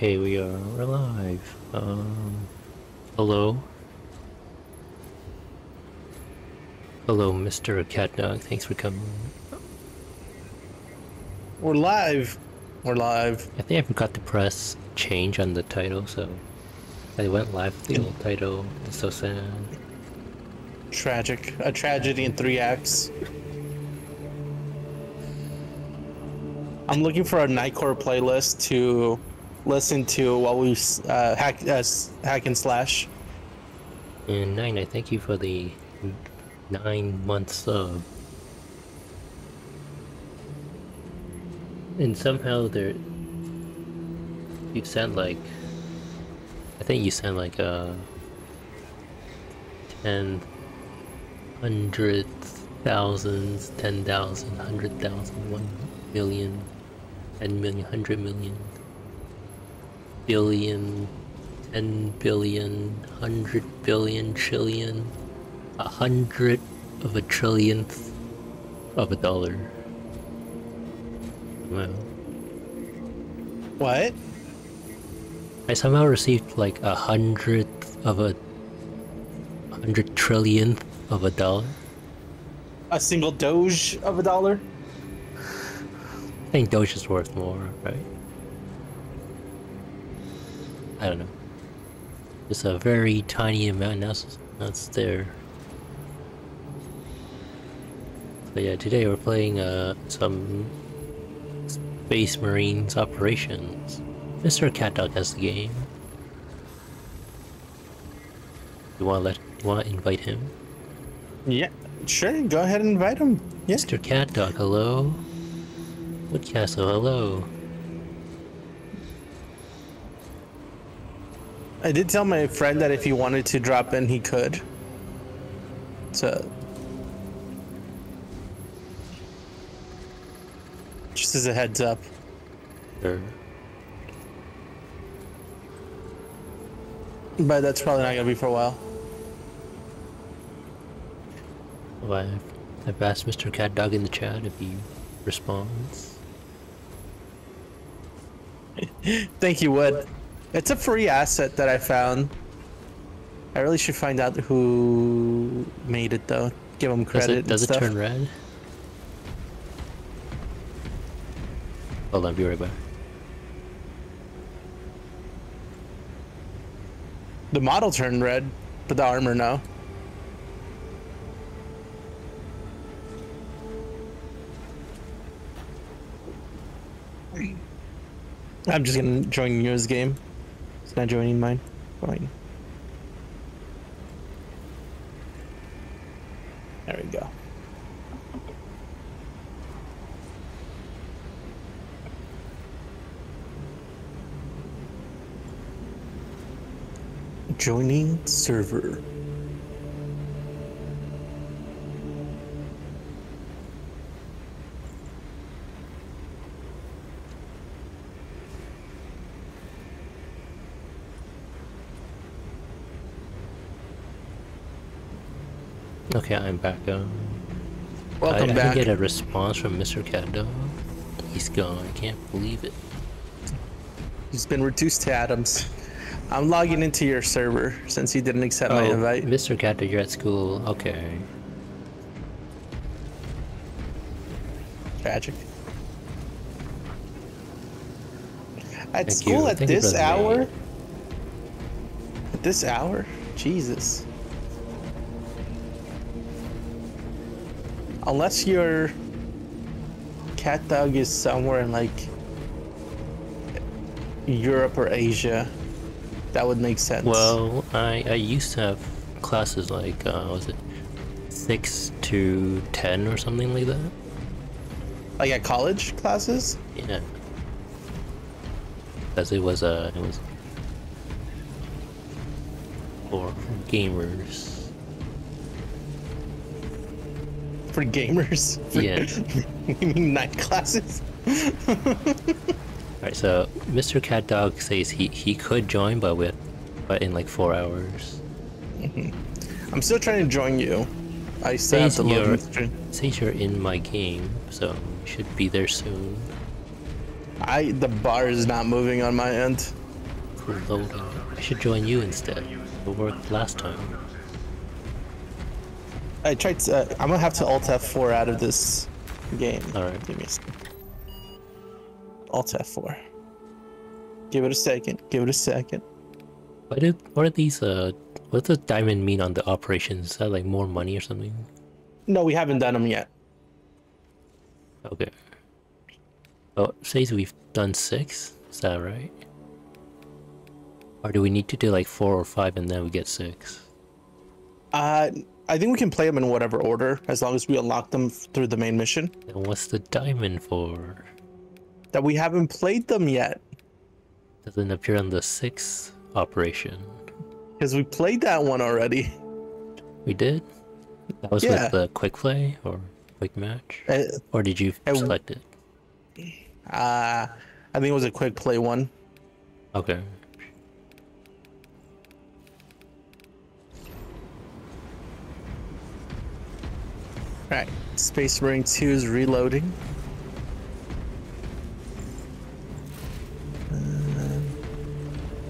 Okay, we are alive. Um, hello? Hello, Mr. Catdog. Thanks for coming. We're live. We're live. I think I forgot to press change on the title, so I went live with the old title. It's so sad. Tragic. A tragedy in three acts. I'm looking for a Nightcore playlist to listen to while we uh, hack uh, hack and slash. And nine, I thank you for the nine months of. And somehow there, you sound like. I think you sound like a ten hundred thousands, ten thousand, hundred thousand, one million, ten million, hundred million billion, 10 billion, 100 billion, trillion, a hundred of a trillionth of a dollar. Wow. What? I somehow received like a hundredth of a hundred trillionth of a dollar. A single doge of a dollar? I think doge is worth more, right? I don't know. Just a very tiny amount now that's there. But yeah, today we're playing uh, some Space Marines Operations. Mr. CatDog has the game. You want to let you want to invite him? Yeah, sure. Go ahead and invite him. Mr. CatDog, hello. Woodcastle, hello. I did tell my friend that if he wanted to drop in, he could. So. Just as a heads up. Sure. But that's probably not gonna be for a while. Well, I've asked Mr. Cat Dog in the chat if he responds. Think you would. It's a free asset that I found. I really should find out who made it though. Give them Does credit. it, does it and stuff. turn red? Hold on, be right back. The model turned red, but the armor no. I'm just gonna join yours game. It's not joining mine. Fine. There we go. Joining server. Okay, I'm back. Um, Welcome I, I back. didn't get a response from Mr. Cat Dog. He's gone. I can't believe it. He's been reduced to atoms. I'm logging into your server since he didn't accept my Oh, invite. Mr. Catdog, you're at school. Okay. Tragic. At Thank school you. at Thank this hour? At this hour? Jesus. Unless your cat dog is somewhere in like Europe or Asia, that would make sense. Well, I, I used to have classes like, uh, was it 6 to 10 or something like that? like at college classes? Yeah. Because it was, uh, it was for gamers. For gamers? For- Yeah. you mean night classes? Alright, so Mr. Cat Dog says he, he could join, but with, but in like four hours. Mm-hmm. I'm still trying to join you. I still have to load you're, the says you're in my game, so you should be there soon. I the bar is not moving on my end. Loading. I should join you instead. It worked last time. I tried to. Uh, I'm gonna have to Alt F4 out of this game. Alright. Give me a. Alt F4. Give it a second. Give it a second. What did what are these uh what does diamond mean on the operations? Is that like more money or something? No, we haven't done them yet. Okay. Oh, it says we've done six. Is that right? Or do we need to do like four or five and then we get six? Uh, I think we can play them in whatever order as long as we unlock them through the main mission. And what's the diamond for? That we haven't played them yet Doesn't appear on the sixth operation. because we played that one already. We did? That was Yeah. with the quick play or quick match? Uh, Or did you w- select it? uh, I think it was a quick play one. Okay. Right. Space Marine 2 is reloading. Uh,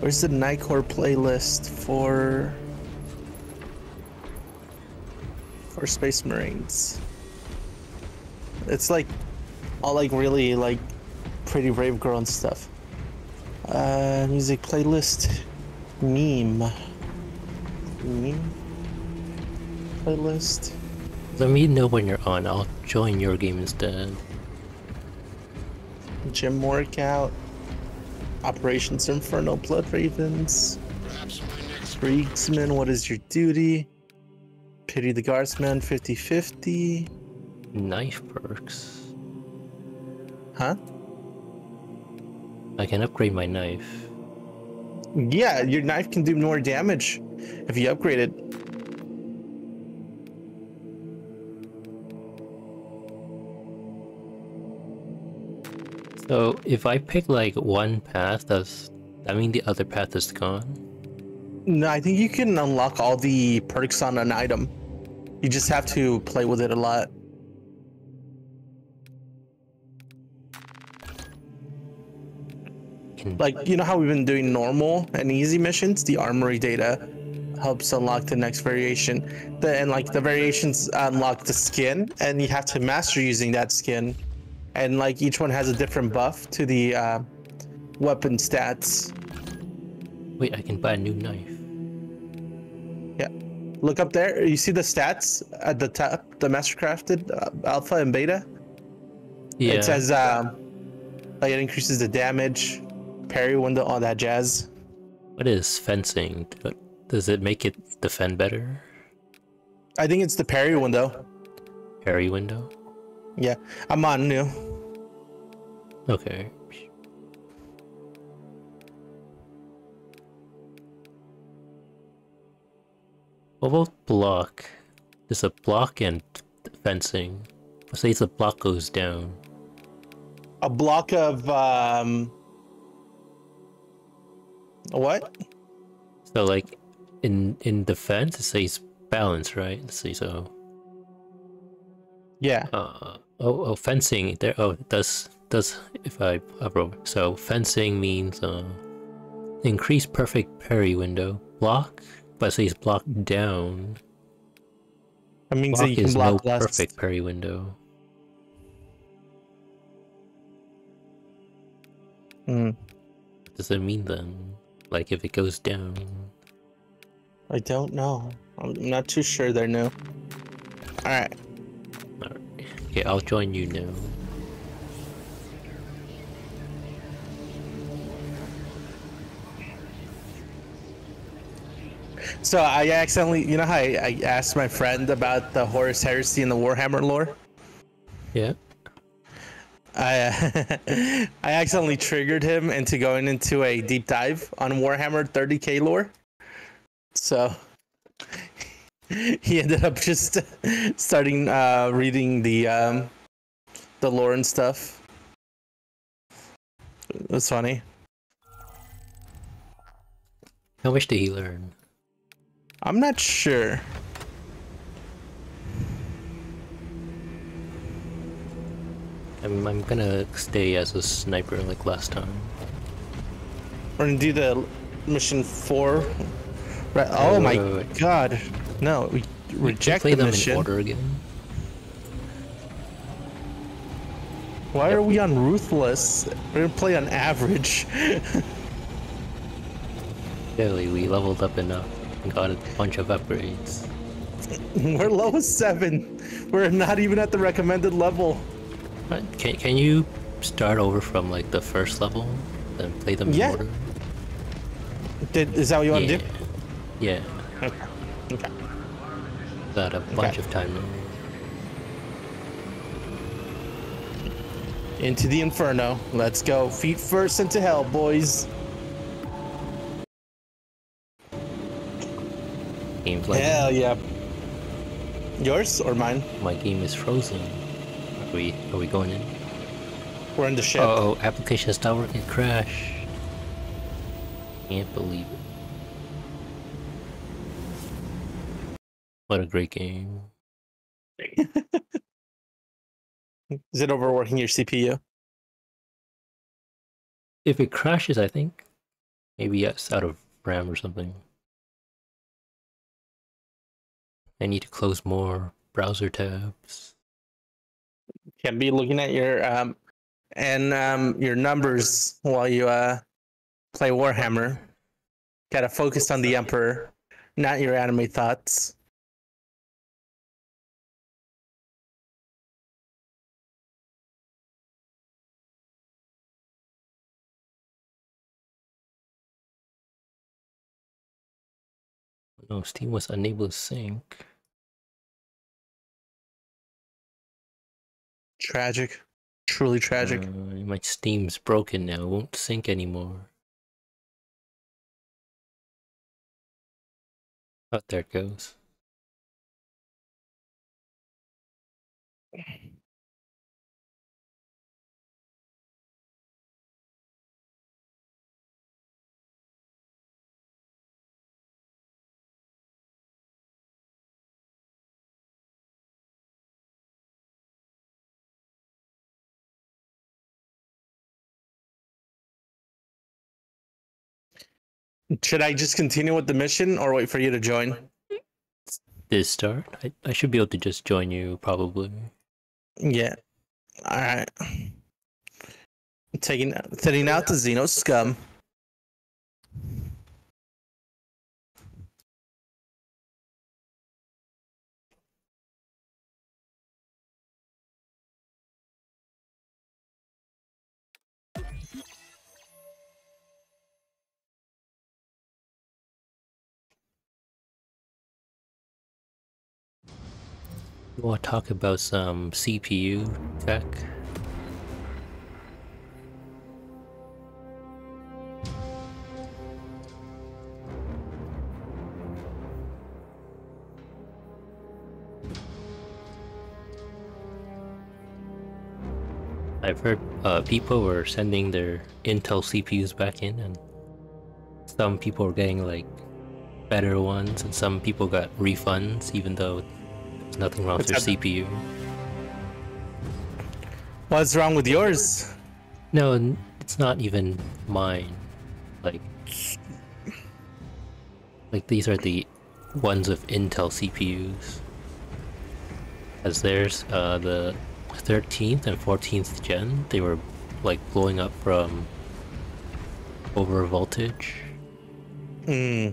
where's the Nightcore playlist for for Space Marines? It's like all like really like pretty brave girl and stuff. Uh, music playlist, meme, meme playlist. Let me know when you're on. I'll join your game instead. Gym workout, Operations Inferno Blood Ravens, Kriegsman, what is your duty? Pity the Guardsman 50 50. Knife perks. Huh? I can upgrade my knife. Yeah, your knife can do more damage if you upgrade it. So if I pick like one path, does that mean the other path is gone? No, I think you can unlock all the perks on an item. You just have to play with it a lot. Like, you know how we've been doing normal and easy missions? The armory data helps unlock the next variation. The, and like the variations unlock the skin, and you have to master using that skin. And like each one has a different buff to the uh, weapon stats. wait, I can buy a new knife. Yeah. Look up there. You see the stats at the top, the mastercrafted uh, alpha and beta? Yeah. It says um, like it increases the damage, parry window, all that jazz. What is fencing? Does it make it defend better? I think it's the parry window. Parry window? Yeah, I'm on new. Okay. What about block? There's a block and fencing. Say the block goes down. A block of um. What? So like in in defense it says balance, right? Let's see so Yeah. uh oh, oh fencing there oh does does if I upload so fencing means uh increase perfect parry window block but it says block down That means block that you can is no block less. perfect parry window Hmm. what does it mean then like if it goes down I don't know. I'm not too sure they're new. Alright. Okay I'll join you now So I accidentally, you know how I, I asked my friend about the Horus Heresy and the Warhammer lore? yeah I I accidentally triggered him into going into a deep dive on Warhammer 30k lore. So he ended up just starting uh, reading the um, the lore and stuff. Was funny. how much did he learn I'm not sure. I'm, I'm gonna stay as a sniper like last time We're gonna do the mission four. Right. Oh wait, my wait, wait. god. No, we reject play the them mission. in order again Why are we on ruthless? We're gonna play on average. Clearly, we leveled up enough and got a bunch of upgrades. We're low seven. We're not even at the recommended level. Can, can you start over from like the first level, and play them Yeah. in order? Did, is that what you want yeah. to do? Yeah. Okay. Got a bunch Okay. of time. Into the inferno. Let's go. Feet first into hell, boys. Games like Hell yeah. Yours or mine? my game is frozen. Are we are we going in? We're in the ship. Oh, application is not working. Crash. Can't believe it. What a great game. Is it overworking your CPU? If it crashes, I think maybe it's out of RAM or something. I need to close more browser tabs. Can't be looking at your um and um your numbers while you uh play Warhammer. Gotta focus on the Emperor, not your anime thoughts. No, Steam was unable to sync. Tragic. Truly tragic. Uh, my Steam's broken now. It won't sync anymore. Oh, there it goes. Should I just continue with the mission or wait for you to join? This start, I, I should be able to just join you probably. Yeah. All right. Taking setting out the Xeno scum. You want to talk about some CPU tech? I've heard uh, people were sending their Intel CPUs back in, and some people were getting like better ones, and some people got refunds, even though there's nothing wrong with your CPU. What's wrong with yours? No, it's not even mine. Like, like these are the ones with Intel CPUs. As there's uh, the 13th and 14th gen, they were like blowing up from over voltage. Hmm.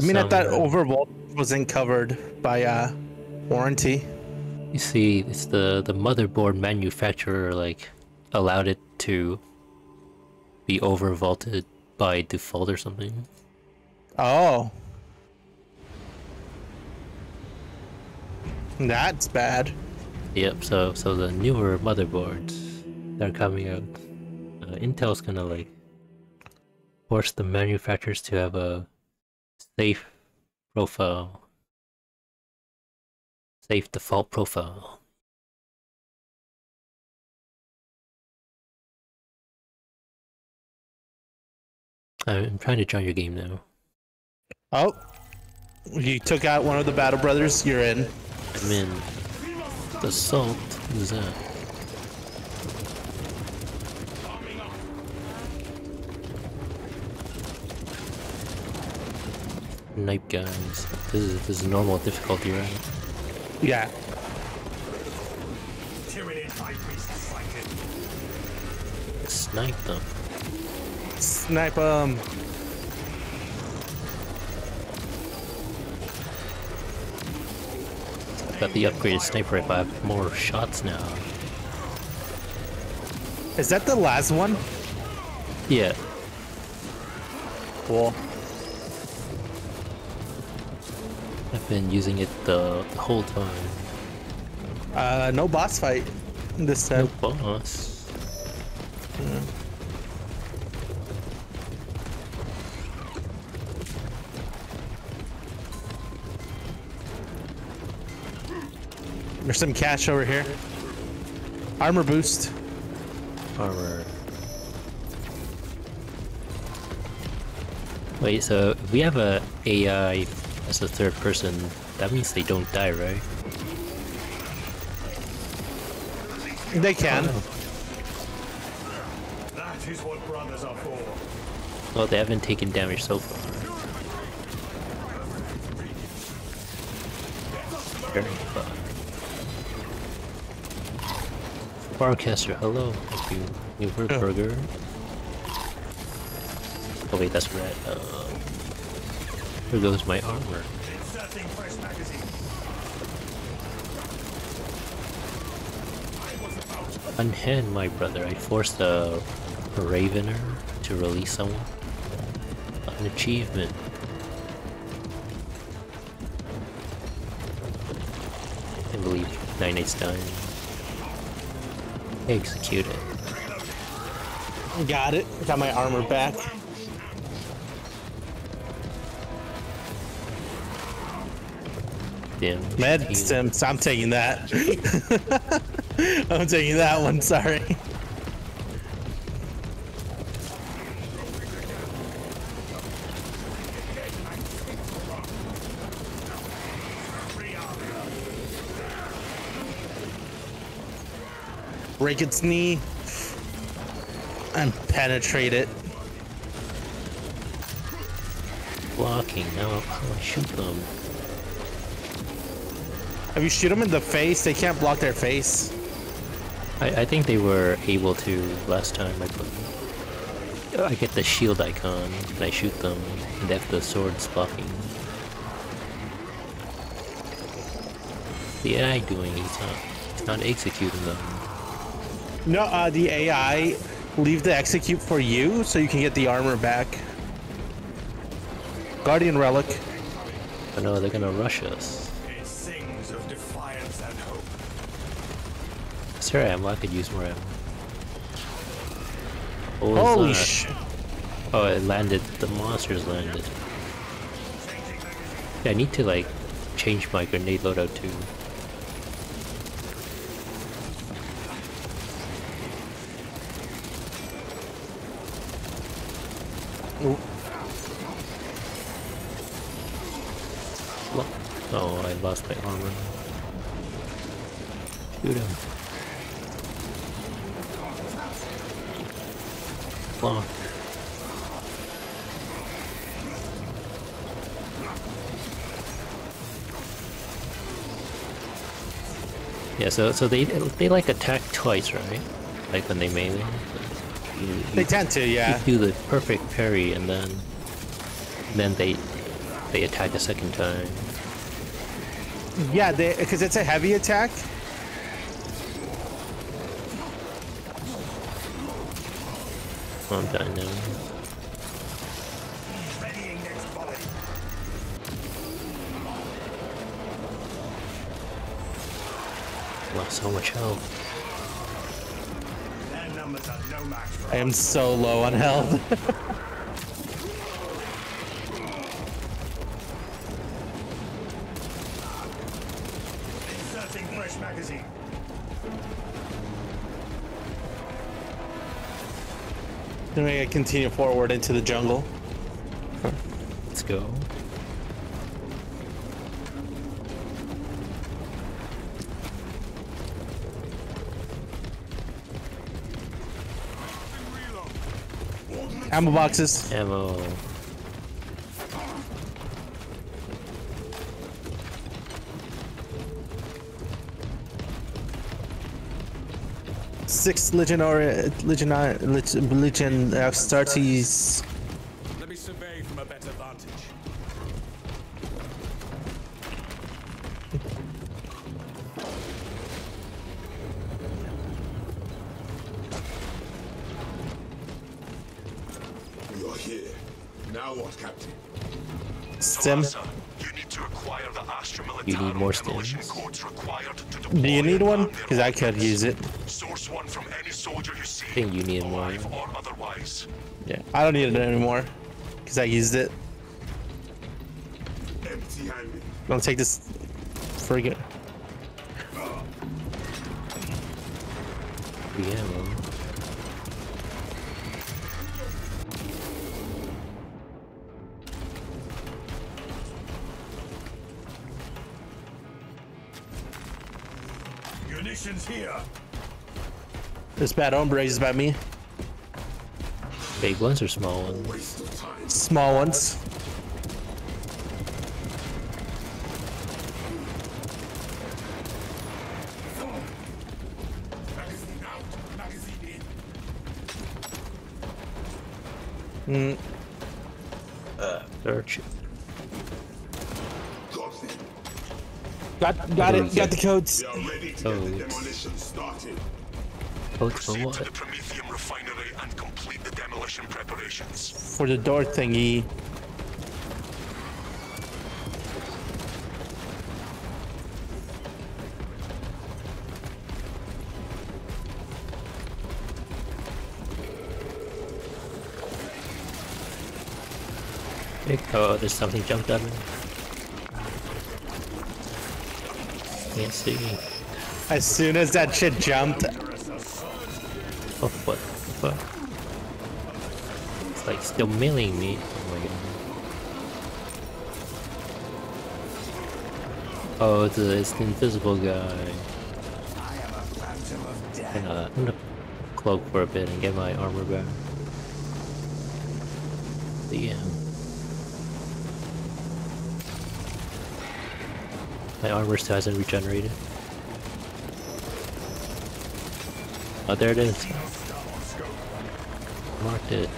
I mean, I thought overvolt wasn't covered by uh warranty. You see, it's the the motherboard manufacturer like allowed it to be overvolted by default or something. Oh. That's bad. Yep. So so the newer motherboards that are coming out, uh, Intel's gonna like force the manufacturers to have a safe profile, safe default profile. I'm trying to join your game now. Oh. You took out one of the Battle Brothers, you're in. I'm in the salt. Who's that? Snipe guys. This is this is normal difficulty, right? Yeah. Snipe them. Snipe I've got the upgraded sniper rifle. I have more shots now. Is that the last one? Yeah. Cool. I've been using it the, the whole time. Uh no boss fight in this No time. boss. There's some cash over here. Armor boost. Armor. Wait, so we have a AI as a third person, that means they don't die, right? They can. That is what brothers are for. Well, they haven't taken damage so far. Very fun. Barcaster, hello. Thank you. New for Yeah. burger. Oh wait, that's red. Uh, here goes my armor. Unhand my brother. I forced a Ravener to release someone. An achievement. I believe Knighknight's dying. Executed. Got it. Got my armor back. Damn. Med stims. I'm taking that. I'm taking that one. Sorry. Break its knee and penetrate it. blocking. now I shoot them? If you shoot them in the face, they can't block their face. I, I think they were able to last time I put I get the shield icon and I shoot them and they have the swords blocking. The AI doing it's not it's not executing them. No, uh, the AI leave the execute for you so you can get the armor back. Guardian relic. But no, they're gonna rush us. There ammo? I could use more ammo. Oh, Was Holy! Oh, it landed. The monsters landed. Yeah, I need to like change my grenade loadout too. Oh, I lost my armor. Shoot him. Block. Yeah, so so they they like attack twice, right? Like when they melee. You, you They tend to, yeah. do the perfect parry and then then they they attack a second time. Yeah, because it's a heavy attack. I'm done now. Readying. Lost so much health. Their numbers are no match for I am so low on health. then we continue forward into the jungle. Let's go. Ammo boxes. Ammo. Six Legionary, Legionary, Leg- Legion uh, Astartes. Let me survey from a better vantage. You're here. Now what, Captain? Stim. You need to acquire the Astra You need more demolition stims. codes required to Do you need one? Because I could weapons. use it. Source one from any soldier you see. I think you need more. or otherwise. Yeah, I don't need it anymore. Because I used it. Empty-handed. I'll take this frigate. The ammo. Munitions here. This bad hombre is by me. Big ones or small ones? Waste of time. Small ones. Magazine out. Mm, in. Search. Got got got it. Got the codes. We are ready to get the demolition started. Codes for Proceed to the Promethium refinery and complete the demolition preparations. For the door thingy. Big- Oh, there's something jumped at me. Can't see. As soon as that shit jumped, Oh, what the fuck? It's like still maling me. Oh my god. Oh, it's, a, it's invisible guy. I'm gonna cloak for a bit and get my armor back. The yeah. My armor still hasn't regenerated. Oh, there it is. Marked it.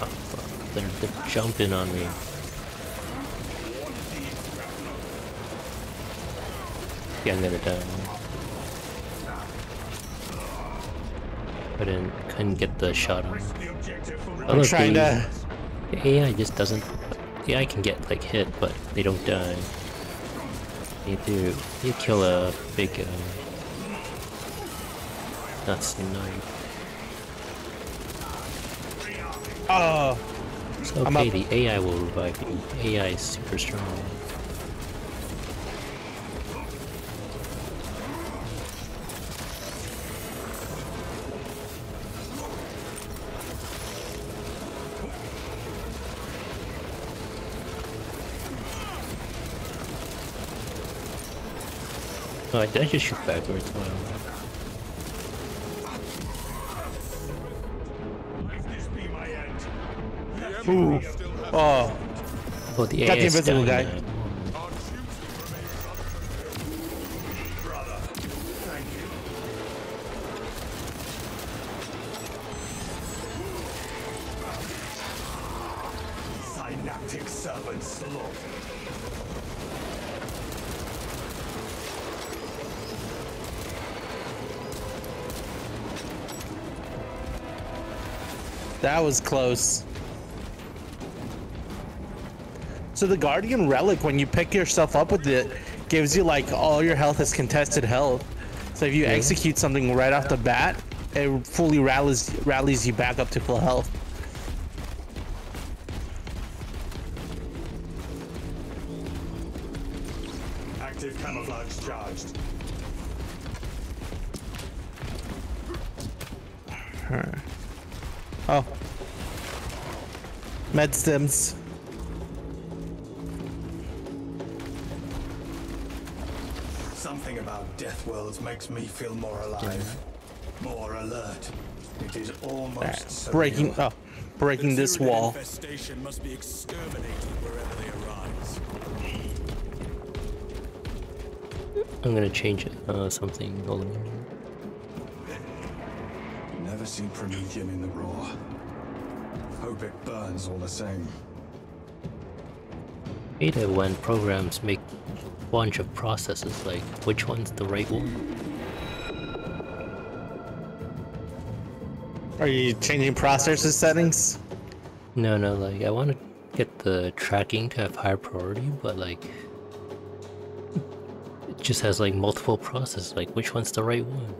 Oh. They're, they're jumping on me. Yeah, I'm gonna die. Couldn't, couldn't get the shot on. The objective for Oh, trying to- AI just doesn't. AI can get like hit, but they don't die. You do. You kill a big guy. That's snipe. Oh, It's okay. The AI will revive you. AI is super strong. Oh, I did I just shoot backwards? Wow. If this be my end. ooh, oh. Oh, the Got AI the invisible guy. now. Was close. So the Guardian Relic, when you pick yourself up with it, gives you like all your health is contested health. So if you execute something right off the bat, it fully rallies rallies you back up to full health. Med stims. Something about death worlds makes me feel more alive, more alert. It is almost surreal. Breaking oh, breaking this wall. Infestation must be exterminated wherever they arise. I'm gonna change it. Uh, something. Hold. Never seen promethium in the raw. Hope it burns all the same. hate it when programs make a bunch of processes like which one's the right one Are you changing processor settings? no no like i want to get the tracking to have higher priority but like it just has like multiple processes like which one's the right one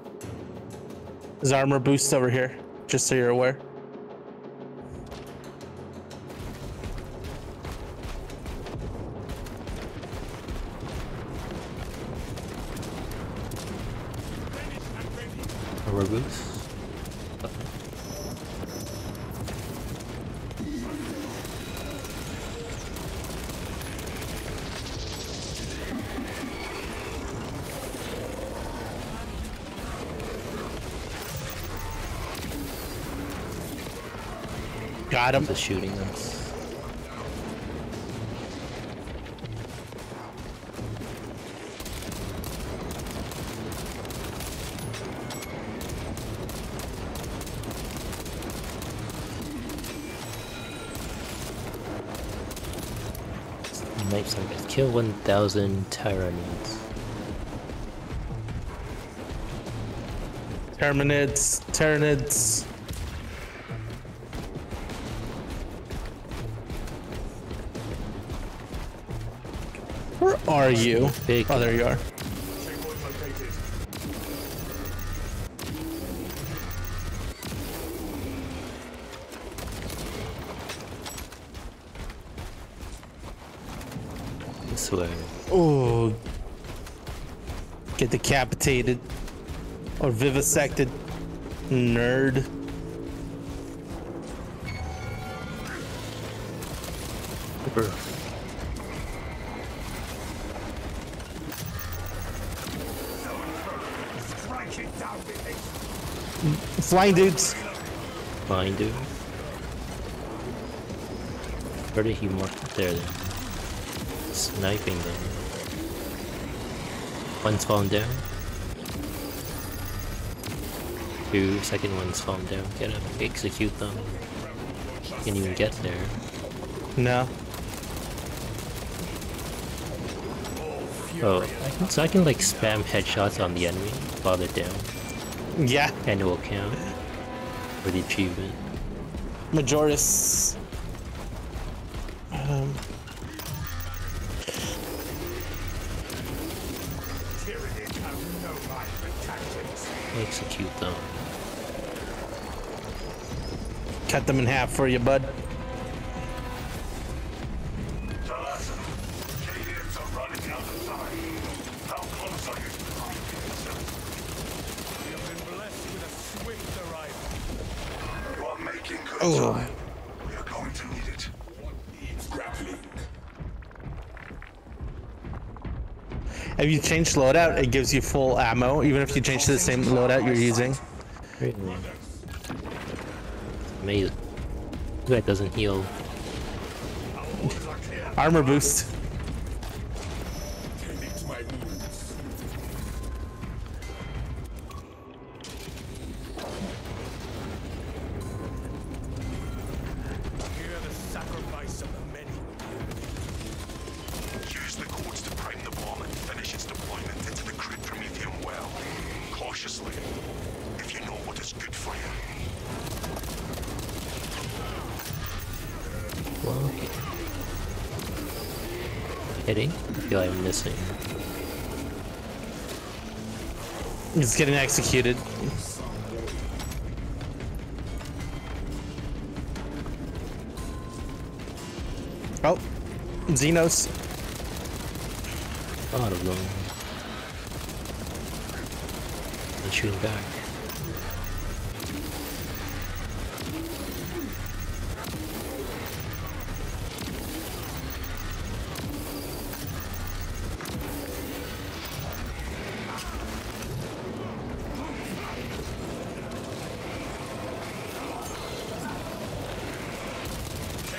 There's armor boost over here, just so you're aware. Got him. just shooting them. I guess. Kill 1,000 Tyranids. Terminids, Tyranids. Are you? Big. Oh, there you are. This way. Oh, get decapitated or vivisected, nerd. Super. Flying dudes. Fine, dude. Where did he mark there then? Sniping them. One's fallen down. Two, second one's fallen down. Get him, execute them. Can't even get there. No. Oh, I can, so I can like spam headshots on the enemy while they're down, Yeah. and it will count for the achievement. Majoris. Um, Tyranids have no mind for tactics. Execute them. cut them in half for you, bud. You change loadout, it gives you full ammo, even if you change to the same loadout you're using. Amazing. Guy doesn't heal. Armor boost. It's getting executed. Oh, Xenos. Lot of them. And shooting back.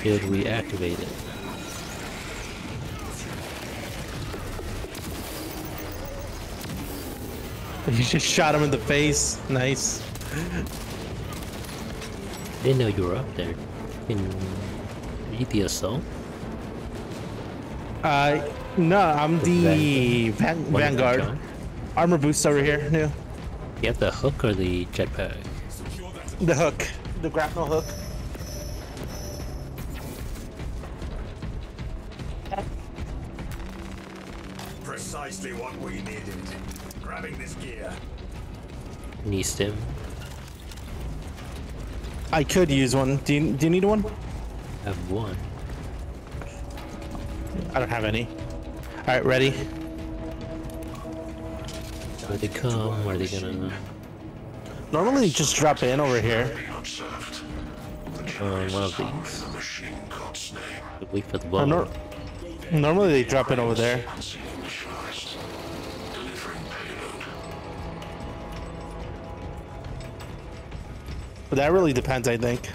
Did we activate it? You just shot him in the face. Nice. Didn't know you were up there. In the assault? Uh, no, I'm the Van- One of Vanguard. Armor boost over here. New. You have the hook or the jetpack? The hook. The grapnel hook. Precisely what we needed. Grabbing this gear. Knee stim. I could use one. Do you, do you need one? I Have one. I don't have any. All right, ready? Where they come? Where are they gonna? Normally, just drop in over here. Observed. Uh, one of these. The machine. Wait for the Or bomb. nor- normally, they drop in over there. But that really depends, I think.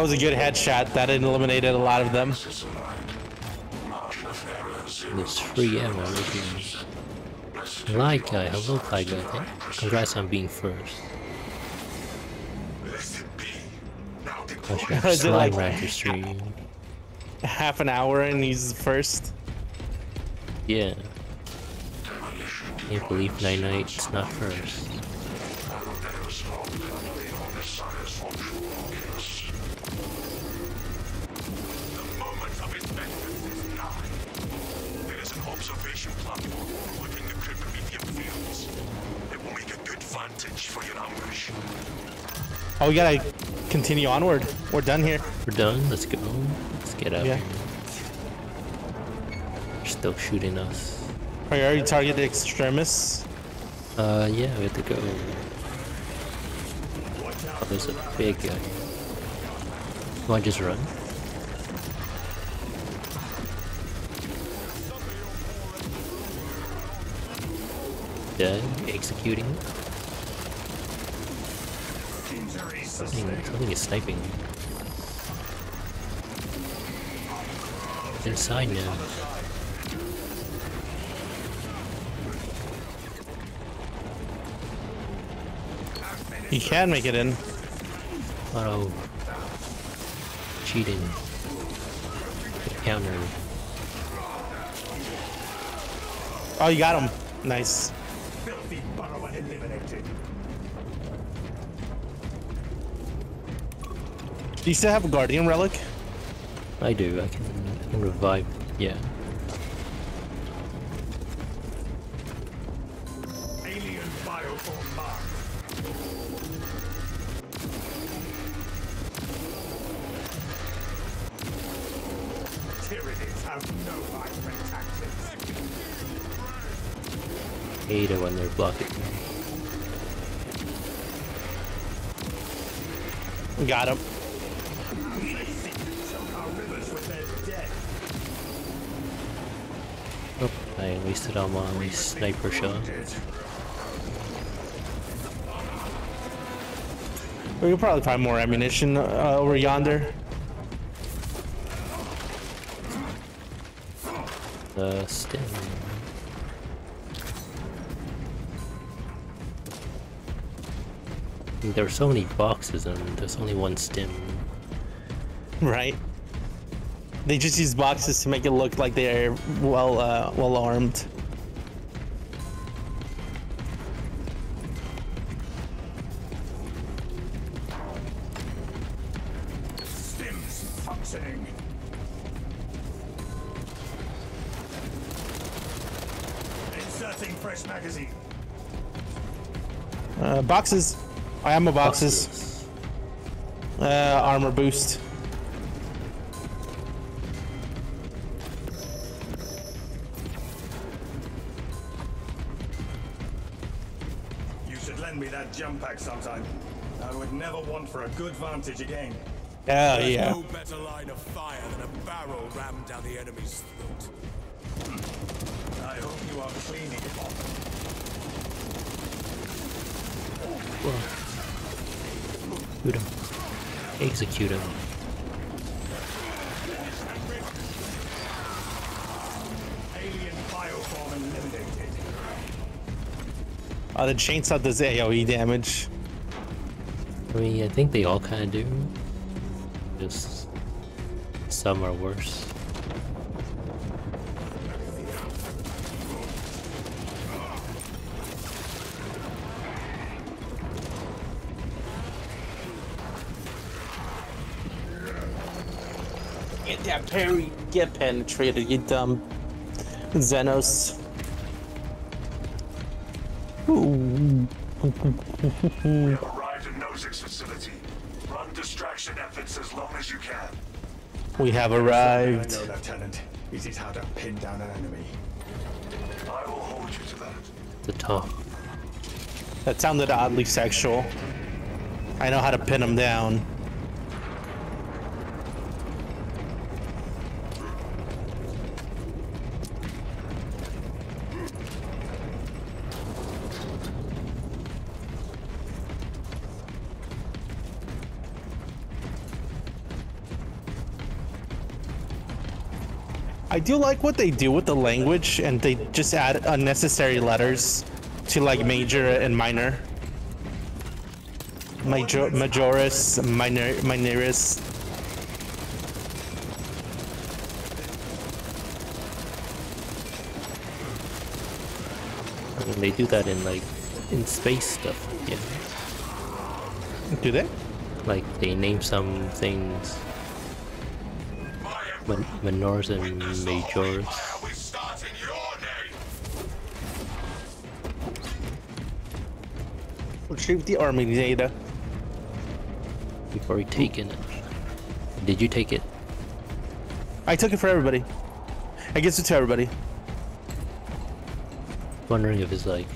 That was a good headshot. That eliminated a lot of them. Is aligned. Margin of error zero. There's free ammo. looking. Light guy, hello Light guy. Congrats on being first. Let it be. Now deploy Watch your Is it slime like-. Half an hour and he's first. Yeah. Can't believe Knighknight's not first. We gotta continue onward. We're done here. We're done. Let's go. Let's get out Yeah. here. They're still shooting us. Priority target extremis. Uh, yeah, we have to go. Oh, there's a big guy. Come on, just run. Dead. Executing. Something, something is sniping. Inside now. You can make it in. Auto cheating. Counter. Oh, you got him. Nice. Do you still have a guardian relic? I do. I can, I can revive. Yeah. Alien bioform marked. Tyranids have no right tactics. Hate it when they're blocking. Got him. Wasted all my sniper shot. We could probably find more ammunition uh, over yonder. Uh, stim. There are so many boxes and there's only one stim. Right. They just use boxes to make it look like they're well uh, well armed. Boxes. I am a boxes. Uh, armor boost. You should lend me that jump pack sometime. I would never want for a good vantage again. Hell There's yeah. no better line of fire than a barrel rammed down the enemy's throat. I hope you are cleaning it off. Shoot him. Execute him. Alien bioform eliminated. Uh, the chainsaw does AoE damage. I mean, I think they all kind of do. Just some are worse. Get penetrated, you dumb Xenos. We have arrived at Nozick's facility. Run distraction efforts as long as you can. We have I arrived. know, Lieutenant. It is how to pin down an enemy. I will hold you to that. The top. That sounded oddly sexual. I know how to pin him down. I do like what they do with the language, and they just add unnecessary letters to like major and minor. Major, Majoris, Minor, Minoris. I mean, they do that in like in space stuff. Yeah, Do they? like they name some things min- minors and majors. Are we starting your? Retrieve the army data. before we taken it. Did you take it? I took it for everybody. I gives it to everybody. Wondering if it's like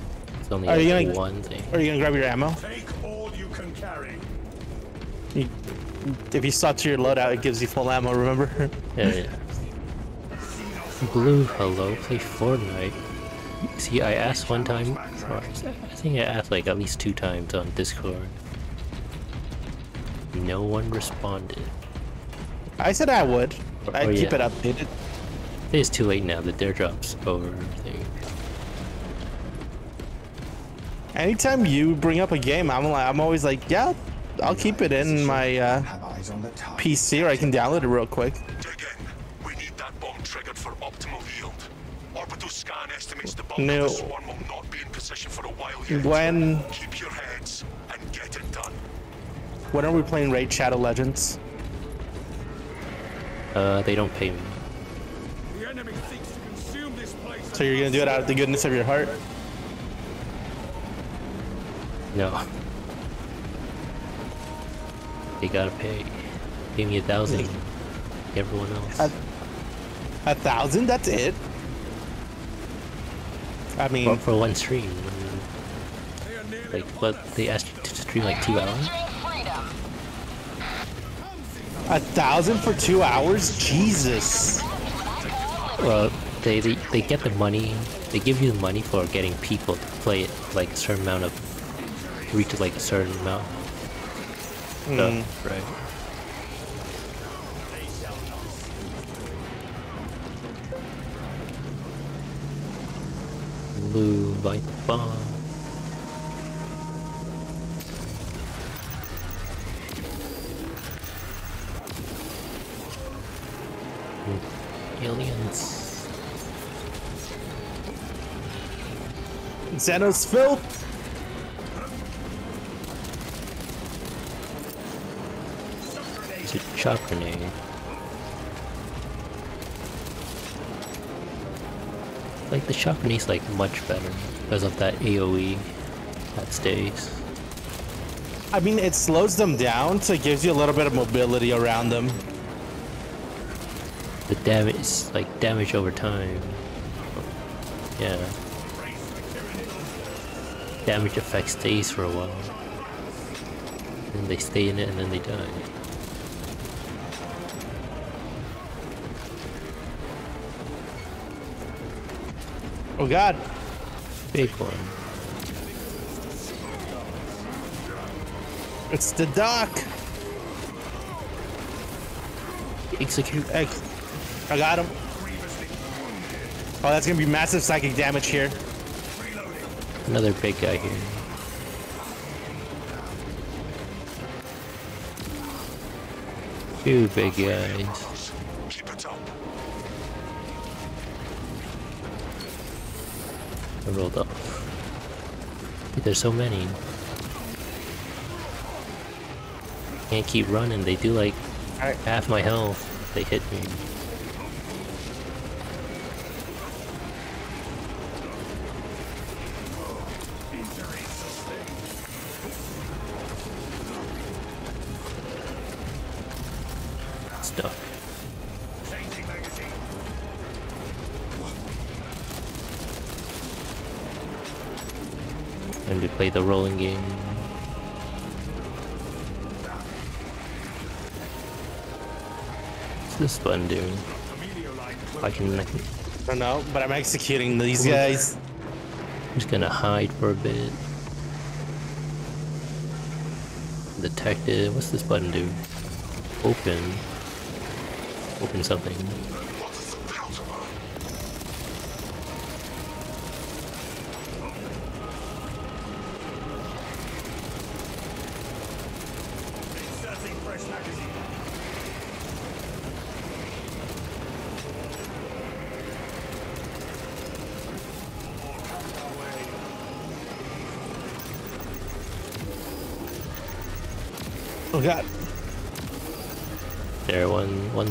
it's only Are you like gonna- one thing. Are you gonna grab your ammo? Take all you can carry. You, if you stop to your loadout, it gives you full ammo. Remember? Blue, hello, play Fortnite. See, I asked one time, or I think I asked like at least two times on Discord. No one responded. I said I would. I'd Oh, keep yeah. it updated. It's too late now. The dare drop's over. I think. Anytime you bring up a game, I'm like, I'm always like, yeah, I'll keep it in my uh, Have eyes on the target. PC, or I can download it real quick. When Keep your heads and get it done. when are we playing Raid Shadow Legends? Uh, they don't pay me. The enemy seeks to consume this place. So you're gonna do it out of the goodness of your heart? No. They gotta pay. Pay me a thousand. Everyone else. A, a thousand? That's it. I mean, for, for one stream. They are nearly Like, what? They asked you to stream like two hours? a thousand for two hours? Jesus. Well, they, they they get the money. They give you the money for getting people to play it like a certain amount of reach like a certain amount. Hmm. Stuff, right? Bomb. Aliens. Xenos filth. It's a shock grenade. Like the shock like much better because of that AoE that stays. I mean, it slows them down, so it gives you a little bit of mobility around them. The damage like damage over time. Yeah. Damage effect stays for a while. And they stay in it and then they die. Oh god. Big one. It's the doc. Execute. I got him. Oh, that's gonna be massive psychic damage here. Another big guy here. Two big guys. Rolled. Dude, there's so many. Can't keep running. They do like half my health. They hit me. The rolling game. What's this button doing? I can. I'm I don't know, but I'm executing these guys. I'm just gonna hide for a bit. Detective. What's this button do? Open. Open something.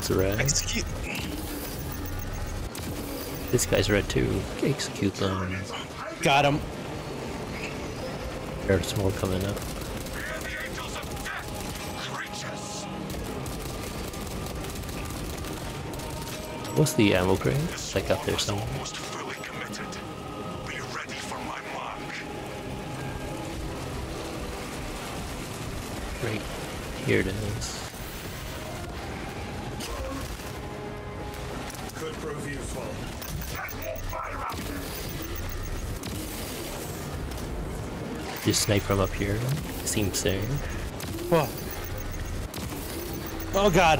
One's red. Execute. This guy's red too. Execute them. Got him. There's more coming up. Hear the angels of death! Creatures! What's the ammo crate? Like up there Almost- somewhere. Almost. Be ready for my mark. Right here it is. Just snipe from up here. Seems safe. Oh. Oh god.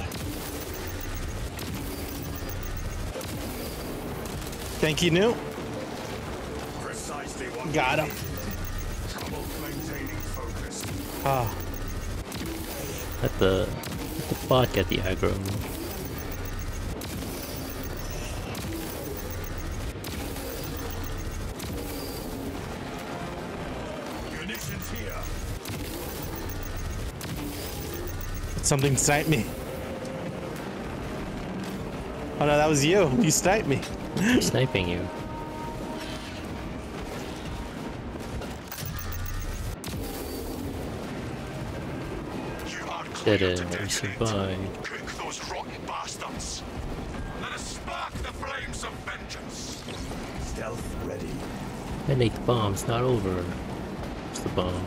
Thank you, New. Precisely what Got him. need. Trouble maintaining. Ah. Let the let the bot get the aggro. Something sniped me. Oh no, that was you. You sniped me. I'm Sniping you. You are Did clear it. We survived. Cook those rotten bastards. Let us spark the flames of vengeance. Stealth ready. Detonate the bomb. It's not over. It's the bomb.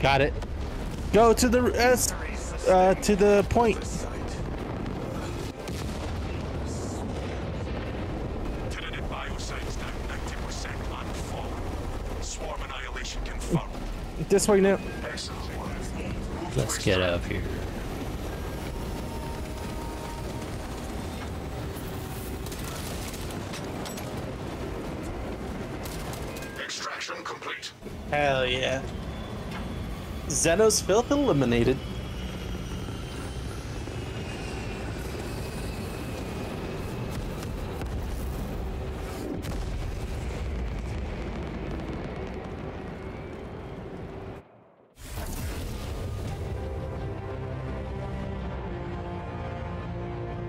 Got it. Go to the uh, s- uh to the point. Sight. Tentative biosides down 90% and fall. Swarm annihilation confirmed. This way, now. Let's get out of here. Extraction complete. Hell yeah. Xenos filth eliminated.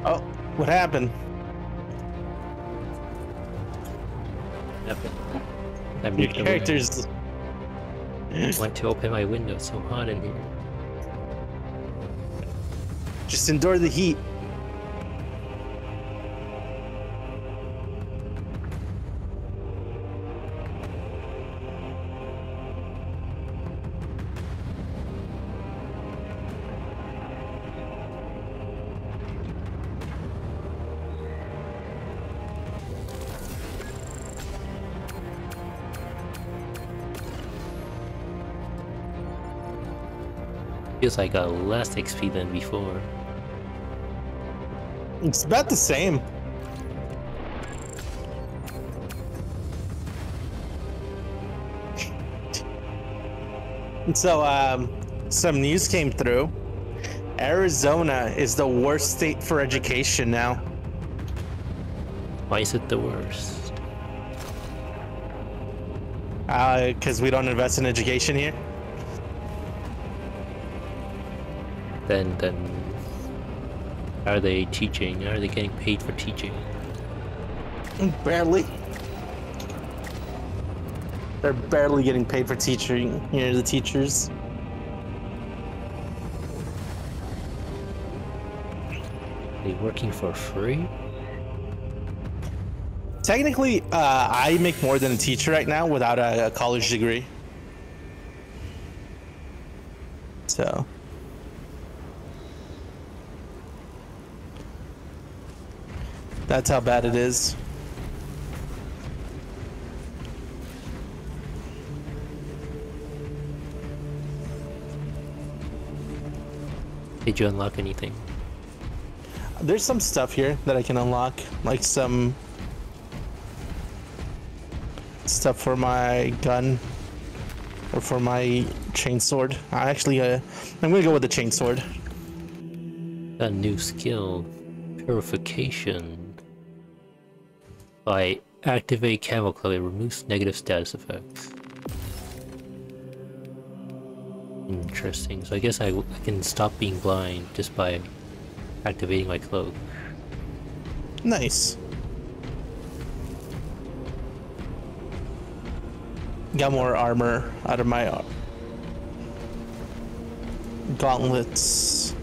Oh, what happened? Nothing. Your characters. Went to open my window. So hot in here. Just endure the heat. Like I got less XP than before. It's about the same. So, um, some news came through. Arizona is the worst state for education now. Why is it the worst? Uh, Because we don't invest in education here. Then, then, are they teaching? Are they getting paid for teaching? Barely. They're barely getting paid for teaching You know, the teachers. Are they working for free? Technically, uh, I make more than a teacher right now without a, a college degree. So. That's how bad it is. Did you unlock anything? There's some stuff here that I can unlock, like some stuff for my gun or for my chainsword. I actually, uh, I'm gonna go with the chainsword. A new skill, purification. By activate camo cloak, it removes negative status effects. Interesting. So I guess I, I can stop being blind just by activating my cloak. Nice. Got more armor out of my gauntlets.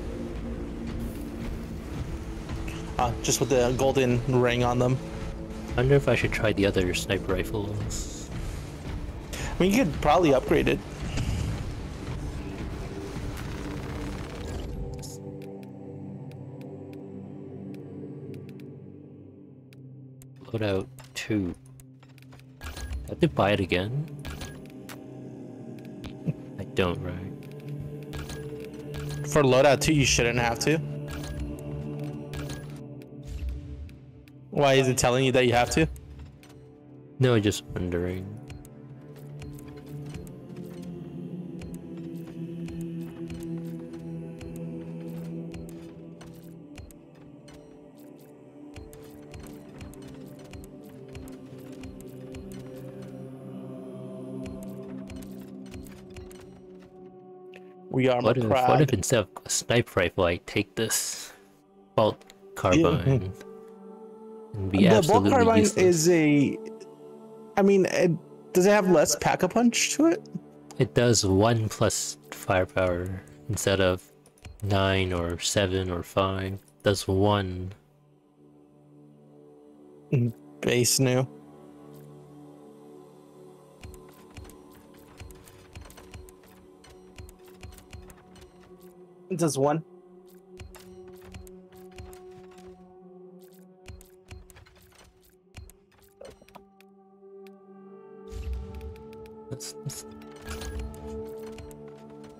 Ah, just with the golden ring on them. I wonder if I should try the other sniper rifles. I mean, you could probably upgrade it. Loadout 2. I have to buy it again? I don't, right? For loadout 2, you shouldn't have to. Why is it telling you that you have to? No, just wondering. We are What if, what if instead of a sniper rifle, I take this bolt carbine? And be the bolt absolutely carbine useless. is a. I mean, it, does it have less pack a punch to it? It does one plus firepower instead of nine or seven or five. Does one. Base new. It does one.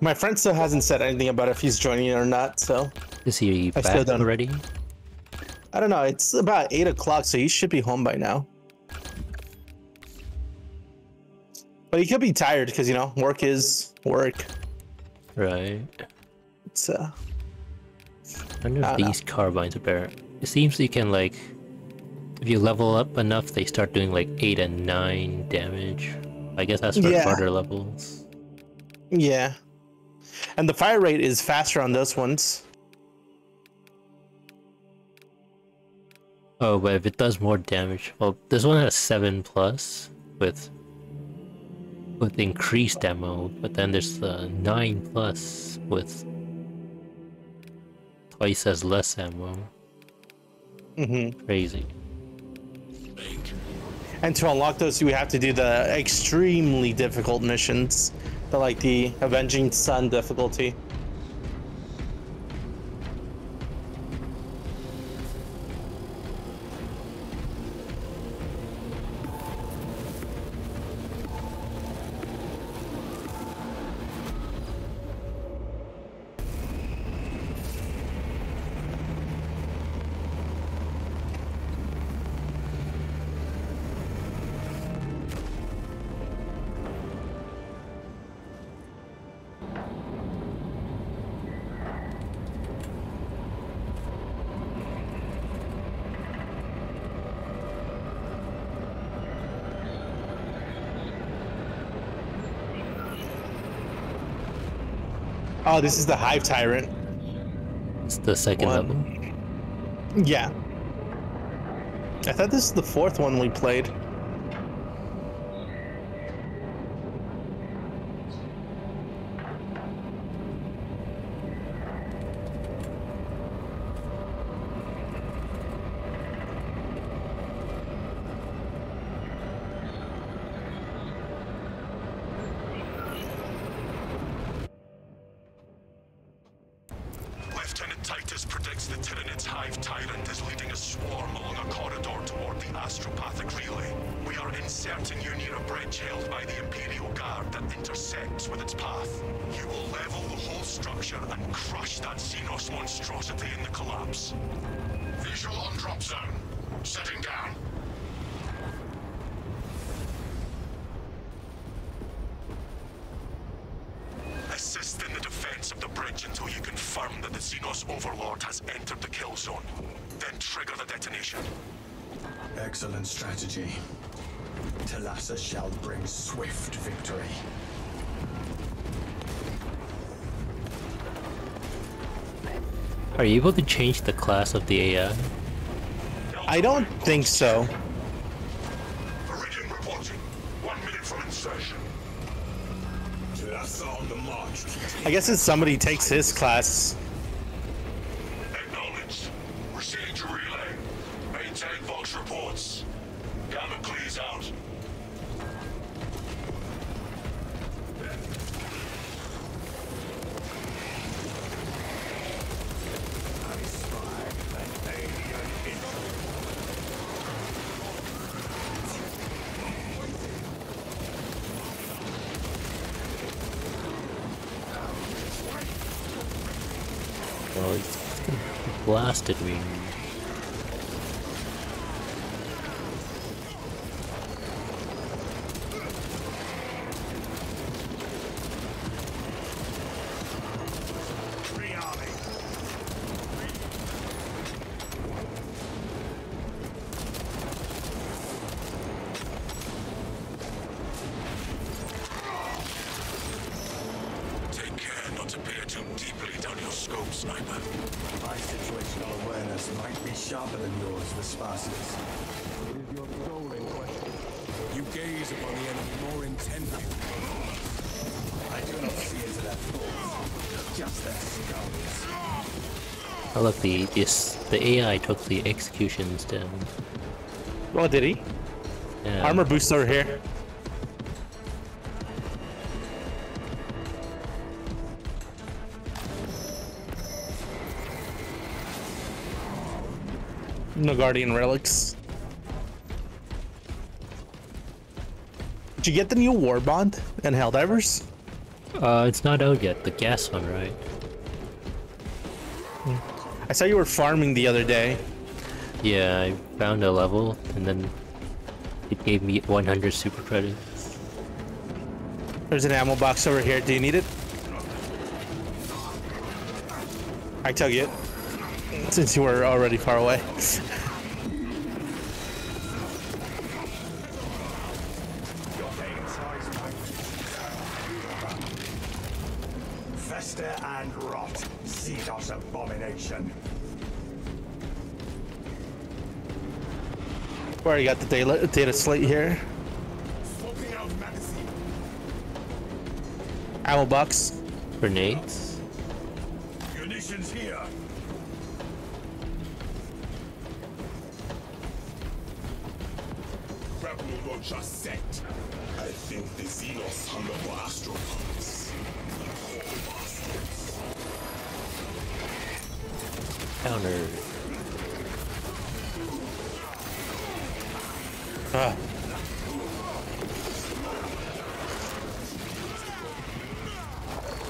My friend still hasn't said anything about if he's joining or not, so is he I still back don't- already? I don't know. It's about eight o'clock, so he should be home by now. But he could be tired because you know work is work. Right. It's uh, I wonder I if don't know. these carbines are better. It seems you can like, if you level up enough, they start doing like eight and nine damage. I guess that's for Yeah. harder levels. yeah, and the fire rate is faster on those ones. Oh, but if it does more damage, well, this one has seven plus with with increased ammo, but then there's the nine plus with twice as less ammo. Mm-hmm. Crazy. And to unlock those, you have to do the extremely difficult missions, the like the Avenging Sun difficulty. Oh, this is the Hive Tyrant. It's the second One. level. Yeah. I thought this is the fourth one we played. Change class of the AI? I don't think so. Iridium reporting. One minute from insertion. Just on the march. I guess if somebody takes his class, AI took the executions down. oh, did he? Yeah. Armor boost over here. No Guardian relics. Did you get the new War Bond and Helldivers? Uh, it's not out yet. The gas one, right? I saw you were farming the other day. Yeah, I found a level and then it gave me 100 super credits. There's an ammo box over here. Do you need it? I tell you, Since you were already far away. data, data slate here. Ammo box. Grenades?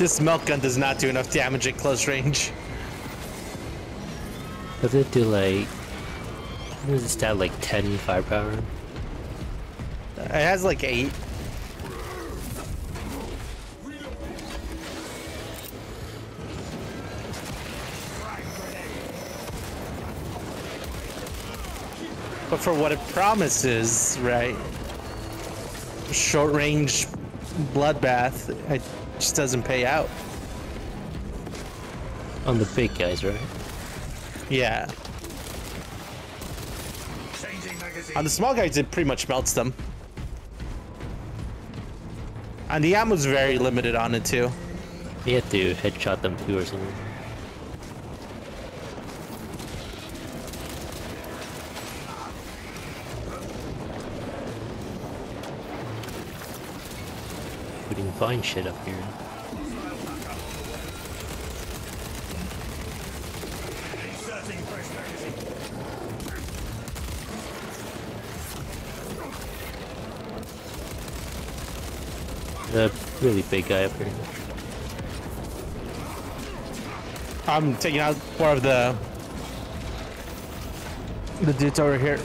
This melt gun does not do enough damage at close range. Does it do like... Does it stat like 10 firepower? It has like eight. But for what it promises, right? Short range bloodbath, it just doesn't pay out. On the big guys, right? Yeah. On the small guys, it pretty much melts them. And the ammo's very limited on it too. You have to headshot them too or something. Find shit up here. The really big guy up here. I'm taking out one of the the dudes over here.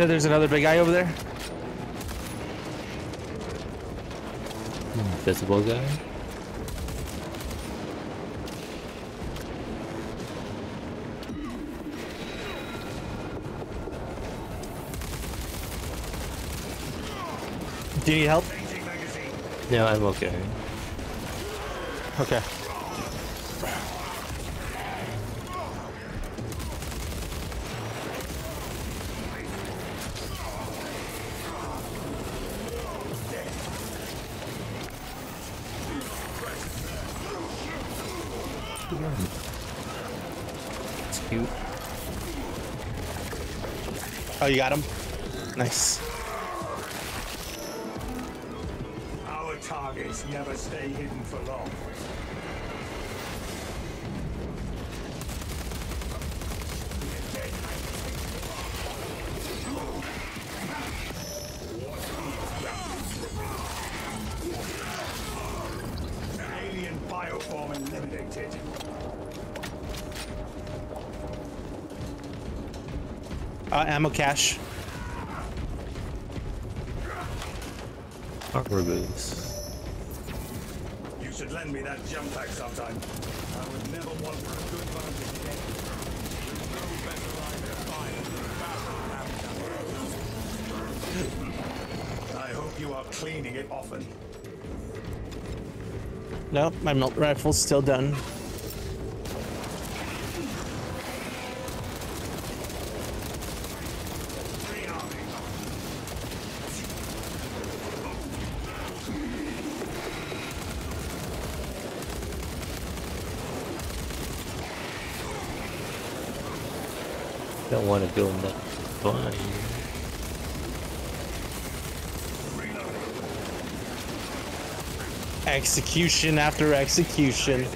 You said there's another big guy over there? Invisible guy? Do you need help? No, I'm okay. Okay. You got him. Nice. Ammo cache. Armor boost. You should lend me that jump pack sometime. I would never want for a good vantage again. There's no better line of fire I hope you are cleaning it often. Nope, my melt rifle's still done. Want to in that blind. Execution after execution.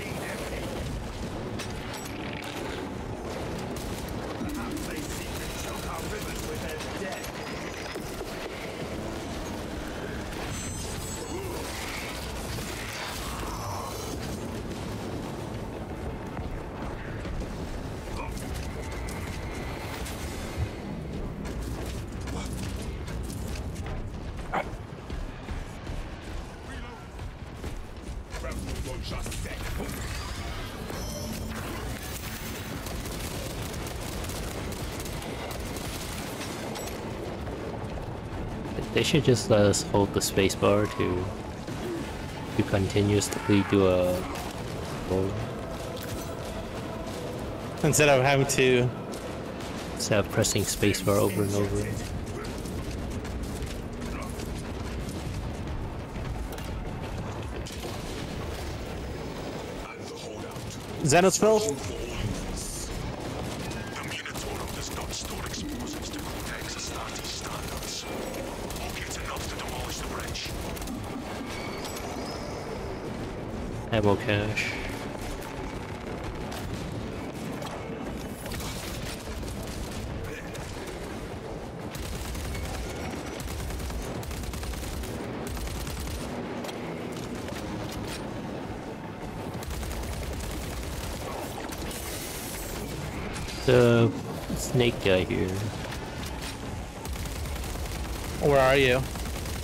They should just let us hold the spacebar to to continuously do a roll Instead of having to. instead of pressing spacebar over and over. Xenospil? Ammo cache. The snake guy here. Where are you?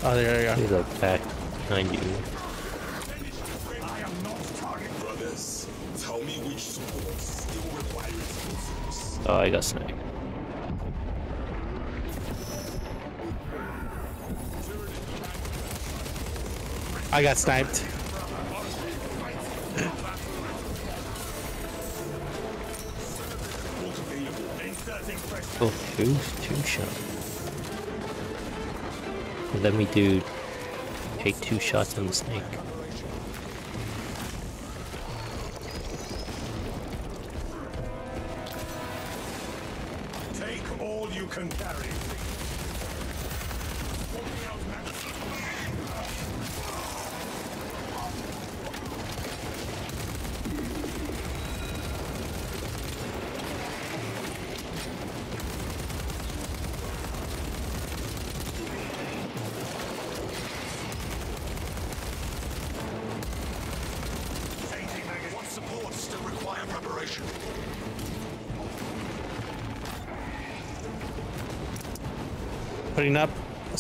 Oh, there you go. He's like back behind you. Oh, I got sniped. I got sniped. Oh, two, two shot. Let me do take two shots on the snake.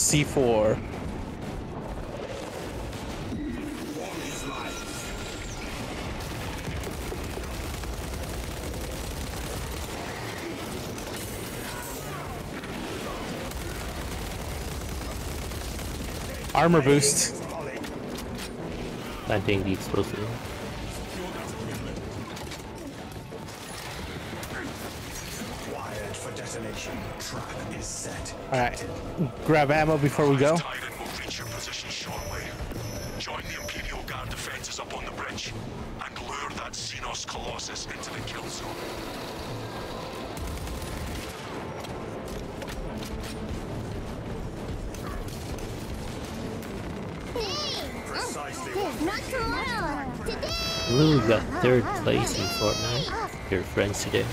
C4. Armor boost. Planting the explosive. Zone. ammo before we go? Lou got third place in Fortnite. Your friends today.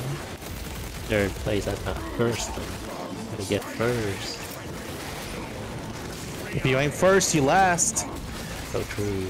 Third place, I thought first. though. Gotta get first. If you ain't first, you last. So true.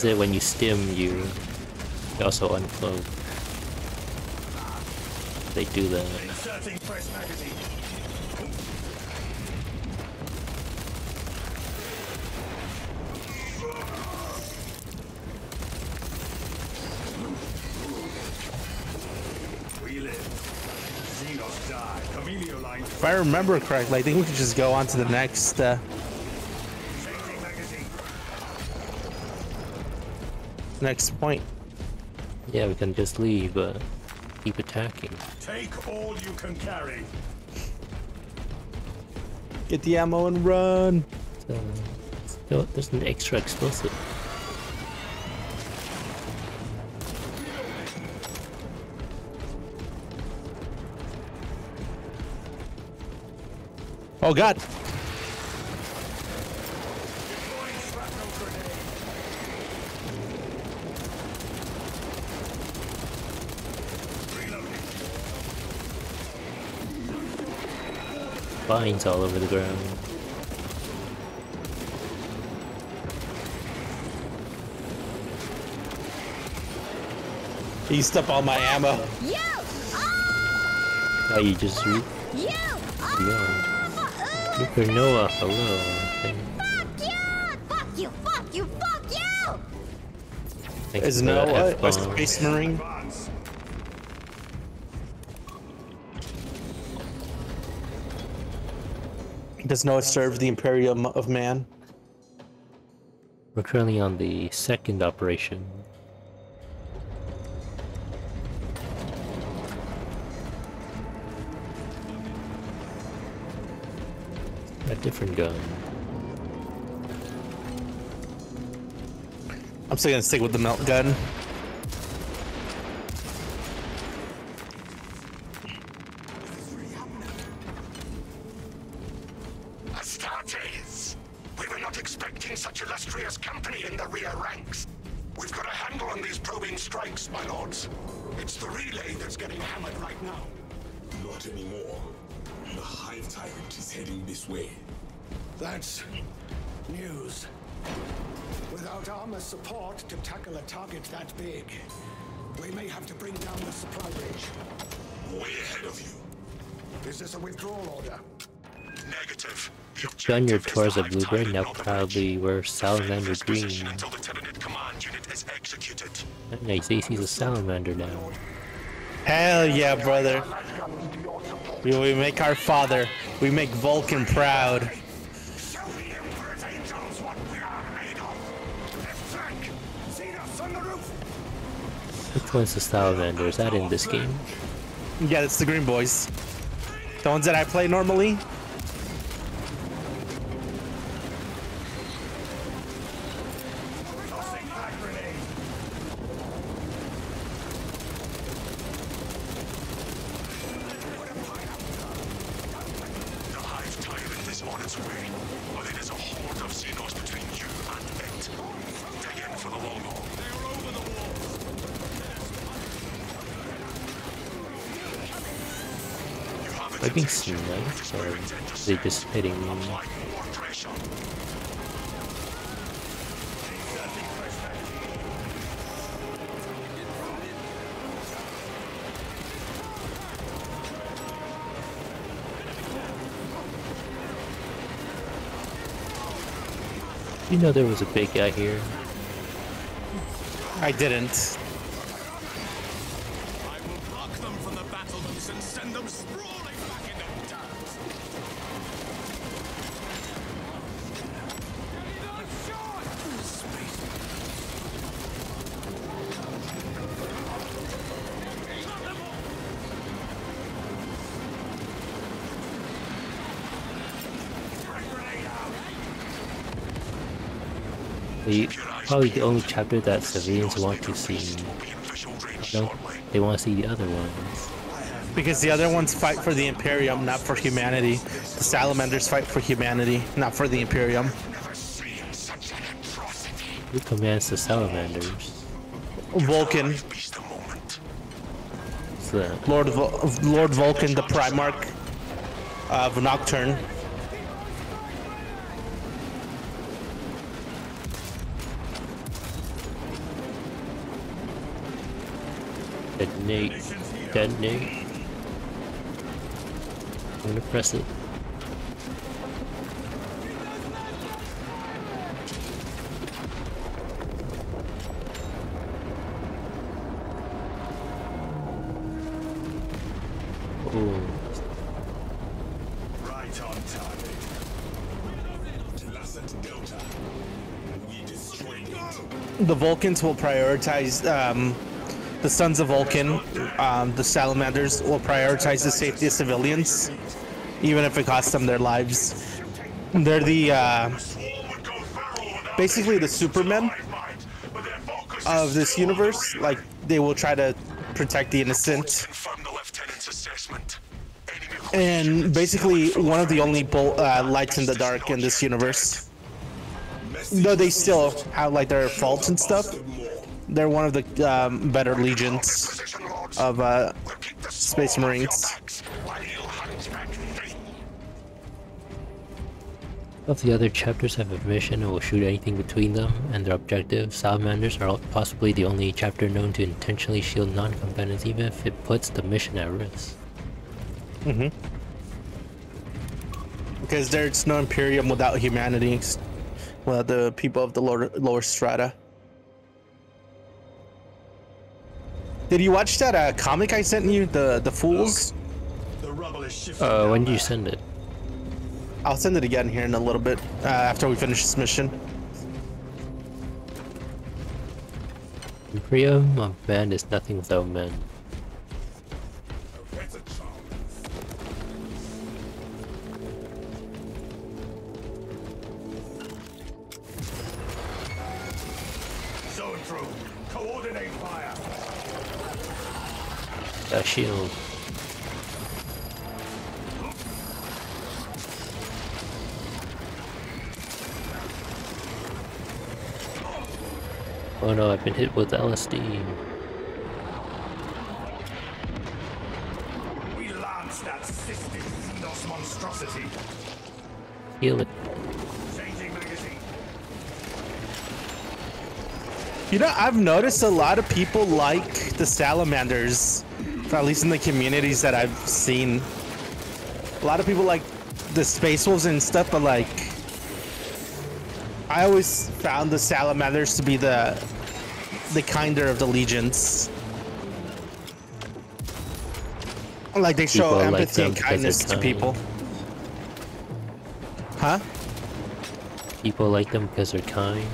Is it when you stim, you, you also uncloak? They do that. If I remember correctly, I think we could just go on to the next uh, next point. Yeah, we can just leave, but keep attacking. Take all you can carry. Get the ammo and run. So, still, there's an extra explosive. Oh God. Vines all over the ground. He used up all my ammo. You. Now you just re- You. beyond. Super Noah, hello. Fuck you. Fuck you. Fuck you. Fuck you. Thanks Is Noah a F-bomb. space marine? Does Noah serve the Imperium of Man? We're currently on the second operation. A different gun. I'm still gonna stick with the melt gun. Negative. The Gun your tours of Blueberry now not proudly bridge. wear salamander green. position until the Tyranid command unit is executed. Nice, he's a salamander now. Hell yeah, brother. We, we make our father. We make Vulcan proud. Show the Emperor's angels what we are made of. Left flank. The roof. Which one's the salamander? Is that in this game? Yeah, it's the Green Boys. The ones that I play normally. increasing them, so they're just hitting me. You know there was a big guy here. I didn't. Probably the only chapter that civilians want to see. No, they want to see the other ones. Because the other ones fight for the Imperium, not for humanity. The Salamanders fight for humanity, not for the Imperium. Who commands the salamanders? Vulcan? Lord Vul- Lord Vulcan, the Primarch of Nocturne. Detonate. Detonate. I'm gonna press it. The Vulcans will prioritize um, the Sons of Vulcan. Um, the Salamanders will prioritize the safety of civilians, even if it costs them their lives. They're the uh, basically the Supermen of this universe. Like they will try to protect the innocent. And basically one of the only uh, lights in the dark in this universe. Though they still have like their faults and stuff, they're one of the um, better legions of uh, Space Marines. Of the other chapters have a mission and will shoot anything between them and their objective, salamanders are possibly the only chapter known to intentionally shield non-combatants even if it puts the mission at risk. Mm hmm Because there's no Imperium without humanity, without the people of the lower, lower strata. Did you watch that uh, comic I sent you, the the Fools? The rubble is shifting. Uh, when did you send it? I'll send it again here in a little bit uh, after we finish this mission. Imperium of man is nothing without men. That shield. Oh no, I've been hit with LSD. We lance that cystic Xenos monstrosity. Heal it. You know, I've noticed a lot of people like the salamanders, at least in the communities that I've seen. A lot of people like the space wolves and stuff, but like, I always found the salamanders to be the the kinder of the legions. Like they show People empathy them and kindness to people. Huh? People like them because they're kind.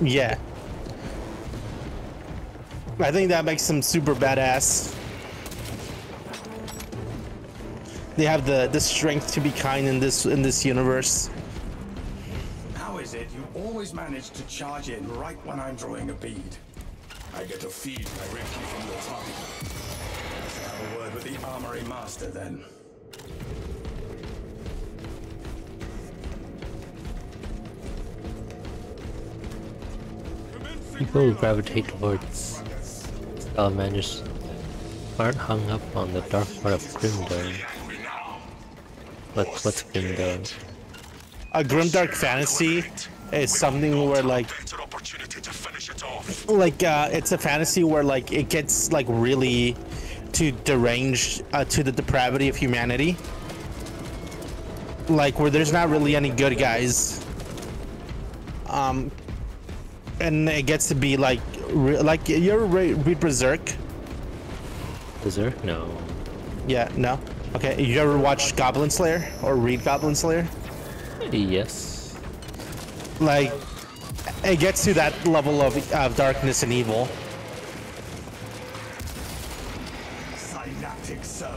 Yeah. I think that makes them super badass. They have the the strength to be kind in this in this universe. How is it you always manage to charge in right when I'm drawing a bead? I get a feed directly from your target. Have a word with the armory master then. People gravitate towards salamanders aren't hung up on the dark part of Grimdark. What, what's Grimdark? A grimdark fantasy is something where like like uh, it's a fantasy where like it gets like really to deranged uh, to the depravity of humanity. Like where there's not really any good guys. Um, and it gets to be like, like you ever re- read Berserk? Berserk? No. Yeah, no. Okay, you ever watch Goblin Slayer or read Goblin Slayer? Yes. Like, it gets to that level of, of darkness and evil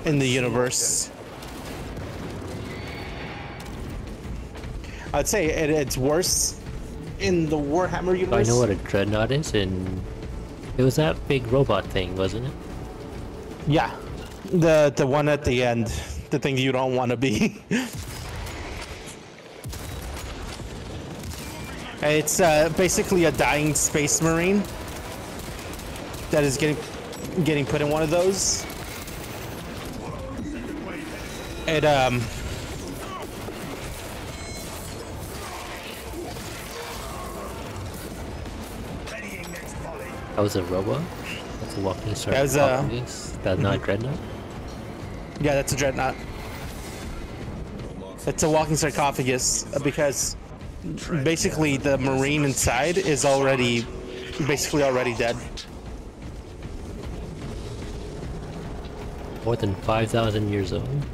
in the universe. I'd say it, it's worse in the Warhammer I know what a dreadnought is, and it was that big robot thing, wasn't it? Yeah, the the one at the end, the thing you don't want to be. it's uh, basically a dying space marine that is getting getting put in one of those. It um. That was a robot. That's a walking That was, uh, sarcophagus. That's not a dreadnought. Yeah, that's a dreadnought. It's a walking sarcophagus uh, because basically the marine inside is already basically already dead. More than 5,000 years old.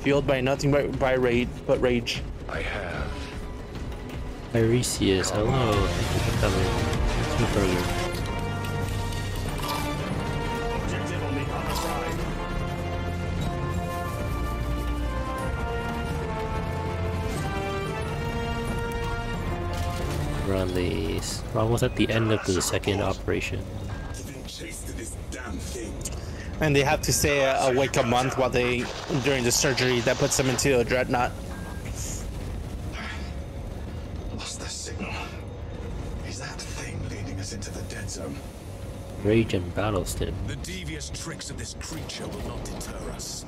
Fueled by nothing but by rage, but rage. I have. Tiresias, hello. Thank you for coming. We're on the... We're almost at the end of the second operation. And they have to stay uh, awake a month while they during the surgery that puts them into a dreadnought. Rage and battle stim. The devious tricks of this creature will not deter us.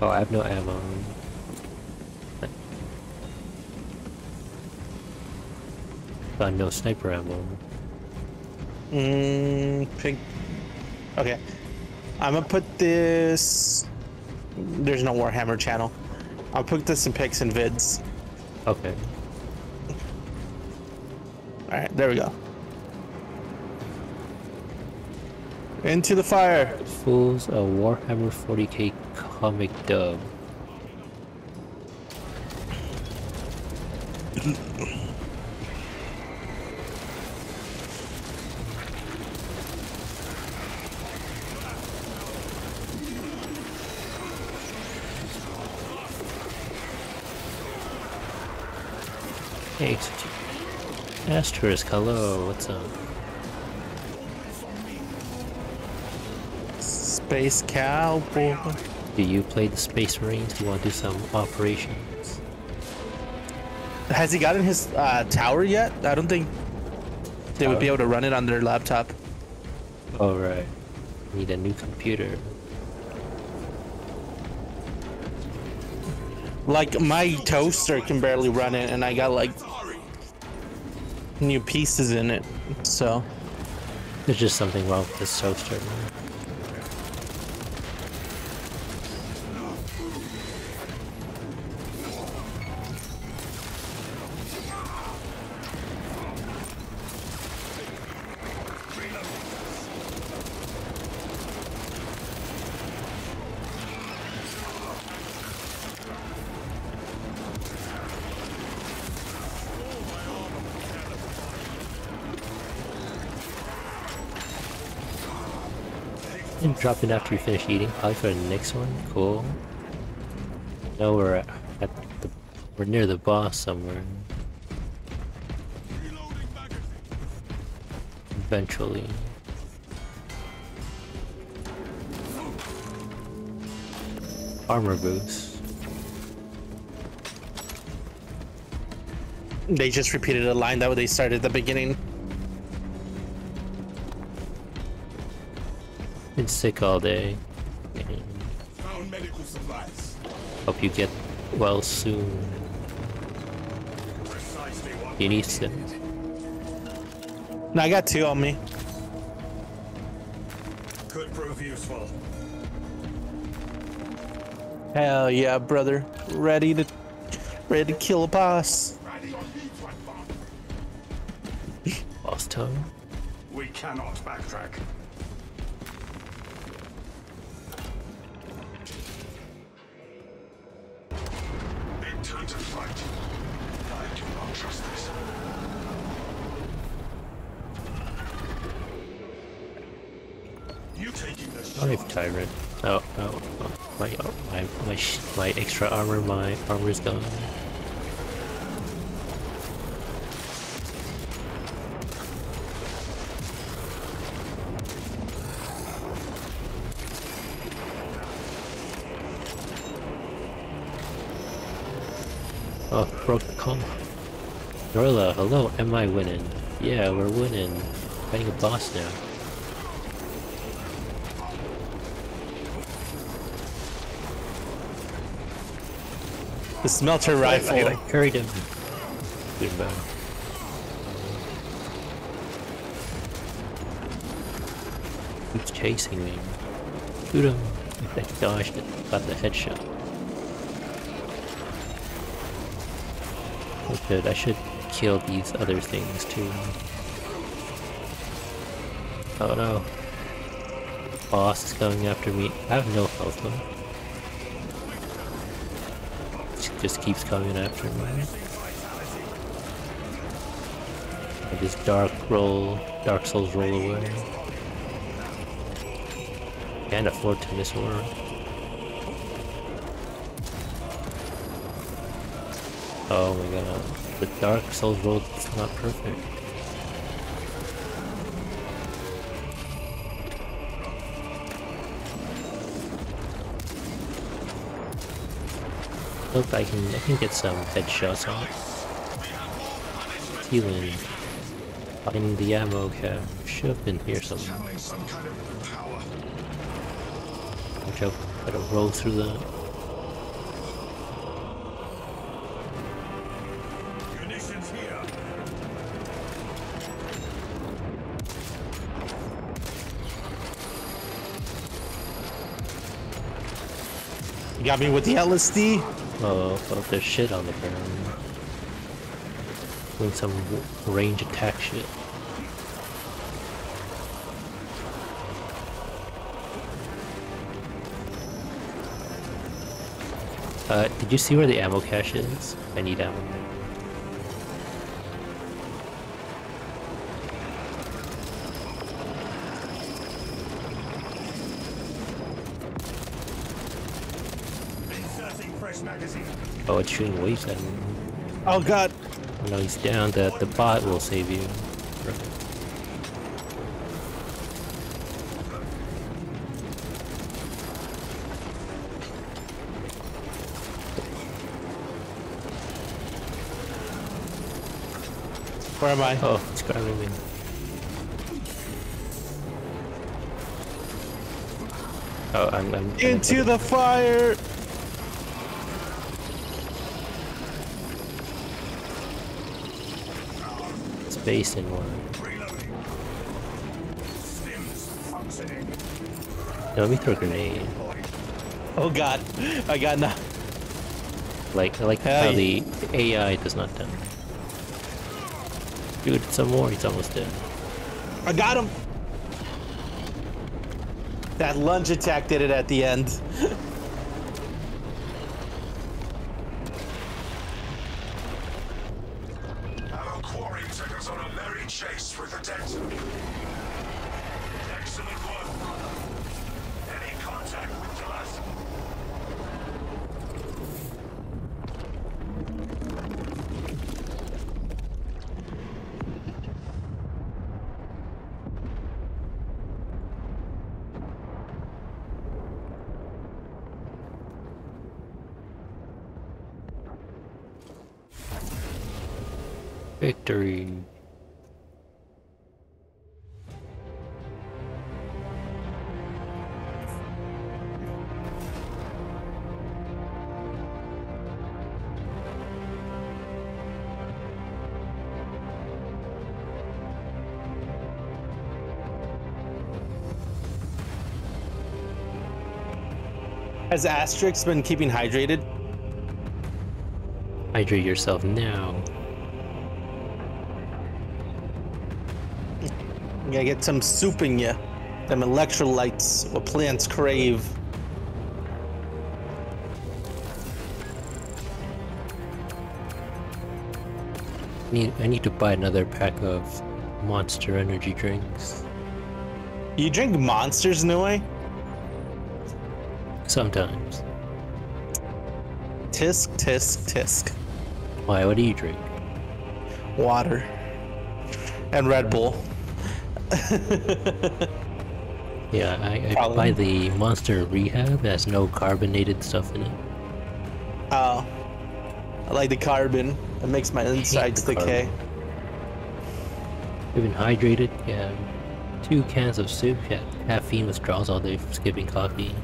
Oh, I have no ammo. Got no sniper ammo. Mm, pig. Okay, I'm gonna put this. There's no Warhammer channel. I'll put this in pics and vids. Okay. All right, there we go. Into the fire. Fools, a Warhammer 40k comic dub. Hey, Asterisk, hello, what's up? Space cowboy. Do you play the Space Marines? Do you want to do some operations? Has he gotten his uh, tower yet? I don't think they would be able to run it on their laptop. All right. Need a new computer. Like my toaster can barely run it, and I got like new pieces in it. So There's just something wrong with this toaster. And drop it after you finish eating, probably for the next one. Cool. Now we're at, at the, we're near the boss somewhere. Eventually. Armor boost. they just repeated a line that they started at the beginning. Been sick all day. Found medical supplies. Hope you get well soon. Precisely what You need to. needed. No, I got two on me. Could prove useful. Hell yeah, brother. Ready to Ready to kill a boss. Boss time. We cannot backtrack. Oh, oh, oh. My, oh, my, my, my extra armor, my armor is gone. Oh, broke the comp. Gorilla, hello, am I winning? Yeah, we're winning. Fighting a boss now. The smelter I, rifle. I carried him. Goodbye. Keeps chasing me. Shoot him. I dodged it. Got the headshot. Oh good, I should kill these other things too. Oh no. Boss is coming after me. I have no health though. Just keeps coming after me. I just dark roll, Dark Souls roll away. Can't afford to miss order. Oh my god, the Dark Souls roll is not perfect. Hope I can I can get some headshots on it. Healing. Finding the ammo cap. Should have been here somewhere. Watch out. Gotta roll through that. You got me with the LSD. Oh, oh, there's shit on the ground. Doing some range attack shit. Uh, did you see where the ammo cache is? I need ammo. Shooting waves at me. Oh god. No, he's down. The, the bot will save you. Perfect. Where am I? Oh, it's grabbing me. Oh, I'm, I'm Into the fire. Space in one. No, let me throw a grenade. Oh god. I got now. Like, I like how the AI does not die. Dude, some more, he's almost dead. I got him. That lunge attack did it at the end. Victory. Has Asterix been keeping hydrated? Hydrate yourself now. You gotta get some soup in ya. Them electrolytes, what plants crave. Need I need to buy another pack of monster energy drinks. You drink monsters, Nue? Sometimes. Tisk, tisk, tisk. Why? What do you drink? Water. And Red Bull. Yeah, I, I Probably. buy the Monster Rehab. It has no carbonated stuff in it. Oh. I like the carbon. It makes my insides decay. Even hydrated. Yeah. Two cans of soup. Yeah. Caffeine withdrawals all day from skipping coffee.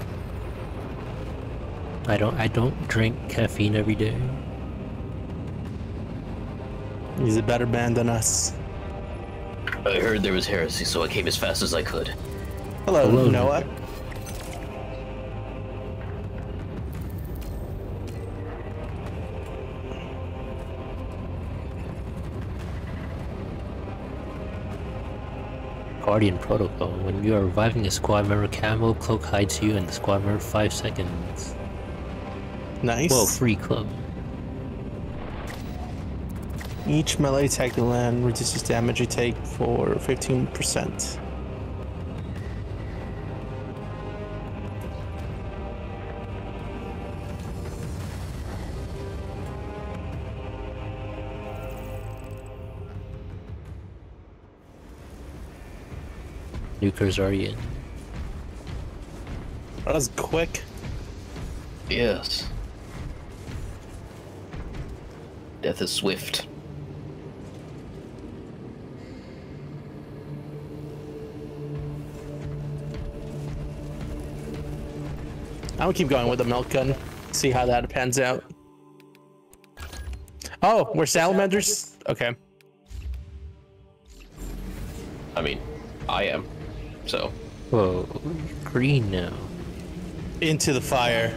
I don't. I don't drink caffeine every day. He's a better man than us. I heard there was heresy, so I came as fast as I could. Hello, Hello, Noah. Guardian Protocol. When you are reviving a squad member, Camo Cloak hides you and the squad member 5 seconds. Nice. Well, free club. Each melee attack you land reduces damage you take for 15%. Nuker's already in. That was quick. Yes. Death is swift. I'll keep going with the milk gun. See how that pans out. Oh, we're salamanders? Okay. I mean, I am. So, Whoa, green now. Into the fire.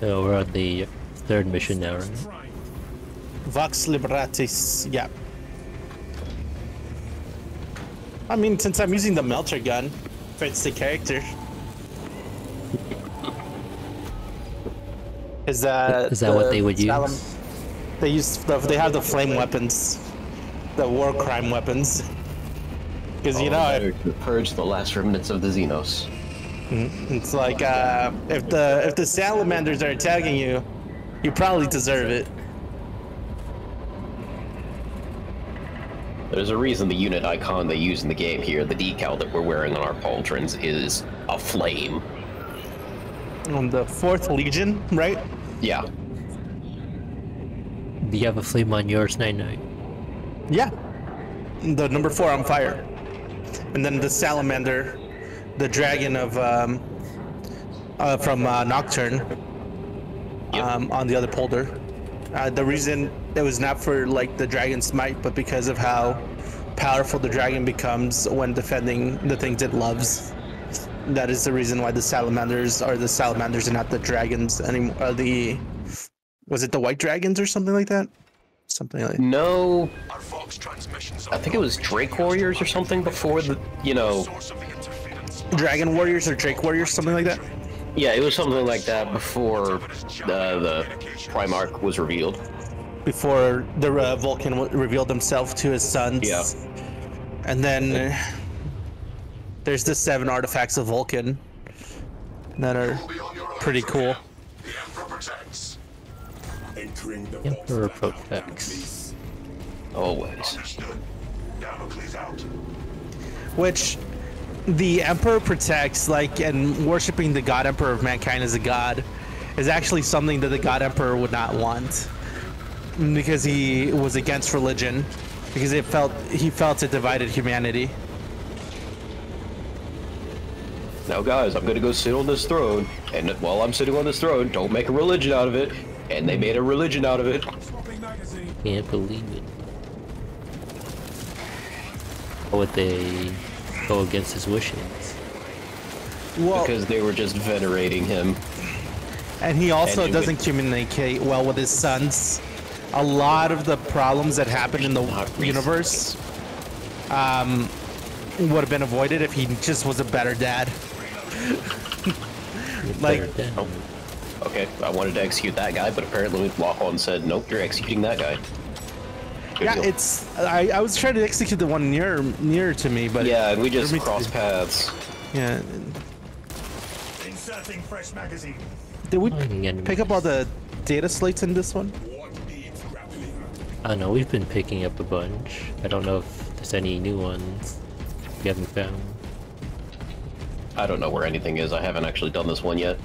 Uh, so we're at the third mission now, right? Vox Liberatis. Yeah. I mean, since I'm using the melter gun, fits the character. Is that Is that what they would Salam- use? They use the, they have the flame weapons, the war crime weapons. Because you oh, know, better to purge the last remnants of the Xenos. It's like uh, if the if the salamanders are attacking you, you probably deserve it. There's a reason the unit icon they use in the game here, the decal that we're wearing on our pauldrons, is a flame. On the fourth legion, right? Yeah. Do you have a flame on yours, Knighknight? Yeah. The number four on fire. And then the salamander, the dragon of um, uh, from uh, Nocturne, um, on the other pauldron. Uh, the reason it was not for like the dragon smite, but because of how powerful the dragon becomes when defending the things it loves. That is the reason why the salamanders are the salamanders and not the dragons anymore. Uh, the was it the white dragons or something like that? Something like No, Our Vox transmissions I think it was Drake Warriors or something before the, you know, dragon warriors or drake warriors, something like that. yeah, it was something like that before uh, the Primarch was revealed. before the uh, Vulkan w- revealed himself to his sons. Yeah. And then uh, there's the seven artifacts of Vulkan that are pretty cool. Emperor protects. Emperor protects. Always. Understood. Damocles out. Which the Emperor protects, like, and worshiping the God Emperor of mankind as a god is actually something that the God Emperor would not want because he was against religion because it felt he felt it divided humanity. Now, guys, I'm gonna go sit on this throne, and while I'm sitting on this throne, don't make a religion out of it. And they made a religion out of it. Swapping. Can't believe it. what would they go against his wishes? Well, Because they were just venerating him. and he also and he doesn't communicate well with his sons. A lot of the problems that happen in the universe um, would have been avoided if he just was a better dad. like, Better than- Oh. Okay, I wanted to execute that guy, but apparently Lockhorn said, nope, you're executing that guy. Good yeah, deal. it's. I, I was trying to execute the one near near to me, but Yeah, we just Me too. crossed paths. yeah. Inserting fresh magazine. Did we Finding pick up all the data slates in this one? What needs grappling? I don't know, we've been picking up a bunch. I don't know if there's any new ones we haven't found. I don't know where anything is. I haven't actually done this one yet.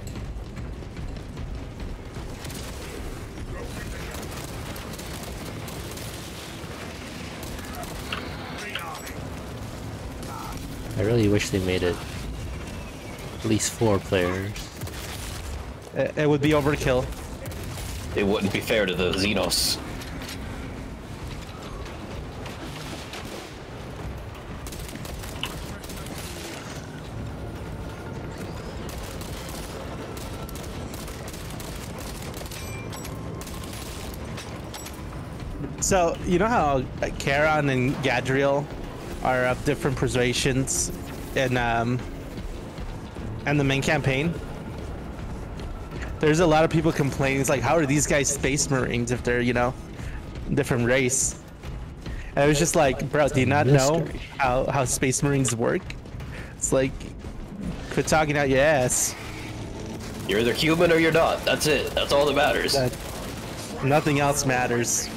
I really wish they made it at least four players. It, it would be overkill. It wouldn't be fair to the Xenos. So you know how uh, Chairon and Gadriel are of different persuasions in um and the main campaign. There's a lot of people complaining. It's like, how are these guys space marines if they're you know different race? And it was just like, bro, do you not know how how space marines work? It's like, quit talking out your ass. You're either human or you're not. That's it. That's all that matters. That nothing else matters.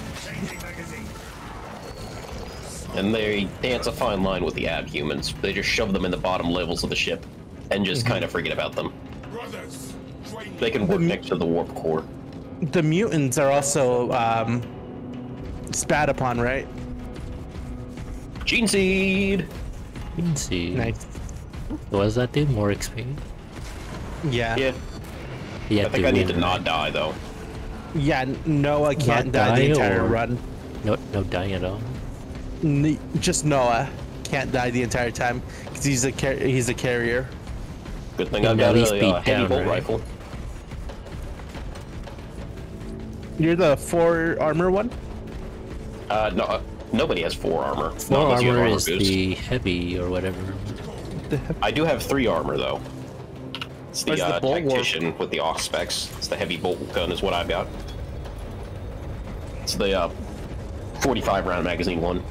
And they dance a fine line with the abhumans. They just shove them in the bottom levels of the ship and just kind of forget about them. Brothers, They can work next to the warp core. The mutants are also um, spat upon, right? Gene seed. You can see. Nice. What does that do? More XP? Yeah. Yeah. You I have think I need win, to not die though. Yeah, Noah can't die the entire or- run. No, no dying at all. N- just Noah can't die the entire time because he's a car- he's a carrier. Good thing I've got a uh, heavy down, bolt right? rifle. You're the four armor one. Uh, no, uh, nobody has four armor. Four not unless you have armor armor is boost. the heavy or whatever. I do have three armor though. It's the, Where's the uh, bulwark? tactician with the auspex. It's the heavy bolt gun is what I've got. It's the uh, 45 round magazine one.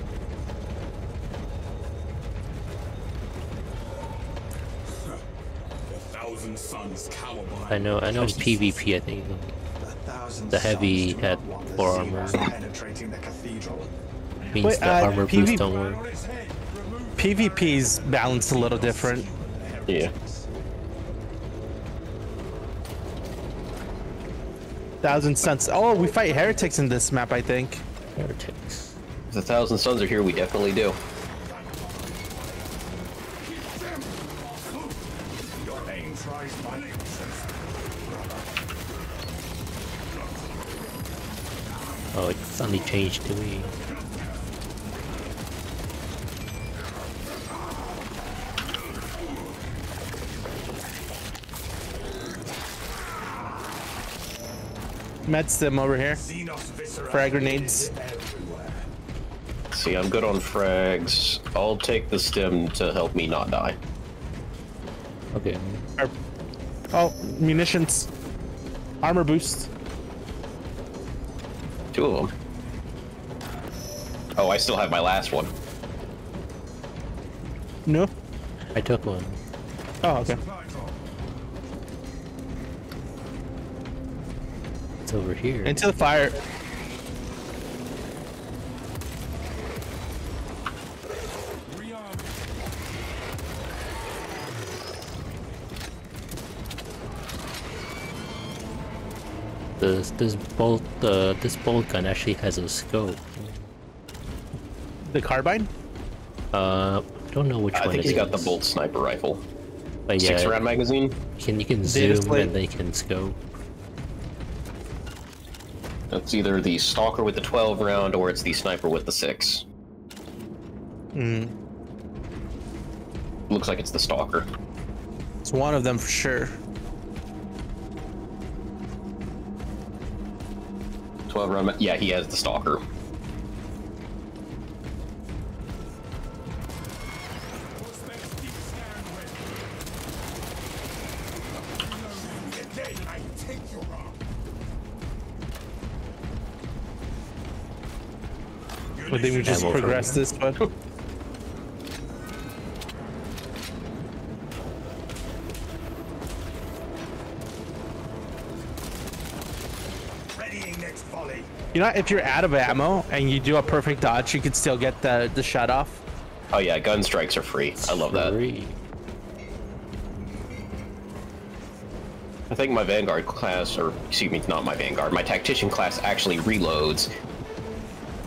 I know. I know. in PvP, I think the heavy had four armor. Penetrating the cathedral. Means Wait, the uh, armor PV boost don't work. On its PvP's balanced a little different. Yeah. Thousand Sons. Oh, we fight heretics in this map, I think. Heretics. If the thousand sons are here, we definitely do. your aim tries my Oh, it suddenly changed to me. Medstim over here. Frag grenades. See, I'm good on frags. I'll take the stem to help me not die. Okay. Or- Oh, munitions. Armor boost. Two of them. Oh, I still have my last one. No. I took one. Oh, okay. It's over here. Into the fire. This this bolt uh, this bolt gun actually has a scope. The carbine. Uh, I don't know which I one I think it he's got the bolt sniper rifle. But yeah, Six round magazine. can you can Data zoom slate. and they can scope. It's either the stalker with the 12 round or it's the sniper with the 6. Hmm. Looks like it's the stalker. It's one of them for sure. 12 round. Yeah, he has the stalker. But then we just Ammo for progress this one. Readying next volley. You know, if you're out of ammo and you do a perfect dodge, you can still get the the shot off. Oh yeah, gun strikes are free. I love that. Free. I think my Vanguard class, or excuse me, not my Vanguard, my Tactician class actually reloads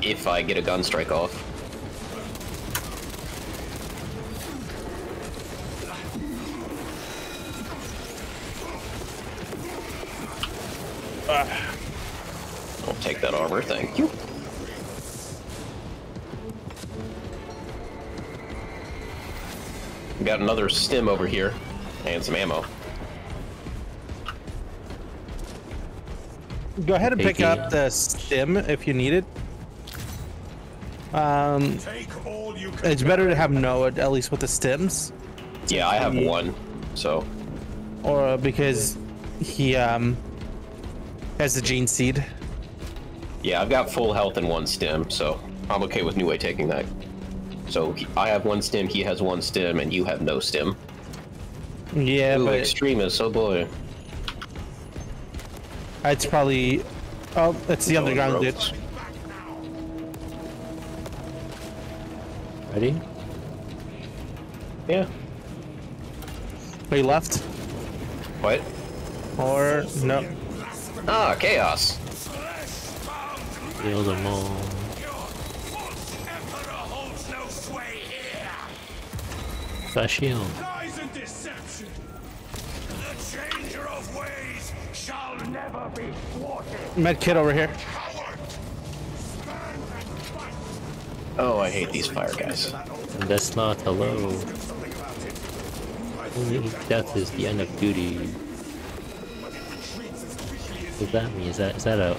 if I get a gun strike off. I'll take that armor, thank you. We got another stim over here, and some ammo. Go ahead and pick up the stim if you need it. Um, Take all you can. it's better to have no at least with the stims, Yeah, I have one, so or uh, because he um has the gene seed. Yeah, I've got full health and one stim, so I'm okay with Nue taking that. So he- I have one stim, he has one stim, and you have no stim. Yeah, Ooh, but extremist, oh boy. it's probably. Oh, it's the Oh, underground ditch. Ready? Yeah. He left, What? or no? Ah, chaos. Kill them all. Emperor holds no sway here. Flash shield. Lies and deception. The changer of ways shall never be thwarted. Med kit over here. Oh, I hate these fire guys. And that's not hello. Only death is the end of duty. What does that mean? Is that is that a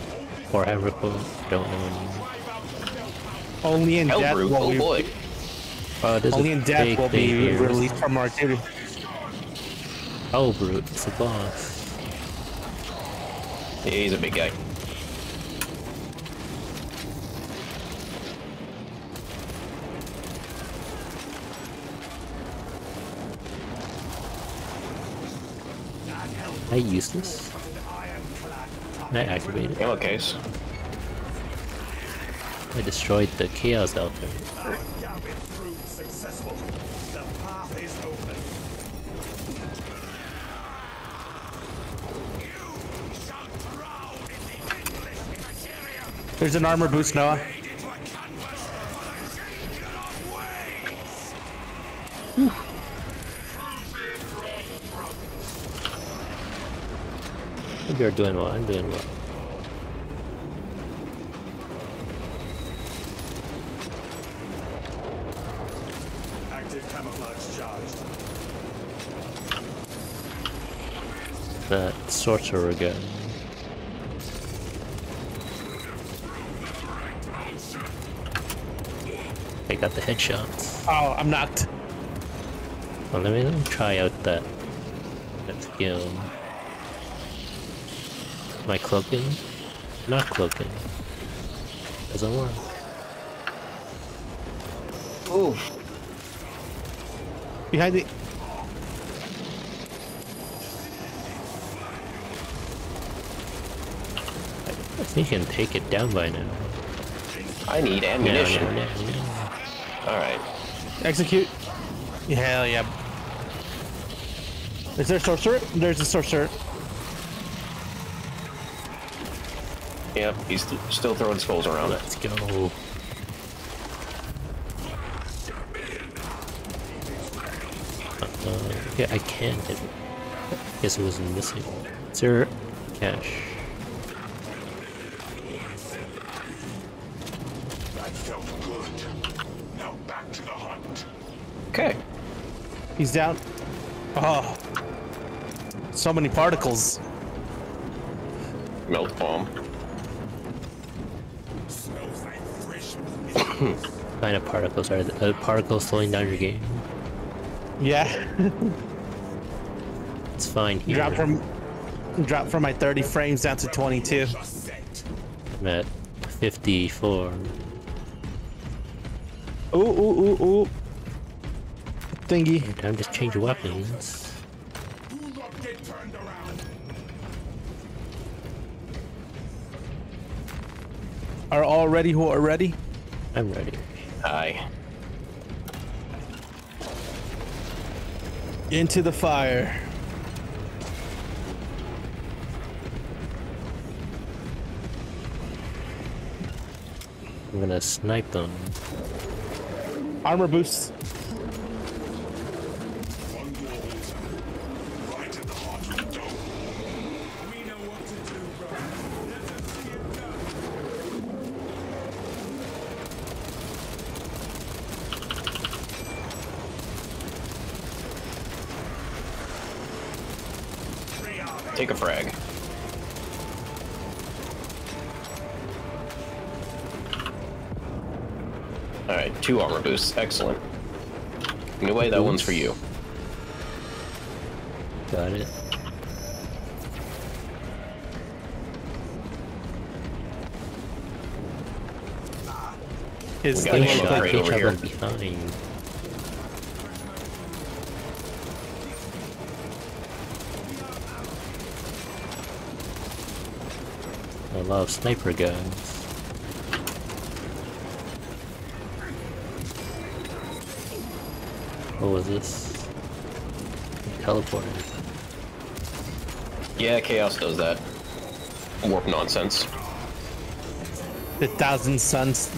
Warhammer quote? I don't know anymore. Only in death Hellbrute, will oh we. boy. Oh, there's Only in death will be here. released from our duty. Oh, brute, it's a boss. Yeah, he's a big guy. I use this? I activate it. Ammo case. I destroyed the chaos altar. Gambit proved successful. The path is open. You shall drown in the endless material. There's an armor boost, Noah. Made into a canvas for the changer of ways. You're doing well, I'm doing well. Active camouflage charged. That sorcerer guy. I got the headshots. Oh, I'm knocked. Well, let me, let me try out that that skill. Am I cloaking? Not cloaking. Doesn't work. Ooh. Behind the. I think you can take it down by now. I need No, ammunition. no, no, no. Alright. Execute. Hell yeah. Is there a sorcerer? There's a sorcerer. Yep, he's still throwing skulls around. Let's go. Uh, yeah, I can hit it. I guess it was missing. Is there cash? Okay. He's down. Oh. So many particles. Melt bomb. Hmm. kind of particles are the particles slowing down your game? Yeah. It's fine here. drop from drop from my 30 frames down to 22. I'm at 54. Ooh, ooh, ooh, ooh. Thingy. Time to change weapons. Do not get turned around. Are all ready who are ready? I'm ready. Hi. Into the fire. I'm gonna snipe them. Armor boosts. Right in the heart of the dome. We know what to do, brother. Let us see it done. Take a frag. Alright, two armor boosts. Excellent. Anyway, that one's for you. Got it. His We got thing a looked shot like right over here. behind. I love sniper guns. What was this? Teleporter. Yeah, Chaos does that. Warp nonsense. the thousand sons.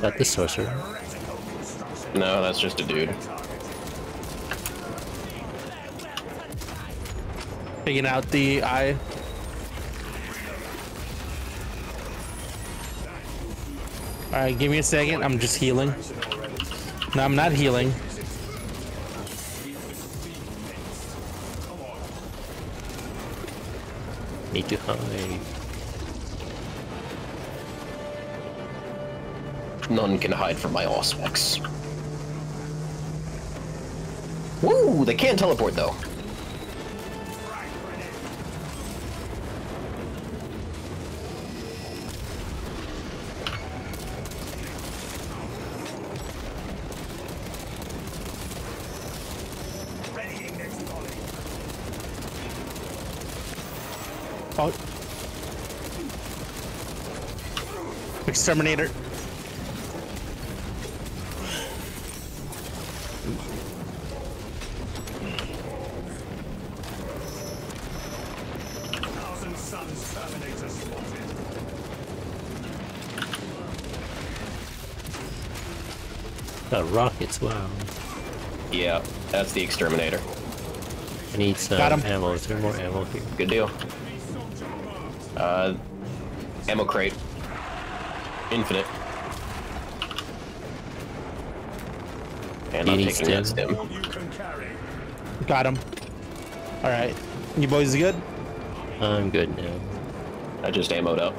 Got the sorcerer. No, that's just a dude. Taking out the eye. Alright, give me a second. I'm just healing. No, I'm not healing. Need to hide. None can hide from my auspex. Woo! They can't teleport though. Exterminator. Thousand Terminator spotted. Got rockets, wow. Yeah, that's the exterminator. I need some Got 'em. ammo. Is there more ammo here? Good deal. Uh, ammo crate. Infinite. And You I'm taking that stim? stim. You can carry. Got him. Alright. You boys good? I'm good now. I just ammoed up.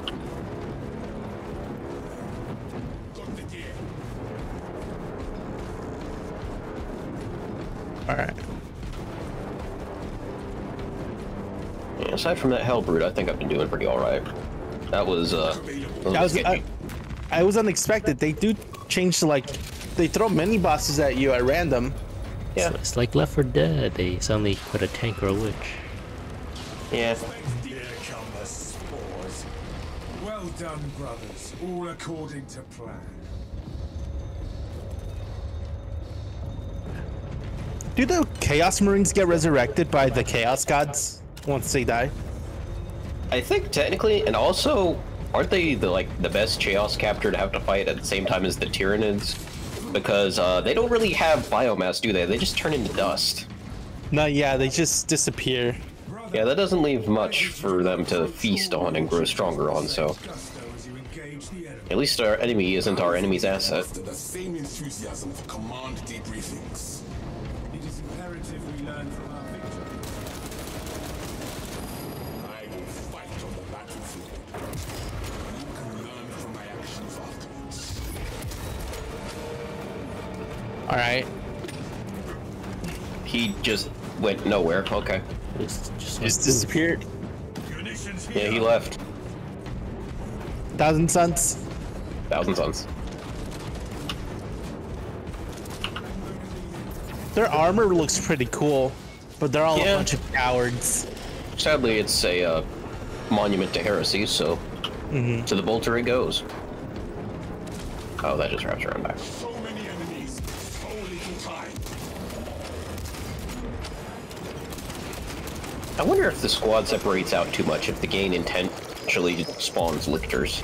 Got the gear. Alright. Yeah, aside from that hell brute, I think I've been doing pretty alright. That was, uh, that That was, sketchy. I, I was unexpected. They do change to like, they throw mini bosses at you at random. yeah, So it's like Left 4 Dead. They suddenly put a tank or a witch. yeah. Here come the spores. Well done, brothers. All according to plan. Do the Chaos Marines get resurrected by the Chaos Gods once they die? I think technically, and also, aren't they the like the best Chaos capture to have to fight at the same time as the Tyranids? Because uh, they don't really have biomass, do they? They just turn into dust. No, yeah, they just disappear. Yeah, that doesn't leave much for them to feast on and grow stronger on. So, Gusto as you engage the enemy. At least our enemy isn't our enemy's asset. All right. He just went nowhere. Okay. Just, just, Just disappeared. Yeah, he left. Thousand sons. Thousand sons. Their armor looks pretty cool, but they're all Yeah. a bunch of cowards. Sadly, it's a uh, monument to heresy, so to the bolter it goes. Oh, that just wraps around back. I wonder if the squad separates out too much if the game intentionally spawns lictors.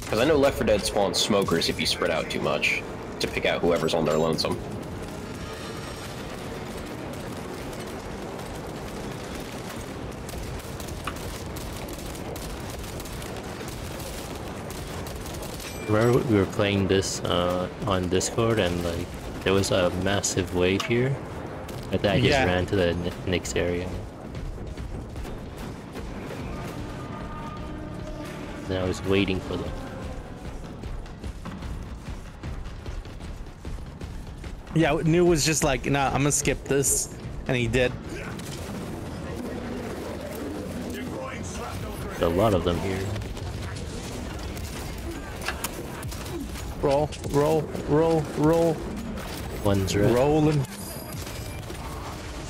Because I know Left 4 Dead spawns smokers if you spread out too much to pick out whoever's on their lonesome. Remember we were playing this uh, on Discord and like there was a massive wave here. I think I just Yeah. ran to the N- next area. And I was waiting for them. Yeah, Nue was just like, nah, I'm gonna skip this, and he did. Deploying shrapnel grenade. There's a lot of them here. Roll, roll, roll, roll, One's red. rolling.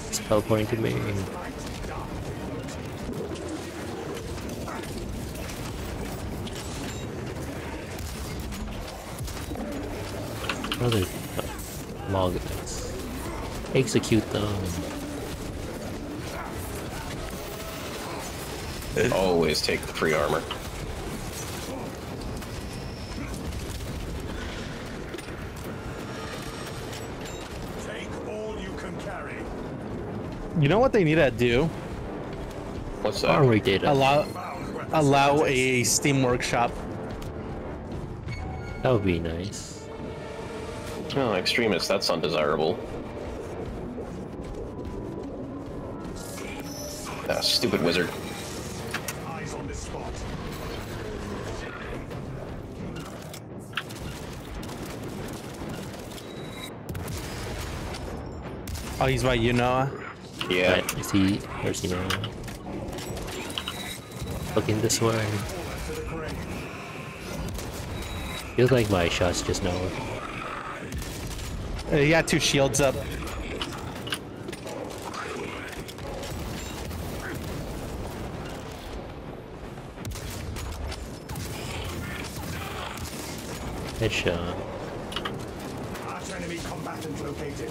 It's teleporting to me. Another log guys. Execute them. Always take the free armor. Take all you can carry. You know what they need to do? What's that? Armory data. Allow, allow a Steam workshop. That would be nice. Oh, extremists, that's undesirable. Ah, stupid wizard. Eyes on this spot. Oh, he's by you, Noah. Yeah. Right, is he? Where's he now? Looking this way. Feels like my shots just now. Uh, he got two shields up. Headshot. Arch enemy combatant located.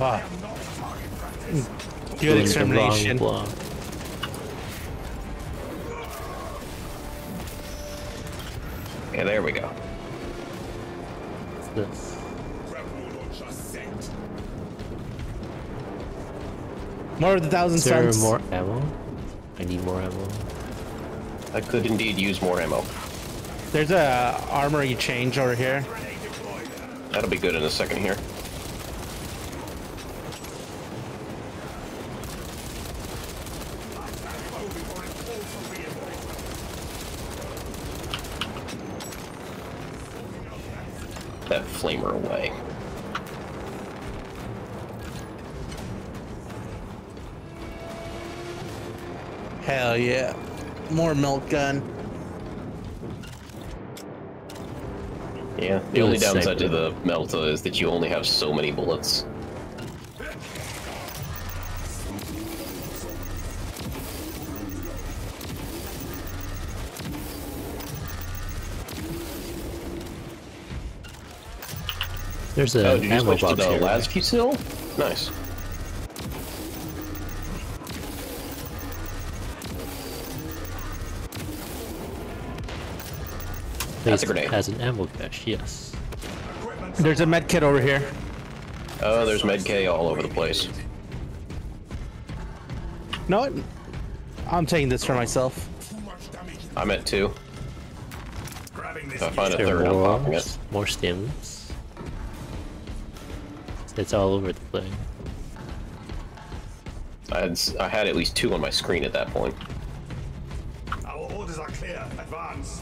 Ah, Doing good the wrong extermination. block. Yeah, there we go. What's this? Grapple launcher sent. More of the thousand Is there sons. more ammo? I need more ammo. I could indeed use more ammo. There's a armory change over here. That'll be good in a second here. More milk gun. Yeah, the only downside to the Melta is that you only have so many bullets. There's a Oh, did you ammo switch to box the here. las fusil? Nice. That's a grenade. Has an ammo cache, yes. There's a med kit over here. Oh, there's Med-K all over the place. No, I'm taking this for myself. I'm at two. If I find a There third, are I'm more popping arms, it. more stims. It's all over the place. I had, s- I had at least two on my screen at that point. Our orders are clear. Advance.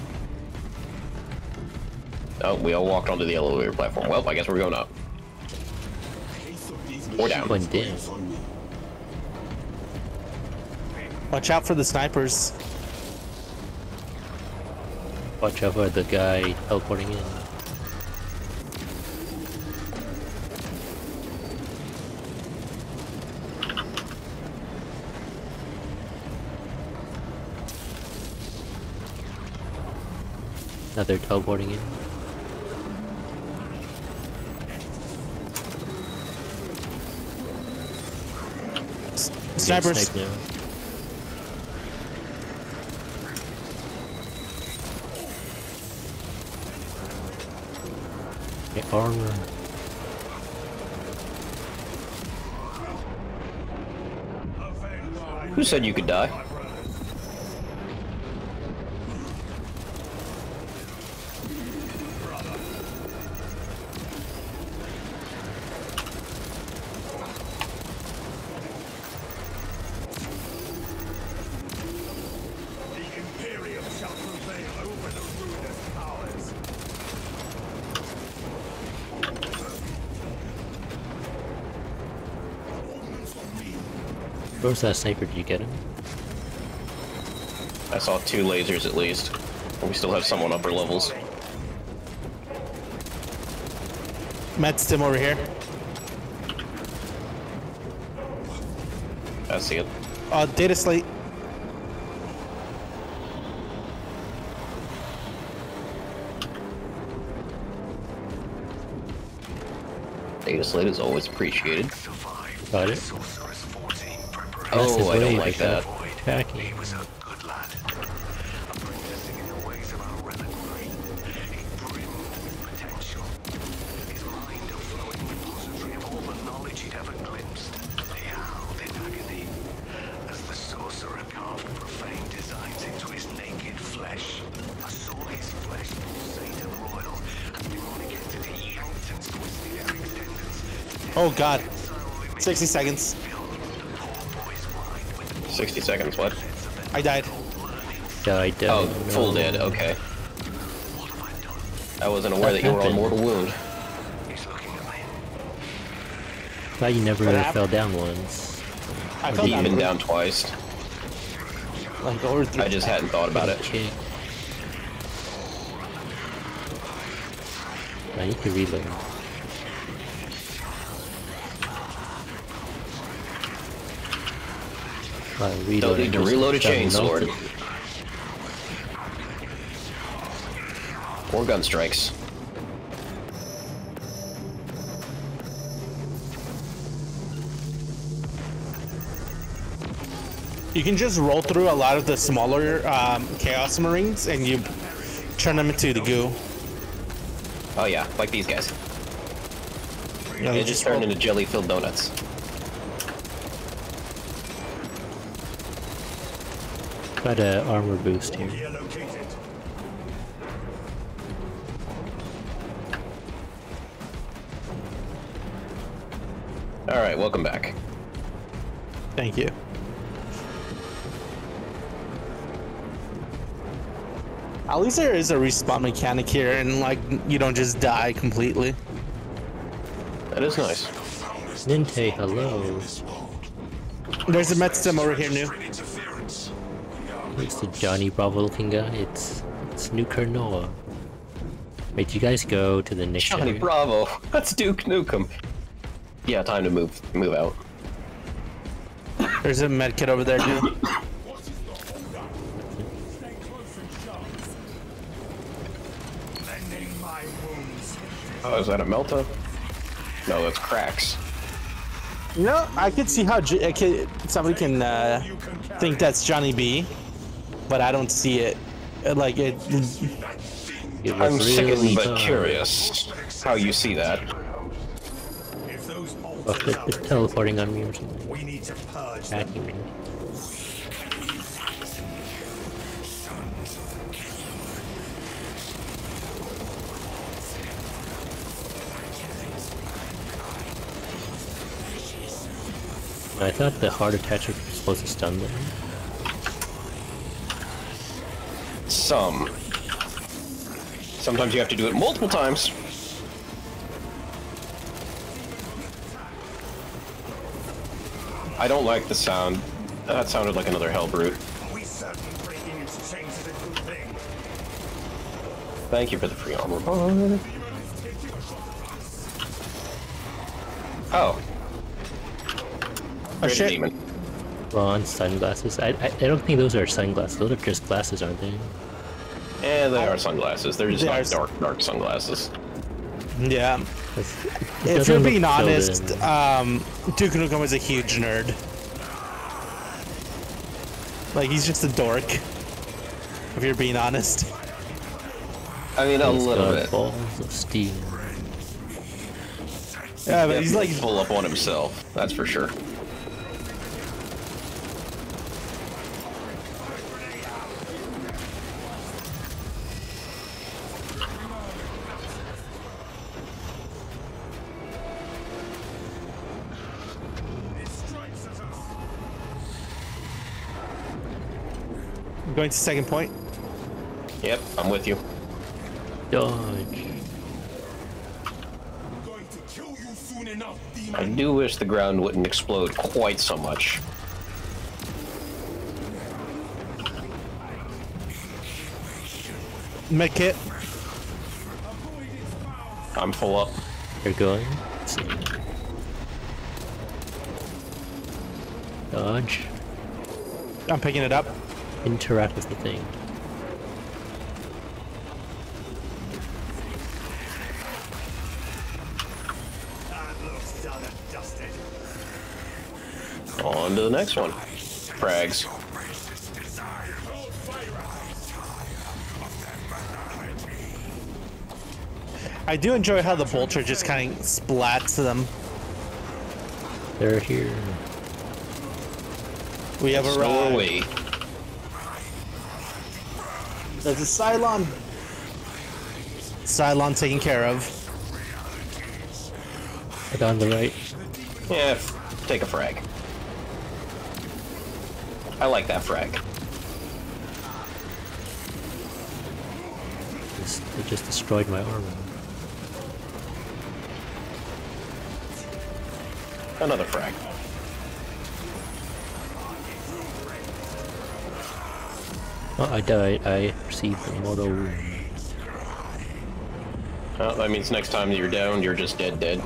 Oh, we all walked onto the elevator platform. Well, I guess we're going up. Or down. Went down. Watch out for the snipers. Watch out for the guy teleporting in. Now they're teleporting in. Snipers. Snipe now. Get armor. Who said you could die? Where's that sniper? Did you get him? I saw two lasers at least. We still have someone upper levels. Met stim over here. I see it. Uh, data slate. Data slate is always appreciated. Got it. Oh, I don't like that. Attacking. Oh god. 60 seconds. 60 seconds, what? I died. Died down. Oh, full dead, okay. I wasn't aware that you were on mortal wound. Thought you never What really fell down once. I fell You've down. been down twice. Like over three. I just hadn't thought about it. Kick. I need to reload. Uh, reload Don't need to reload a chainsword. Or gun strikes. You can just roll through a lot of the smaller um, Chaos Marines and you turn them into the goo. Oh yeah, like these guys. You They you just turned into jelly-filled donuts. Got a armor boost here. Here. Alright, welcome back. Thank you. At least there is a respawn mechanic here, and like you don't just die completely. That is nice. Ninte, hello. There's a med stim over here, Nue. It's the Johnny Bravo looking guy. It's it's Nue Noah. Wait, you guys go to the next Johnny area? Bravo. That's Duke Nukem. Yeah, time to move move out. There's a med kit over there, Nue. Mending my wounds. Oh, is that a Melta? No, that's cracks. You know, I could see how J- I could, somebody can uh, think that's Johnny B, but I don't see it. Like it. It I'm was sickened but curious how you see that. If those Oh, they're, they're teleporting on me or something. We need to purge. Attacking me. I thought the heart attacks were supposed to stun them. Some. Sometimes you have to do it multiple times. I don't like the sound. That sounded like another Hell Brute. We certainly breaking into is a good thing. Thank you for the free armor. Oh. Oh, Great shit. demon. Ron, sunglasses. I, I I don't think those are sunglasses. Those are just glasses, aren't they? Yeah, they are sunglasses. They're just They not are s- dark, dark sunglasses. Yeah. If you're being honest, um, Duke Nukem is a huge nerd. Like he's just a dork. If you're being honest. I mean, a He's little got bit. balls of steel. Yeah, but he's like full up on himself. That's for sure. Going to second point. Yep, I'm with you. Dodge. Going to kill you soon enough, I do wish the ground wouldn't explode quite so much. Med kit. I'm full up. You're going. Dodge. I'm picking it up. Interact with the thing. That looks done and dusted. On to the next one. Frags. I do enjoy how the vulture just kind of splats them. They're here. We have a Snow away. There's a Cylon. Cylon taken care of. Right on the right. Yeah, f- take a frag. I like that frag. Just, they just destroyed my armor. Another frag. Oh, I died. I mortal wound. Well, that means next time you're down, you're just dead dead.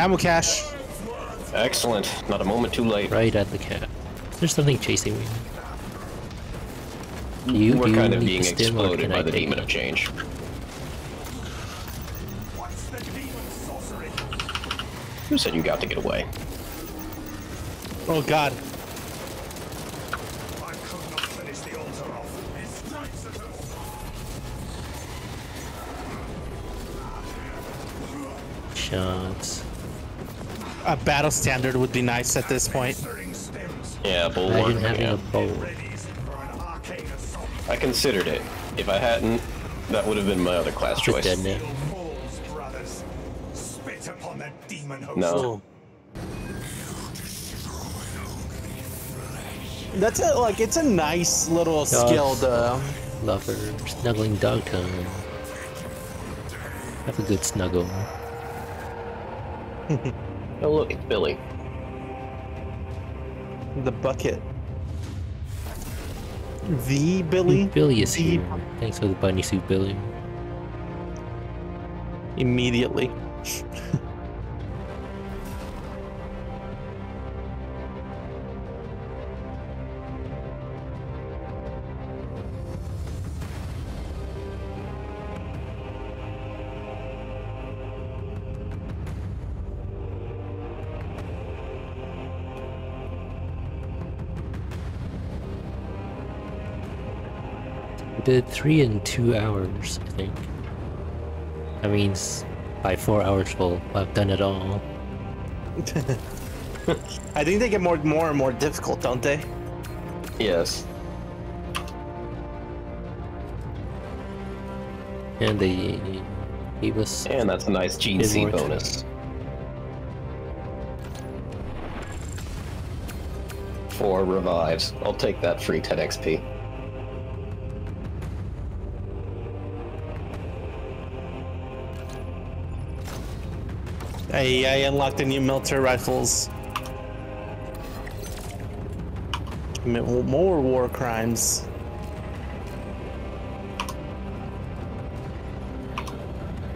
Ammo cache. Excellent. Not a moment too late. Right at the cat. There's something chasing me. You, We're you kind of being the stim or exploded by I the demon it? of change. What's the demon sorcery? Who said you got to get away? Oh god. I A battle standard would be nice at this point. Yeah, bulwark. Imagine yeah. a bow. Readies for an arcane assault. I considered it. If I hadn't, that would have been my other class Just choice. dead now. Falls, brothers. Spit upon the demon host. No. That's a, like it's a nice little skill to Lover. Snuggling dog time. Have a good snuggle. Oh look, it's Billy. the bucket. The Billy. Billy is The- here. Thanks for the bunny suit, Billy. immediately. did three in two hours, I think. That means by four hours we'll have done it all. I think they get more, more and more difficult, don't they? Yes. And they gave us And that's a nice Did GC bonus. Four revives. I'll take that free 10 XP. I, I unlocked the new military rifles. More war crimes.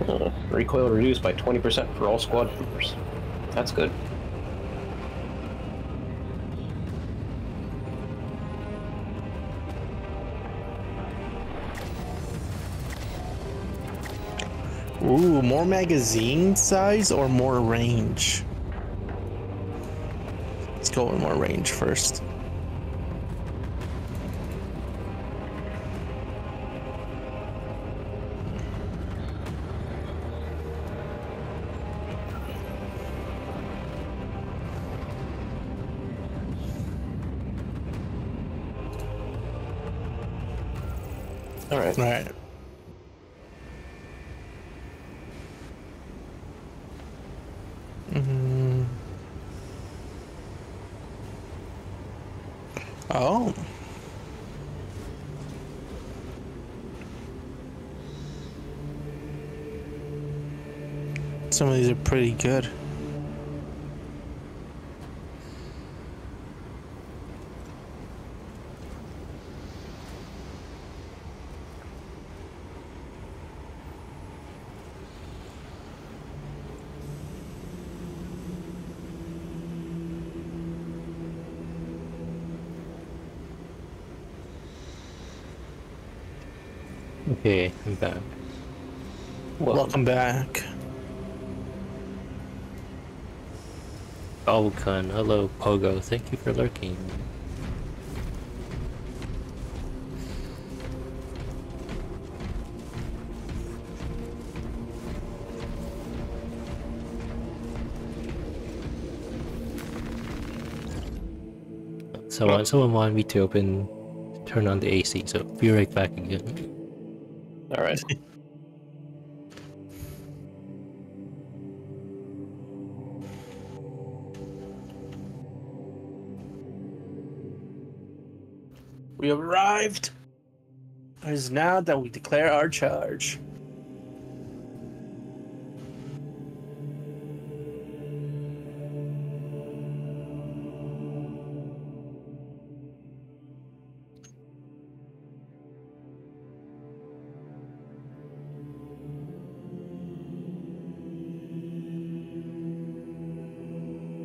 Uh, recoil reduced by 20% for all squad members. That's good. Ooh, more magazine size or more range? Let's go with more range first. Alright. All right. Mm. Oh. Some of these are pretty good. Okay, I'm back. Welcome back. Balkan, hello Pogo, thank you for lurking. Someone, someone wanted me to open, turn on the AC, so be right back again. Alright. We have arrived. It is now that we declare our charge.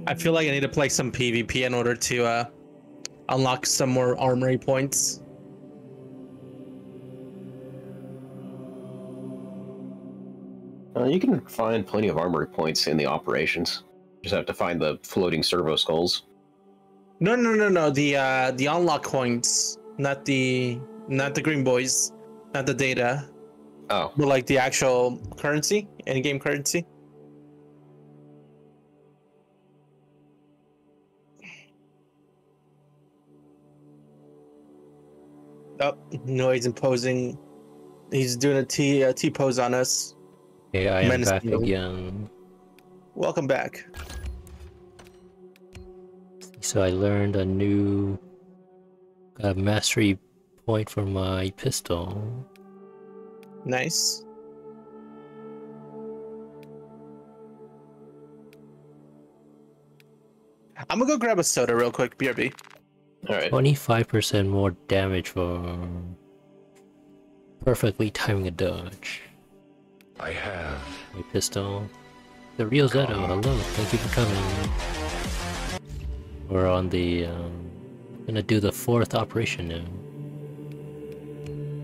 I feel like I need to play some PvP in order to uh, unlock some more armory points. Uh, you can find plenty of armory points in the operations. Just have to find the floating servo skulls. No, no, no, no. The uh, the unlock points, not the not the green boys, not the data, Oh, but like the actual currency, in-game currency. Oh, no, he's imposing. He's doing a T a T pose on us. Okay, I am back again. Welcome back. So I learned a new uh, mastery point for my pistol. Nice. I'm gonna go grab a soda real quick, BRB. Alright. 25% more damage for perfectly timing a dodge. I have. My pistol. The real Zeto, hello, thank you for coming. We're on the, um, gonna do the fourth operation now.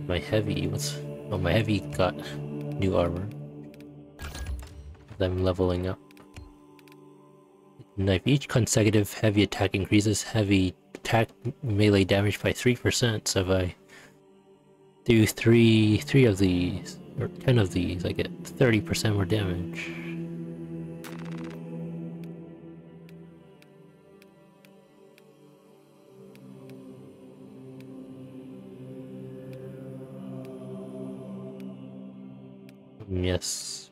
My heavy, what's, oh my heavy got new armor. I'm leveling up. Knife, each consecutive heavy attack increases heavy attack melee damage by 3%, so if I do three, three of these, or 10 of these, I get 30% more damage. Mm, yes.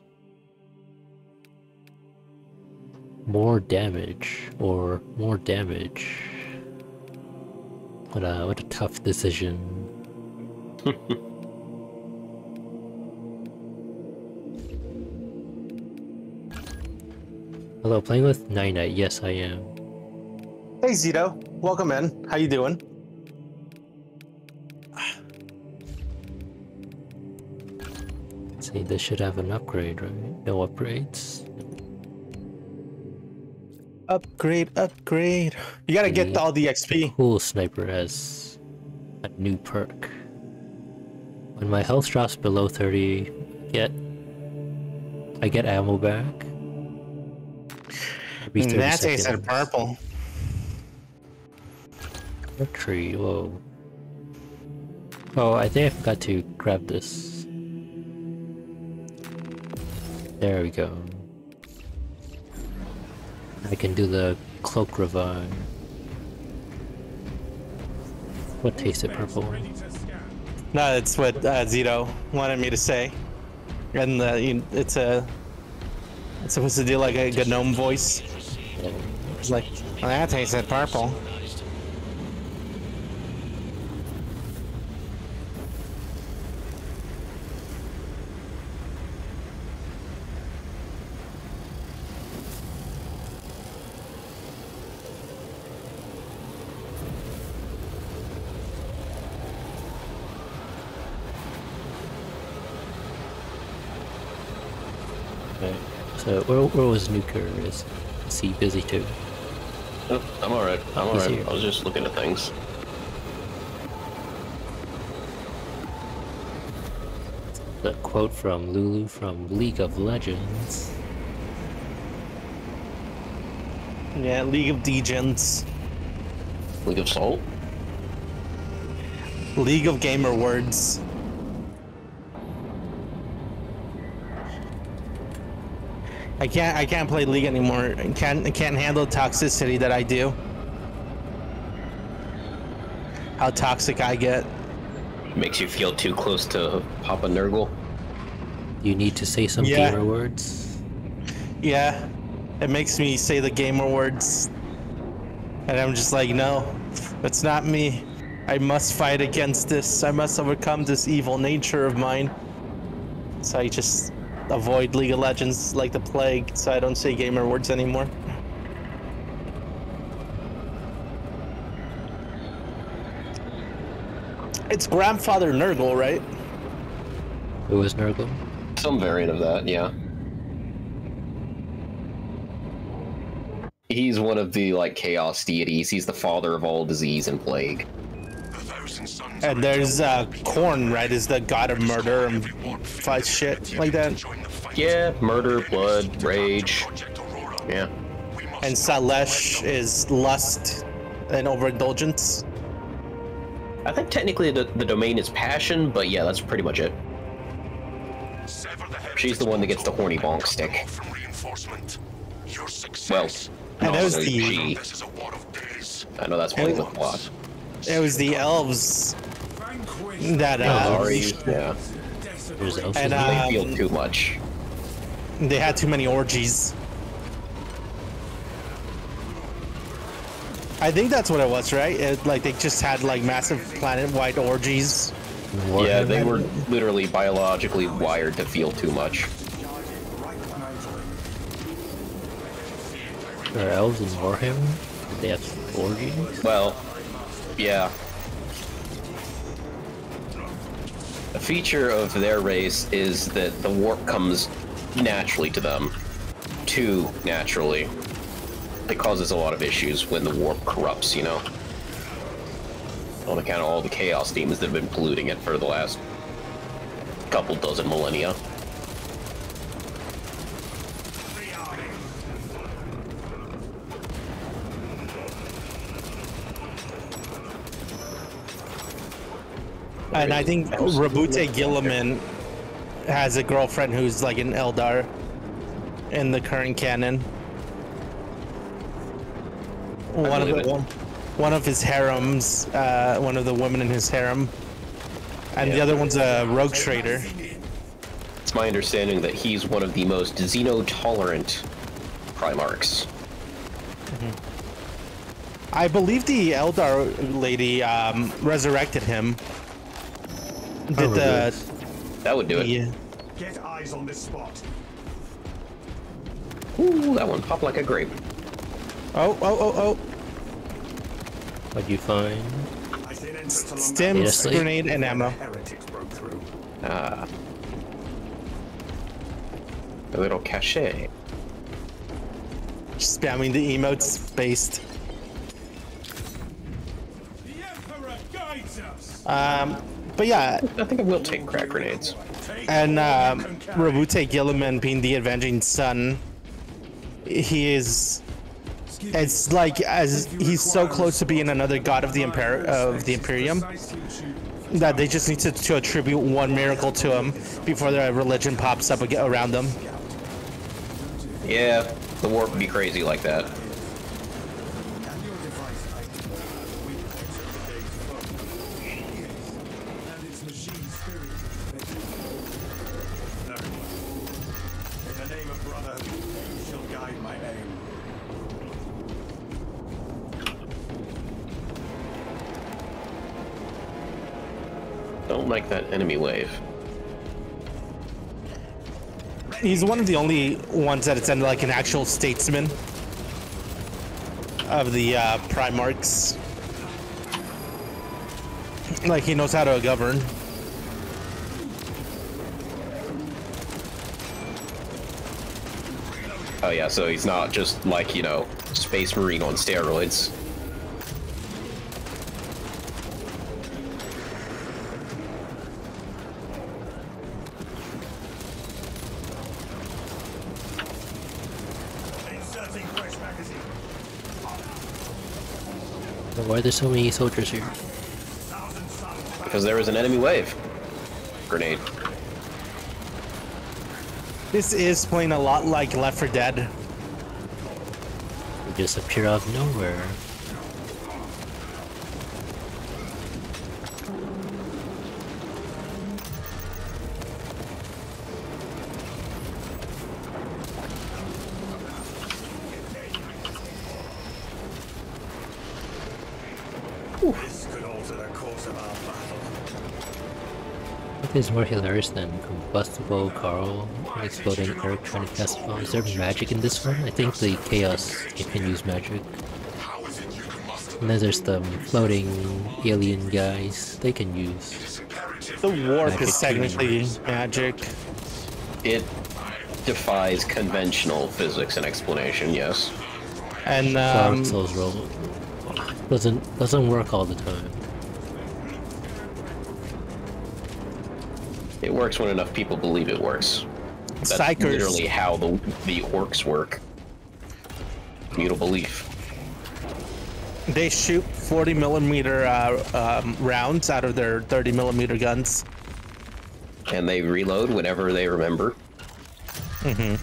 More damage, or more damage. What a, what a tough decision. Hello, playing with Knighknight. Yes, I am. Hey Zito, welcome in. How you doing? See, this should have an upgrade, right? No upgrades. Upgrade, upgrade. You gotta get The all the XP. Cool sniper has a new perk. When my health drops below 30, get I get ammo back. Every mm, 30 That's ace seconds. and purple. A tree, whoa. Oh, I think I forgot to grab this. There we go. I can do the cloak revive. What tasted purple? No, that's what uh, Zito wanted me to say. And uh, you, it's a. It's supposed to do like a gnome voice. It's like, well, that tasted purple. Right. So where, where was Nuker? Is, is he busy too? Oh, I'm alright. I'm alright. I was just looking at things. The quote from Lulu from League of Legends. Yeah, League of Degens. League of Salt? League of Gamer Words. I can't I can't play League anymore. I can't I can't handle the toxicity that I do. How toxic I get. Makes you feel too close to Papa Nurgle. You need to say some Yeah. gamer words. Yeah. It makes me say the gamer words. And I'm just like, no, that's not me. I must fight against this. I must overcome this evil nature of mine. So I just avoid League of Legends like the plague, so I don't say gamer words anymore. It's grandfather Nurgle, right? Who is was Nurgle? Some variant of that, yeah. He's one of the like chaos deities. He's the father of all disease and plague. The Thousand Sons And there's uh, Khorne, right? Is the god of murder and fight shit like that. join the fight. Yeah, murder, blood, rage. Yeah. And Slaanesh is lust and overindulgence. I think technically the, the domain is passion, but yeah, that's pretty much it. sever the head She's the one that gets the horny bonk stick. from reinforcement. Your Well. And it was the- she. This is a war of days. I know that's playing with a lot. It was the elves that uh, Sorry. Yeah. There's Desecrate. also And, They uh, feel Um, too much. they had too many orgies. I think that's what it was, right? It, like they just had like massive planet-wide orgies. Yeah, they were literally biologically wired to feel too much. Are elves in Warhammer? They have orgies? Well, yeah. A feature of their race is that the warp comes naturally to them. Too naturally. It causes a lot of issues when the warp corrupts, you know? On account of all the chaos demons that have been polluting it for the last couple dozen millennia. And I think Roboute Guilliman has a girlfriend who's like an Eldar in the current canon. One of the, one, one of his harems, uh, one of the women in his harem, and the other one's a rogue trader. It's my understanding that he's one of the most xeno-tolerant Primarchs. I believe the Eldar lady um, resurrected him. Did Probably. the That would do it. yeah. Get eyes on this spot. Ooh, that one popped like a grape. Oh oh oh oh! What'd you find? I see an entrance along Stims, Seriously? grenade, and ammo. heretics broke. Ah. A little cachet. Spamming the emotes based. The Emperor guides us! Um, but yeah, I think I will take crack grenades. and um, Roboute Guilliman being the avenging son, he is. It's like as he's so close to being another god of the Imper- of the Imperium that they just need to, to attribute one miracle to him before their religion pops up around them. Yeah, the warp would be crazy like that. Don't like that enemy wave. He's one of the only ones that it's in like an actual statesman of the uh, Primarchs. Like he knows how to govern. Oh yeah, so he's not just like, you know, Space Marine on steroids. Why are there so many soldiers here? Because there was an enemy wave. Grenade. This is playing a lot like Left 4 Dead. They just appear out of nowhere. This could alter the course of our battle. What is more hilarious than combustible Carl exploding Eric trying to cast a? Is there magic in this one? I think the chaos it can use magic. And then there's the floating alien guys. They can use. The warp Magic is technically magic. It defies conventional physics and explanation, yes. And Dark um, Souls roll doesn't doesn't work all the time. It works when enough people believe it works. That's Psykers. literally how the the orcs work. Mutable belief. they shoot 40 millimeter uh, um, rounds out of their 30 millimeter guns. And they reload whenever they remember. Mm-hmm.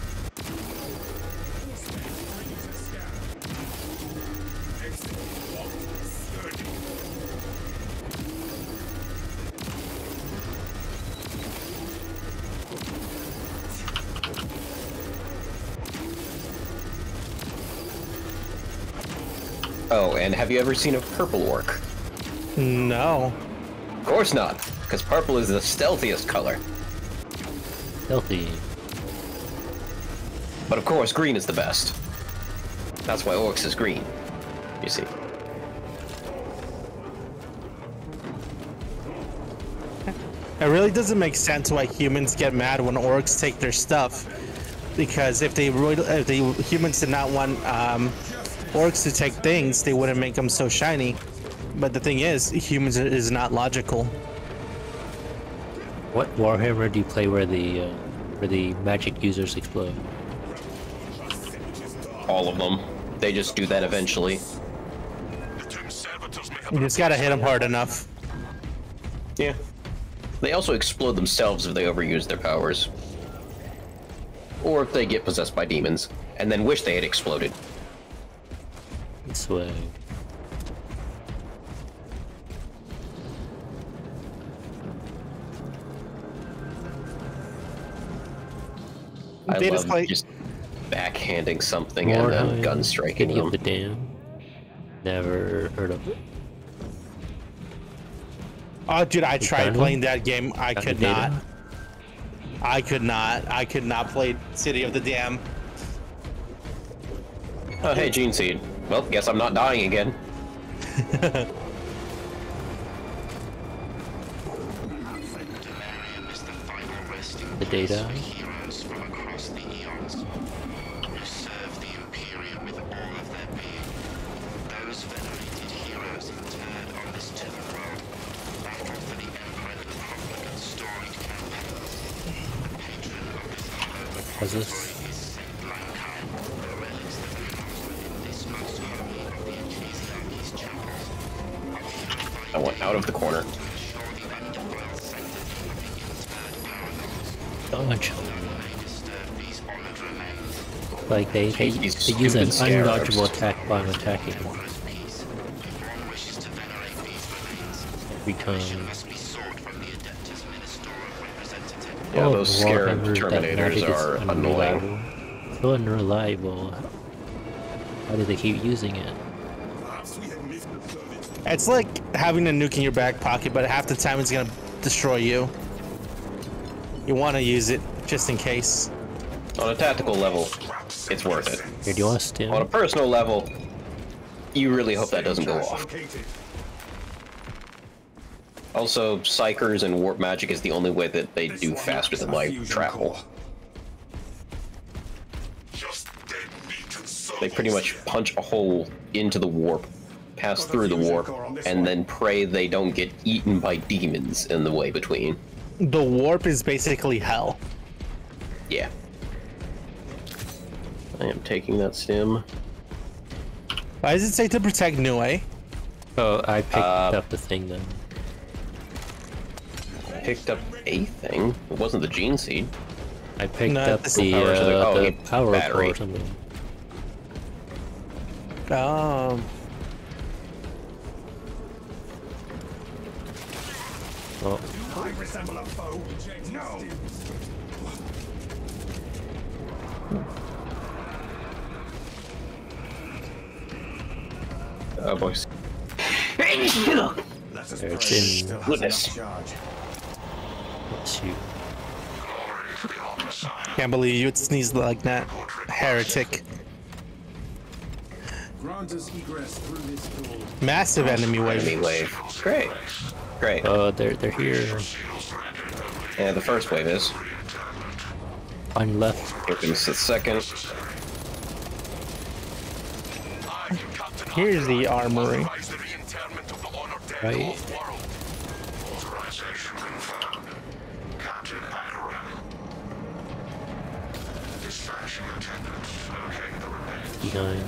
Oh, and have you ever seen a purple orc? No. Of course not, because purple is the stealthiest color. Stealthy. But of course, green is the best. That's why orcs is green. You see. It really doesn't make sense why humans get mad when orcs take their stuff, because if they really, if the humans did not want um, orcs to take things, they wouldn't make them so shiny. But the thing is, humans is not logical. What Warhammer do you play where the uh, where the magic users explode? All of them. They just do that eventually. The Doom servitors may have You just gotta hit them hard enough. Yeah. They also explode themselves if they overuse their powers. Or if they get possessed by demons, and then wish they had exploded. This way. I They love just like- just backhanding something and then Warhammer, gun striking City of them. the Dam. Never heard of it. Oh, dude, I tried Eternal? playing that game. I Got could data? not. I could not. I could not play City of the Dam. Oh, hey, Gene Seed. Well, guess I'm not dying again. The data. heroes from out of the corner. to assure the undefiled sanctity of the interred paragons. Dodge. May disturb these honored remains. Like they, they, they use an undodgeable attack while attacking them Peace. If one wishes to venerate these remains, every time. must be sought from the Adeptus Yeah, Oh, those scarab terminators are annoying. So unreliable. Why do they keep using it? It's like having a nuke in your back pocket, but half the time it's gonna destroy you. You want to use it just in case. On a tactical level, it's worth it. Here, do you want to stim? On a personal level, you really hope that doesn't go off. Also, psykers and warp magic is the only way that they do faster than light travel. just dead meat and so They pretty much punch a hole into the warp, pass through the warp, and then pray they don't get eaten by demons in the way between. The warp is basically hell. Yeah. I am taking that stim. Why does it say to protect Nue? Oh, I picked Uh, up the thing then. I picked up a thing. It wasn't the gene seed. I picked No, up this the, power to the- uh, oh, the power core battery. or something. Um, Oh, I resemble a foe. No. Oh, boys. Let us There it's pray. in- Still has Goodness. enough charge. can't believe you would sneeze like that. Heretic. Grant us egress through this door. Massive enemy wave. Enemy wave. wave. Great. Great. Oh, they're they're here. And the first wave is. On left. Here comes the second. Here's the armory. Authorize the reinterment of the honored dead Right. of the world. Authorization confirmed. Captain Acheran. Dispatching attendants. Locating the remains. behind.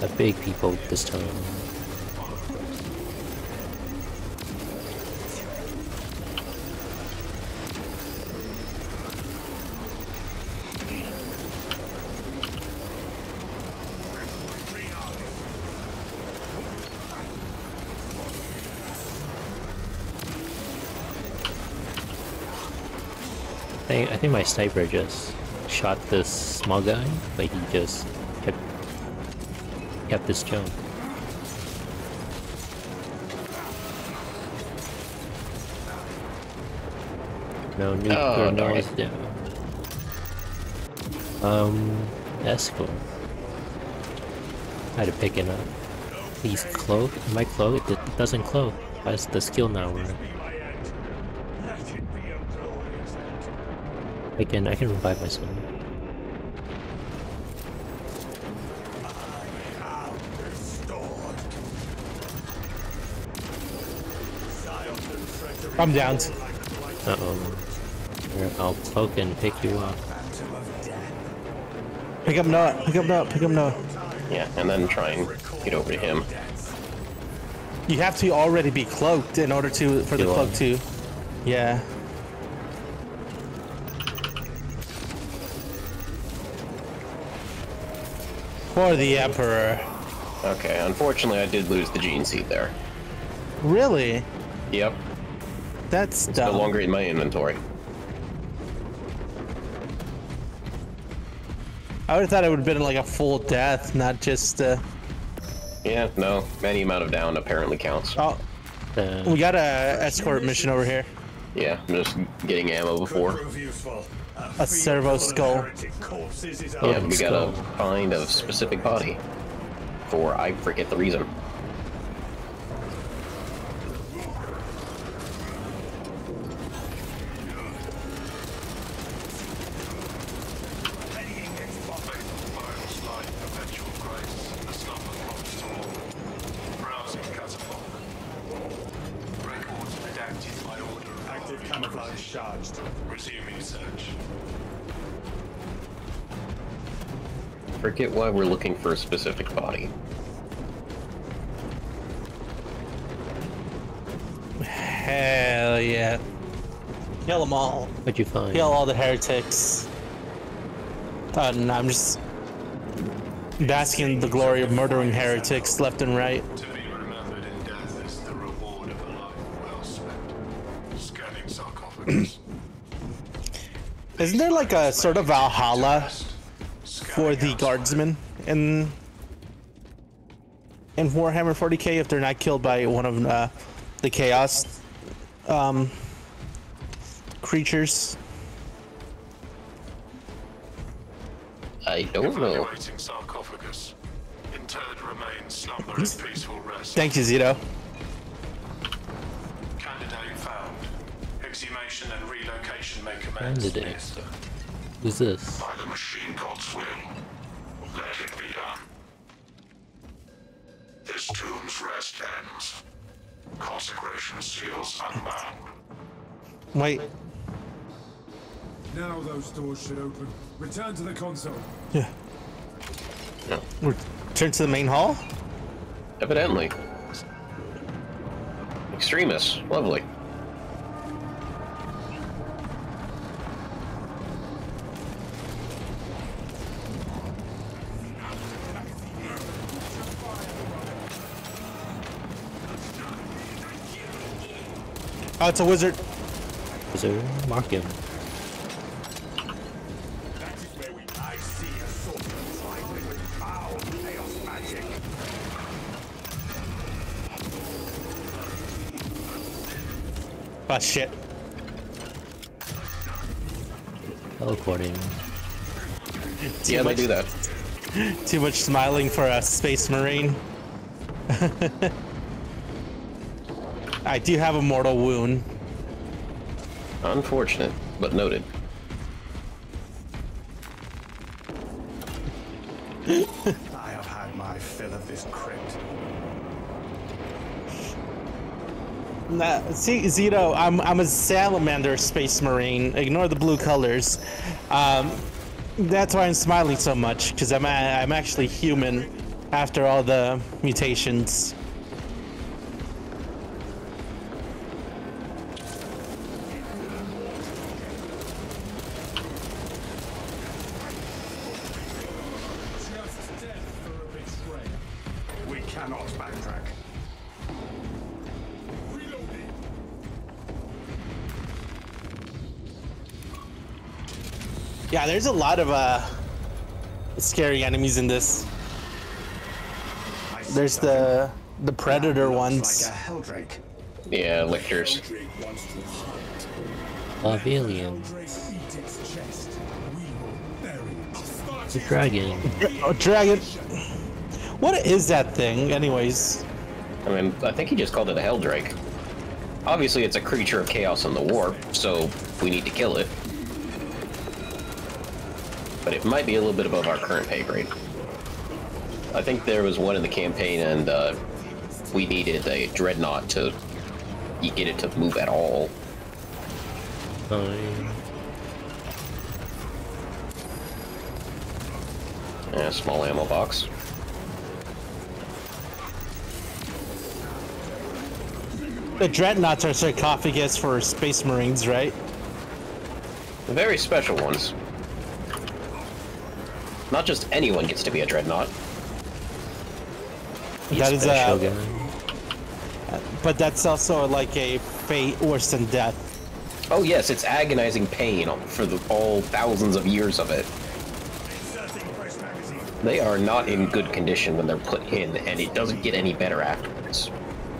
The big people this time. I think, I think my sniper just shot this small guy, but he just kept kept this jump. No nuclear Oh, no is down. Um, escort. I had to pick it up. Please cloak. My cloak. It doesn't cloak. That's the skill now. I can I can revive myself. I am restored. Zion's been threatened I'm down. Uh oh. I'll poke and pick you up. Pick up Noah. Pick up Noah. Pick up Noah. Yeah, and then try and get over to him. You have to already be cloaked in order to for the You cloak to. Yeah. For the Emperor. Okay, unfortunately I did lose the gene seed there. Really? Yep, That's no dumb. longer in my inventory. I would have thought it would have been like a full death, not just. Uh... Yeah, no, any amount of down apparently counts. Oh, Uh, we got a escort mission over here. Yeah, I'm just getting ammo before. A servo skull. Yeah, we gotta find a specific body. For I forget the reason. Why we're looking for a specific body. Hell yeah. Kill them all. what'd you find? Kill all the heretics. Uh, no, I'm just basking in the glory of murdering heretics left and right. To be remembered in death is the reward of a life well spent. Scanning sarcophagus. Isn't there like a sort of Valhalla for the guardsmen in in Warhammer 40k if they're not killed by one of uh, the chaos um, creatures? I don't know. Evaluating sarcophagus. Interred remains slumber in peaceful rest. Thank you, Zito. Candidate found. Exhumation and relocation may commence. Candidate. Minister. Who's this? By the machine god's will. Let it be done. This tomb's rest ends. Consecration seals unbound. Wait, Now those doors should open. Return to the console. yeah. No. Return to the main hall? Evidently. Extremists. Lovely. Oh, it's a wizard. Wizard, there? Mark him. That is where we. I see a sort of tribal with foul chaos magic. Oh, shit. Teleporting. Yeah, they do that. Too much smiling for a space marine. I do have a mortal wound. Unfortunate, but noted. I have had my fill of this crypt. Nah, see, Zito, I'm I'm a salamander space marine. Ignore the blue colors. Um, that's why I'm smiling so much because I'm a, I'm actually human after all the mutations. Yeah, there's a lot of uh scary enemies in this. There's the the predator ones. Like. Yeah, lictors. Drake wants to hunt. Lavalian. Helldrake eat its chest. We will bury it. The dragon. Oh, dragon. What is that thing, anyways? I mean, I think he just called it a hell drake. Obviously, it's a creature of chaos in the warp, so we need to kill it. But it might be a little bit above our current pay grade. I think there was one in the campaign, and uh, we needed a dreadnought to get it to move at all. Fine. Yeah, small ammo box. The dreadnoughts are sarcophagus for space marines, right? Very special ones. Not just anyone gets to be a dreadnought. That is a, guy. but that's also like a fate worse than death. Oh yes, it's agonizing pain for the, all thousands of years of it. Inserting fresh magazine. They are not in good condition when they're put in, and it doesn't get any better afterwards.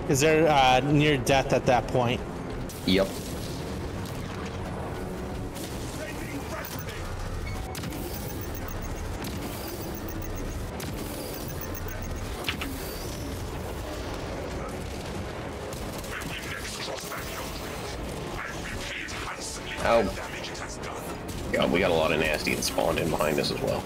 Is there uh, near death at that point? Yep. Oh. God, we got a lot of nasty that spawned in behind us as well.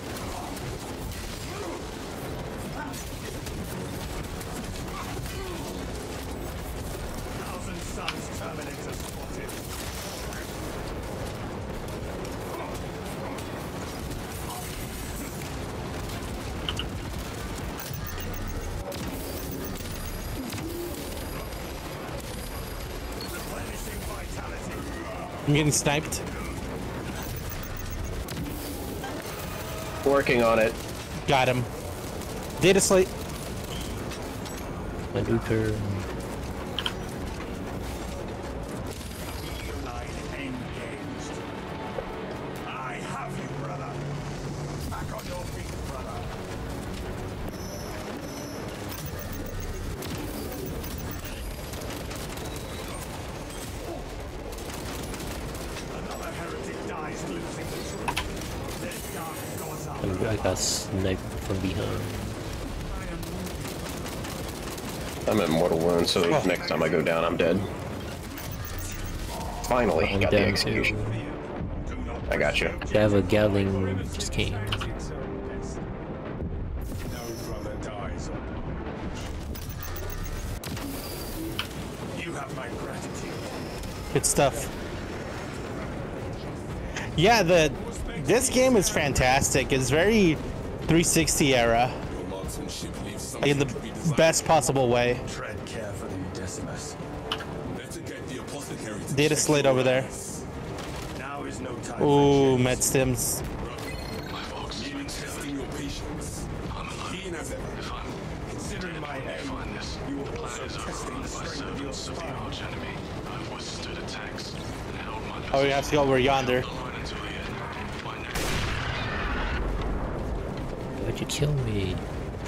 I'm getting sniped. Working on it. Got him. Data slate. My new turn. Got sniped from behind. I'm at mortal wound, so Oh. next time I go down, I'm dead. Finally, I'm got the down execution. I got you. I have a Gatling just came. No brother dies on You have my gratitude. Good stuff. Yeah, the this game is fantastic. It's very 360 era in the best possible way. Data slate over there. Ooh, med stims. You. Oh, we have to go over yonder. Why'd you kill me?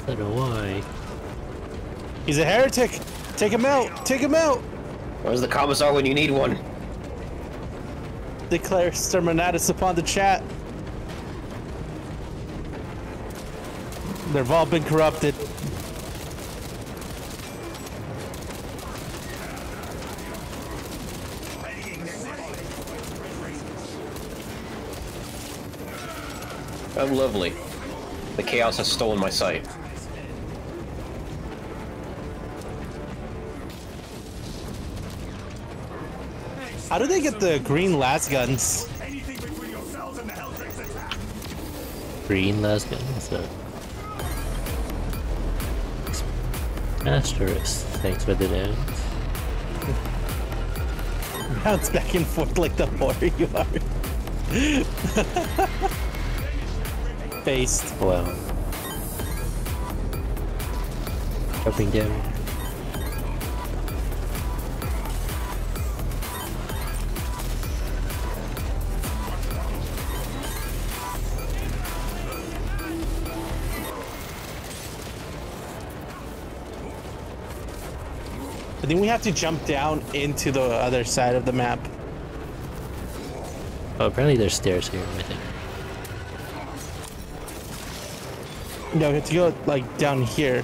I don't know why. He's a heretic. Take him out. Take him out. Where's the commissar when you need one? Declare exterminatus upon the chat. They've all been corrupted. I'm lovely. The chaos has stolen my sight. How do they get the green las guns? Anything between yourselves and the Heldrake's attack. Green lasgun. What's that? Asterisk. Thanks for the dance. Bounce back and forth like the whore you are. Wow. Dropping down. I think we have to jump down into the other side of the map. Oh, apparently there's stairs here, I think. No, we have to go like down here.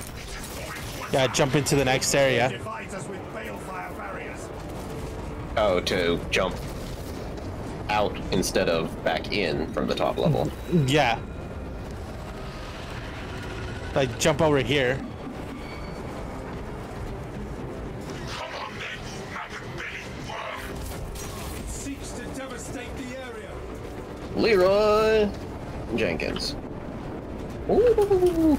Yeah, jump into the next area. Divides us with balefire barriers. Oh, to jump out instead of back in from the top level. Yeah. Like jump over here. It seeks to devastate the area. Leeroy Jenkins. Ooh.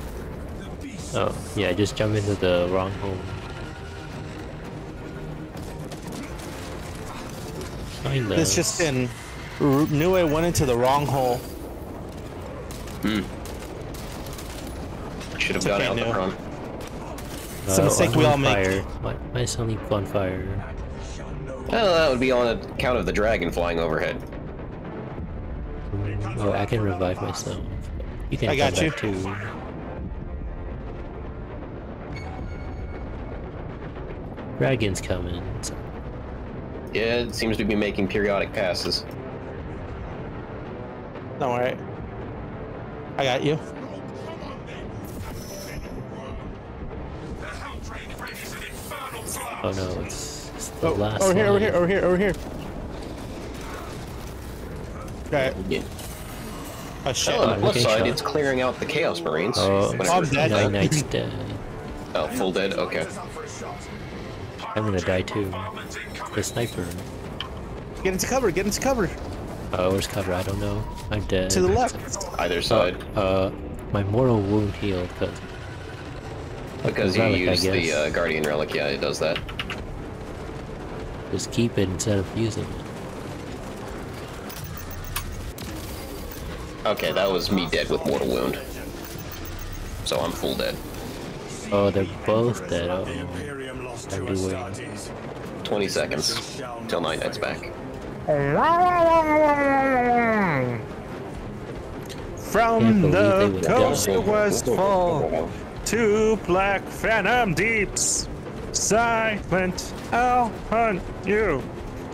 Oh, yeah, I just jump into the wrong hole. Kinda. This just in. R- Nue went into the wrong hole. Hmm. Should have It's gone okay, out the Neil. front. It's a mistake we on all make. Fire. Why, why is suddenly on fire? Well, that would be on account of the dragon flying overhead. Oh, I can revive myself. You can I got you. back too. Dragon's coming. so- Yeah, it seems to be making periodic passes. Don't worry. I got you. Oh no, it's, it's the Oh, last over here, over here, over here, over here. Right. Yeah. Oh shit. Oh, on the plus okay, side, shot. it's clearing out the Chaos Marines. Oh, I'm it's dead. night. Knighknight's dead. Oh, full dead? Okay. I'm gonna die too. The sniper. Get into cover, get into cover. Oh, where's cover? I don't know. I'm dead. To the left. Either side. Uh, my mortal wound healed because Because you relic, use the uh, Guardian Relic, yeah, it does that. just keep it instead of using it. Okay, that was me dead with Mortal Wound. So I'm full dead. Oh, they're both dead. Oh, Imperium lost I'm doing. 20 seconds till Knighknight's back. From the would coast die. of Westfall to Blackfathom Deeps. Silent, I'll hunt you.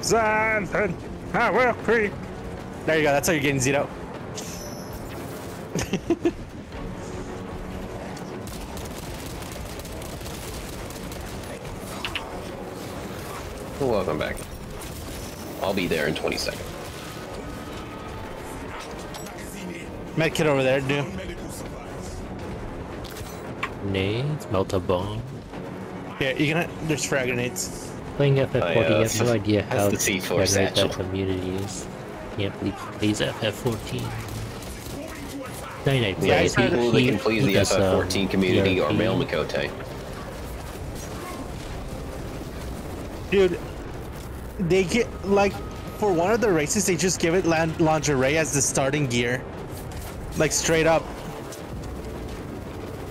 Silent, I will creep. There you go. That's how you're getting Zito. Welcome back. I'll be there in 20 seconds. Medkit over there, dude. Nades, melta bomb. Yeah, you gonna. There's frag grenades. Playing FF40, oh, uh, yeah, you have no idea how the C4 satchel. that community is. Can't believe these FF14. No. Yeah, people he, that he, can please the does, FF14 community are or. Mail Miqo'te. Dude, they get, like, for one of the races, they just give it lingerie as the starting gear. Like, straight up.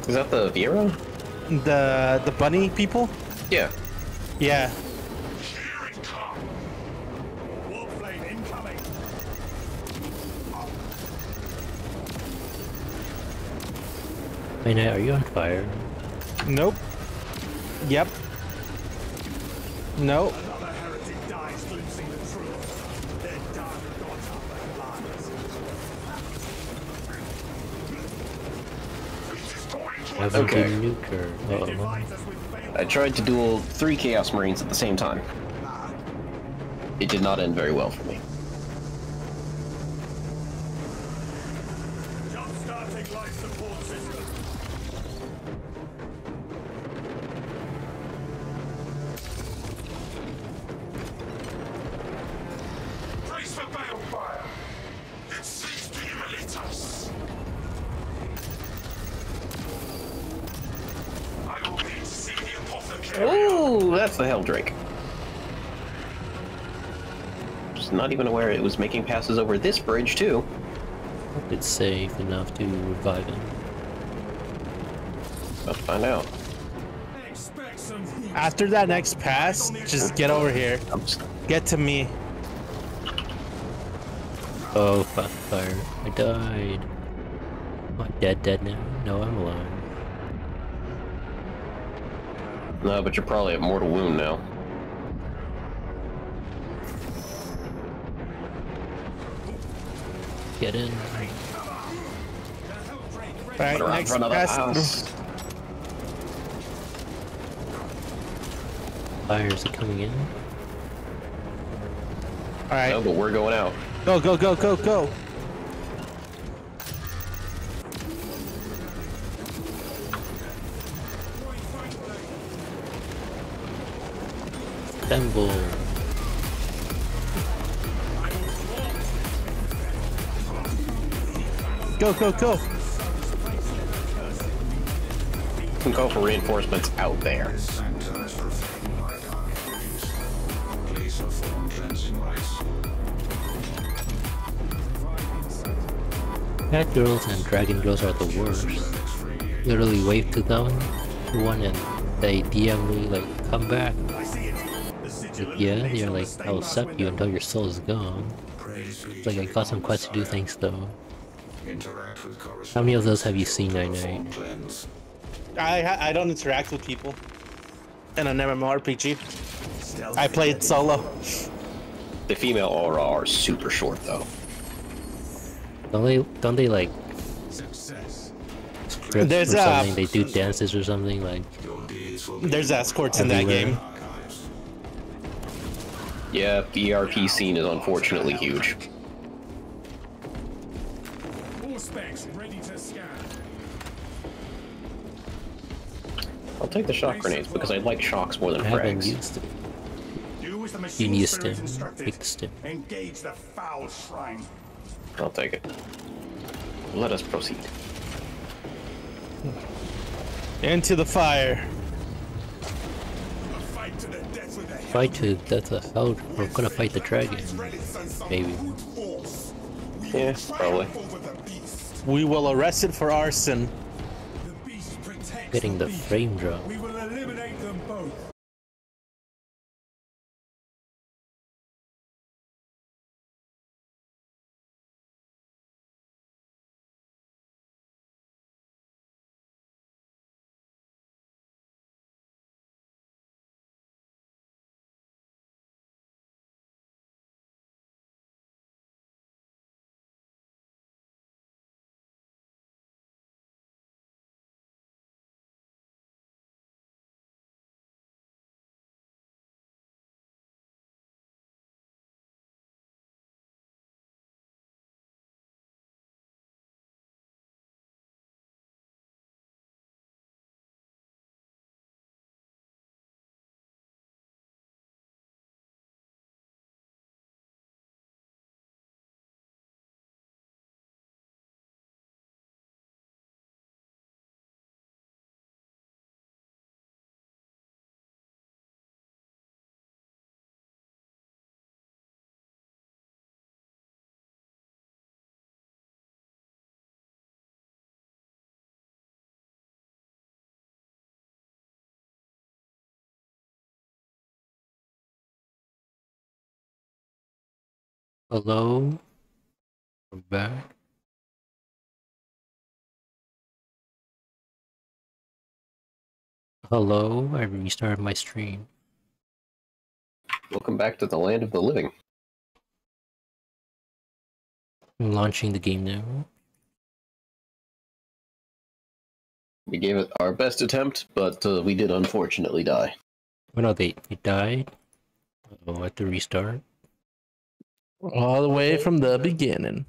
Is that the Viera? The, the bunny people? Yeah. Yeah. Knighknight, are you on fire? Nope. Yep. Nope. Another heretic dies glimpsing the truth. Their dark gods are their lies. Haven't Okay. nuker. Uh-oh. Divides us with failed I tried to duel three Chaos Marines at the same time. It did not end very well for me. Even aware it was making passes over this bridge too. Hope it's safe enough to revive him. About to find out. Expect some heat. After that next pass, just get over here. Get to me. Oh, fuck, fire. I died. Am I dead, dead now? No, I'm alive. no, but you're probably at mortal wound now. Get in. All right, Run next for another pass. house. Fires are coming in. Alright. No, but we're going out. Go, go, go, go, go. Assemble. Go, go, go. can call for reinforcements out there. Cat girls and dragon girls are the worst. Literally wave to them, one and they DM me like, come back. Like, yeah, you're like, I'll accept you until your soul is gone. It's like I got some quests to do things though. How many of those have you seen, Knighknight? I I don't interact with people in an MMORPG. I played solo. The female Au Ra are super short though. Don't they? Don't they like? Success. Script There's or a- something. They do dances or something like. There's escorts in that game. Yeah, the ERP scene is unfortunately huge. Take the shock grenades because I like shocks more than I haven't frags. used it. Do as the You need a stim. Take the stim. Engage the foul shrine. I'll take it. Let us proceed. Into the fire. Fight to the death with the Fight to death of hell. We're gonna fight the dragon. Maybe. Yeah, probably. We will arrest it for arson. Getting the frame drop. Hello. We're back. Hello. I restarted my stream. Welcome back to the land of the living. I'm launching the game now. We gave it our best attempt, but uh, we did unfortunately die. Oh no, they they died. Oh, I have to restart. All the way from the beginning.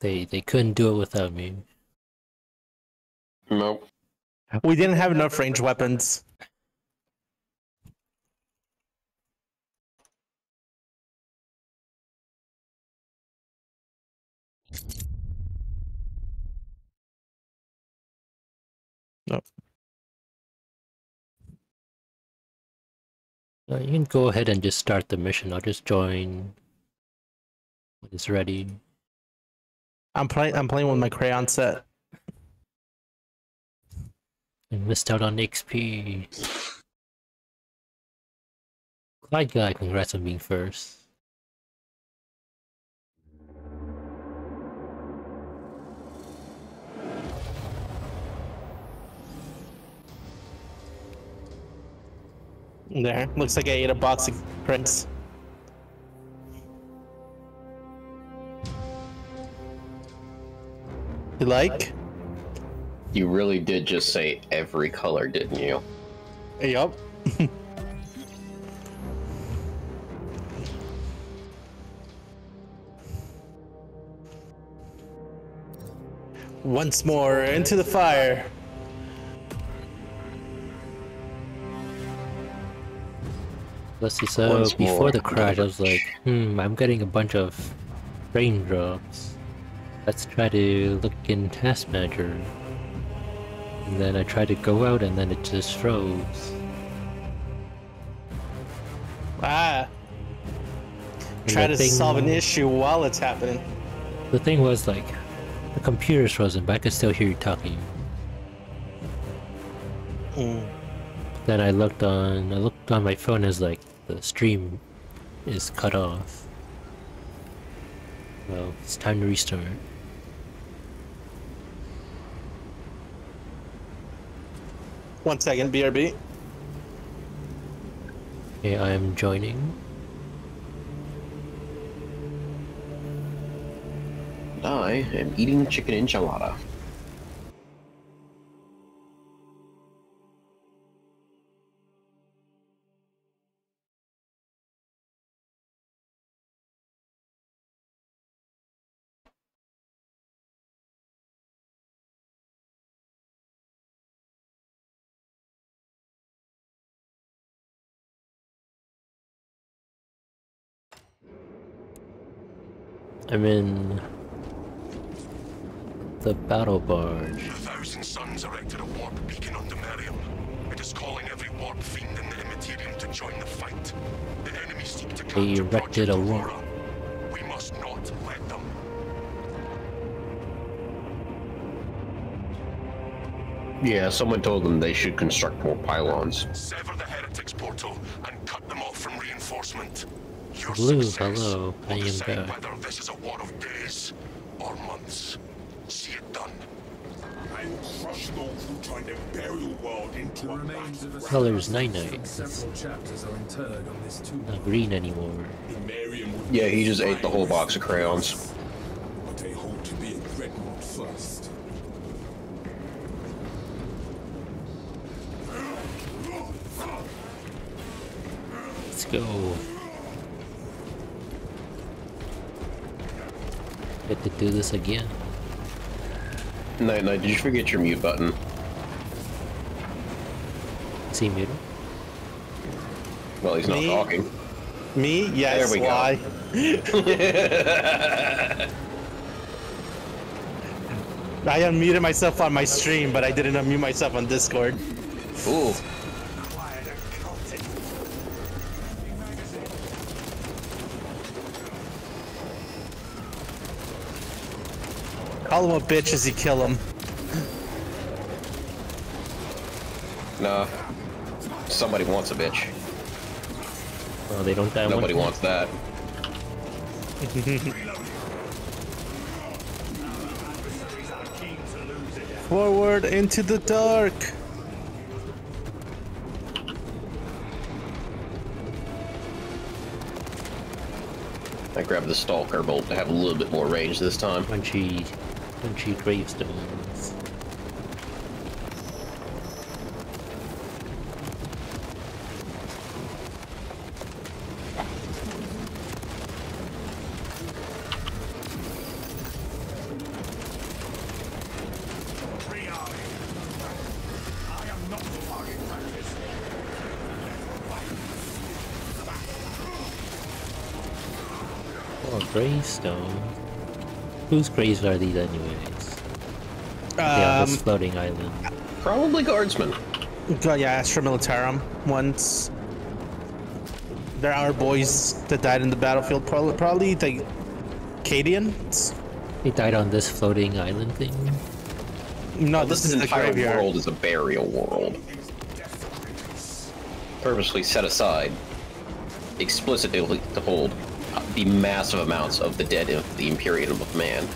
They they couldn't do it without me. Nope. We didn't have enough range weapons. Nope. Uh, you can go ahead and just start the mission. I'll just join when it's ready. I'm playing. I'm playing with my crayon set. I missed out on XP. Clyde guy, congrats on being first. There. Looks like I ate a box of prints. You like? You really did just say every color, didn't you? Yup. Once more into the fire. Let's see, so Once before more. the crash, I was like, hmm, I'm getting a bunch of raindrops. Let's try to look in Task Manager. And then I tried to go out and then it just froze. Ah. And Try to thing- solve an issue while it's happening. The thing was like, the computer's frozen, but I could still hear you talking. Mm. Then I looked on, I looked on my phone as like the stream is cut off. Well, it's time to restart. One second, BRB. Okay, I am joining. I am eating chicken enchilada. I'm in the battle barge. The Thousand Sons erected a warp beacon on Demerium. It is calling every warp fiend in the Immaterium to join the fight. The enemy seek to They capture erected a warp. Aurora. We must not let them. Yeah, someone told them they should construct more pylons. Sever the Heretics portal and cut them off from reinforcement. Your Blue, success hello, I will am decide back. whether this is a war of days or months. See it done. I will crush those who try to bury the world into The a remains of a Colors from Knighknight. several chapters are interred on this tomb. Not green anymore. Yeah, he just ate the whole box of crayons. But I hope to be a dreadnought first. Let's go. Get to do this again. Knighknight, did you forget your mute button? See muted? Well, he's not Me? talking. Me? Yes, There we go. I unmuted myself on my stream, but I didn't unmute myself on Discord. Ooh. Call him a bitch as you kill him. Nah. Somebody wants a bitch. Oh, they don't die Nobody one wants that. Forward into the dark. I grabbed the Stalker bolt to have a little bit more range this time. Punchy, punchy gravestones. Oh, gravestone. Whose graves are these anyways? yeah, Um, this floating island. Probably guardsmen. God, yeah, Astra Militarum. Once. There are boys that died in the battlefield. Probably, probably the Cadians. They died on this floating island thing. No, Well, this, this is the entire world is a burial world. Purposely set aside, explicitly to hold the massive amounts of the dead of the Imperium of Man.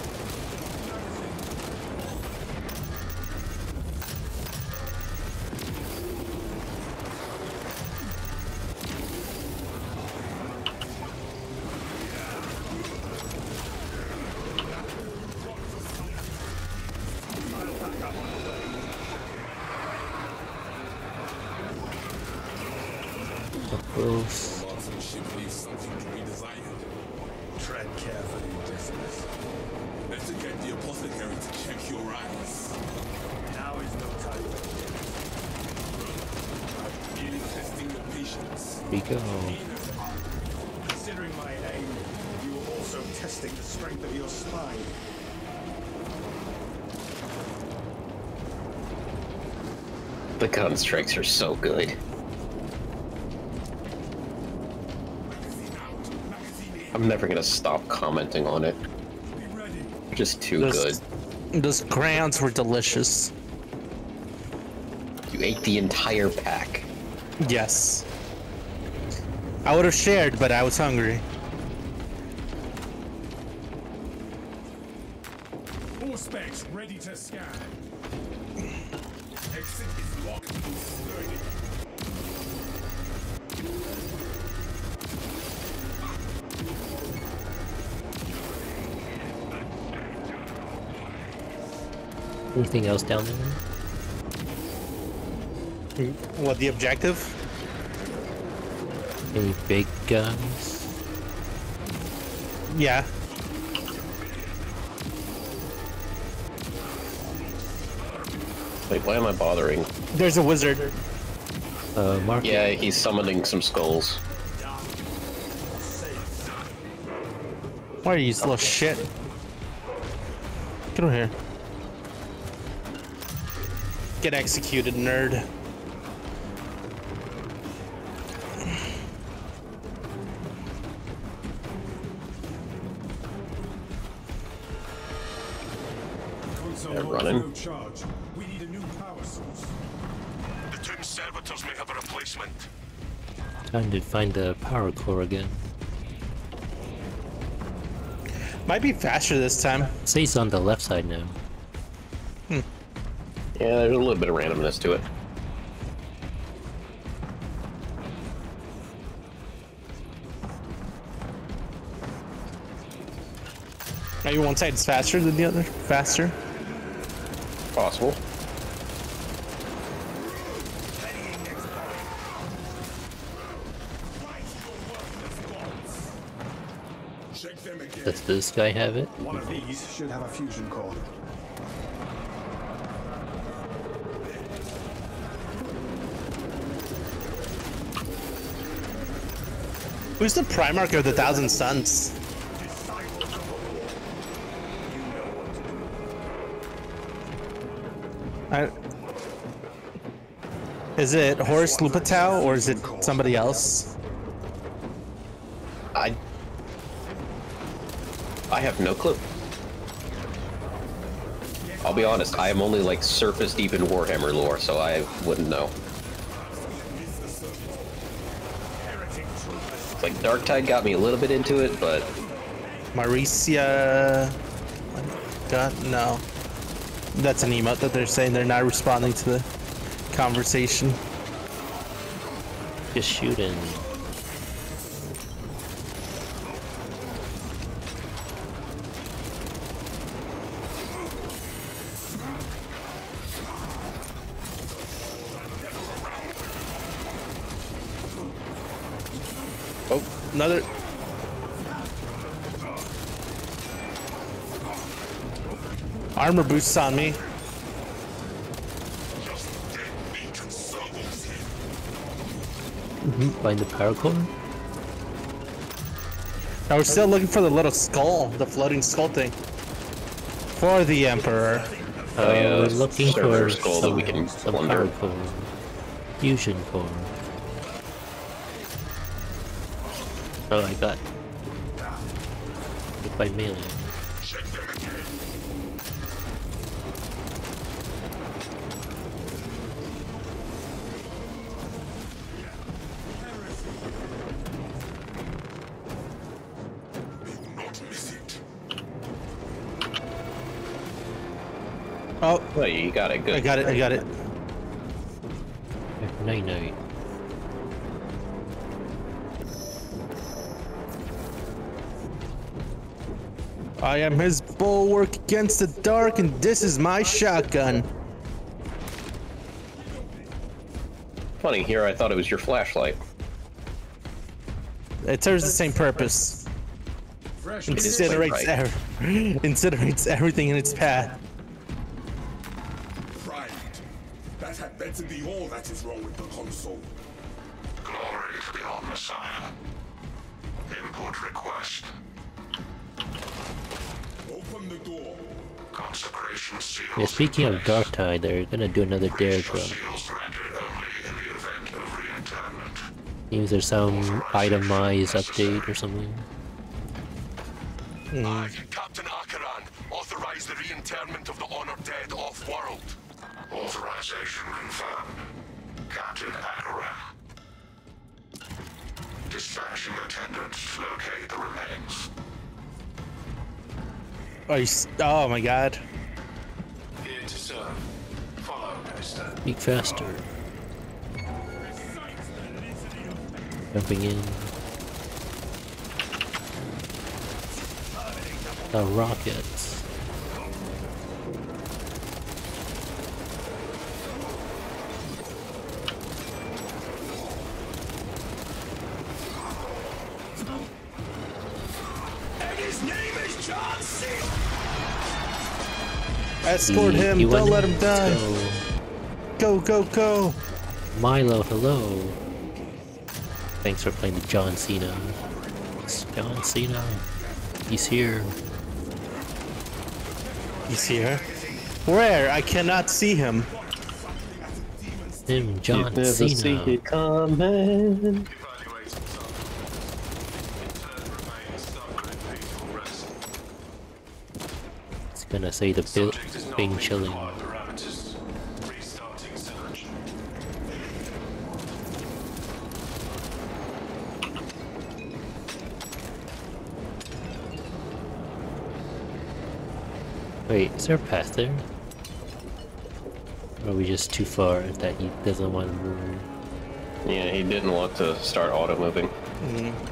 So good. I'm never gonna stop commenting on it. Just too Those- good. Those crayons were delicious. You ate the entire pack. Yes. I would have shared, but I was hungry. Anything else down there? What the objective? Any big guns? Yeah. Wait, why am I bothering? There's a wizard. Uh, Mark. Yeah, he's summoning some skulls. Why are you little shit? Get over here. Get executed, nerd. Console They're running. We need a new power source. The Tomb Servitors may have a replacement. Time to find the power core again. Might be faster this time. Say it's on the left side now. Hmm. Yeah, there's a little bit of randomness to it. Maybe one side's faster than the other. Faster. Possible. Check them again. Does this guy have it? One of these should have a fusion core. Who's the Primarch of the Thousand Sons? I, is it Horus Lupercal or is it somebody else? I I have no clue. I'll be honest, I am only like surface deep in Warhammer lore, so I wouldn't know. It's Darktide got me a little bit into it, but Maricia. God, no. That's an emote that they're saying they're not responding to the conversation. Just shooting. Oh, another. Armor boosts on me. Find the power core? Now we're still looking for the little skull, the floating skull thing. For the Emperor. Oh, yeah, Uh, we're that's looking server for skull that some, we can some plunder. power core. Fusion core. Oh, I got hit by melee. Oh, oh, you got it. Good. I got it, I got it. Knighknight. I am his bulwark against the dark, and this is my shotgun. Funny, here I thought it was your flashlight. It serves the same purpose. Incinerates, right. ev- incinerates everything in its path. Pride. That had better be all that is wrong with the console. Glory to the Omnissiah. Yeah, speaking of Darktide, they're gonna do another dare reinterment. Seems there's some itemized update or something. I, Oh, oh my god. Serve. Follow, Speak faster. Jumping in. The rockets. Escort He- him. he Don't let him die. Go, go, go. go. Milo, hello. Thanks for playing the John Cena. It's John Cena. He's here. He's here. Where? I cannot see him. Him, John Never see Cena. it coming. Evaluating target. Intern remains stuck in peaceful rest. It's gonna say the bill Subject is not being meeting chilling. required parameters. Restarting search. Wait, is there a path there? Or are we just too far that he doesn't want to move? Yeah, he didn't want to start auto moving. Mm-hmm.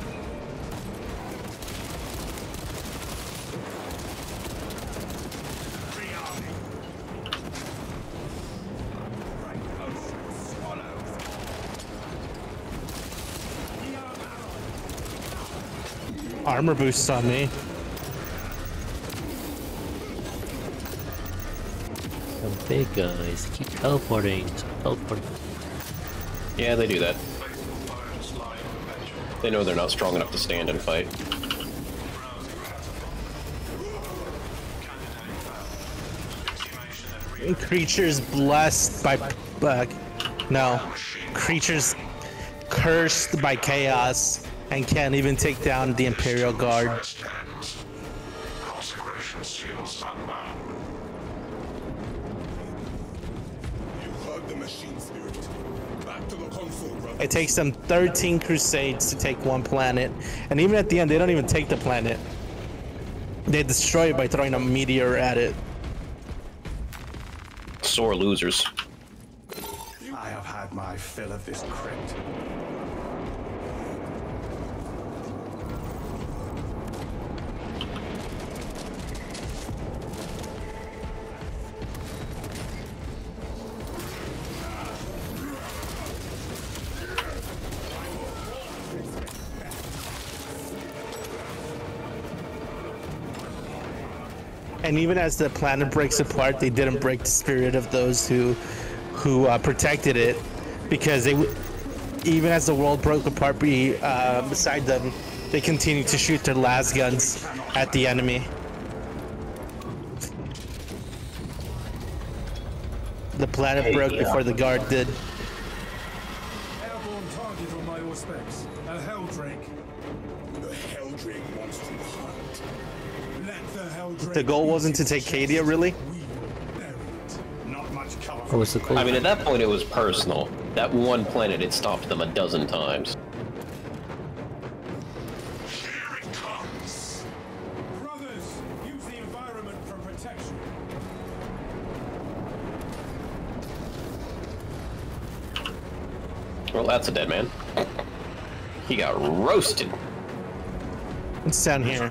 Armor boosts on me. Some big guys keep teleporting. Stop teleporting. Yeah, they do that. They know they're not strong enough to stand and fight. Creatures blessed by. Uh, no. Creatures cursed by chaos and can't even take down the Imperial Guard. It takes them 13 crusades to take one planet. And even at the end, they don't even take the planet. They destroy it by throwing a meteor at it. Sore losers. And even as the planet breaks apart, they didn't break the spirit of those who, who uh, protected it, because they, even as the world broke apart be, uh, beside them, they continued to shoot their lasguns at the enemy. The planet broke before the guard did. The goal wasn't to take Cadia, really? bury it. Not much cover. What was the goal? I mean, at that point, it was personal. That one planet had stopped them a dozen times. Here it comes. Brothers, use the environment for protection. Well, that's a dead man. He got roasted. It's down here.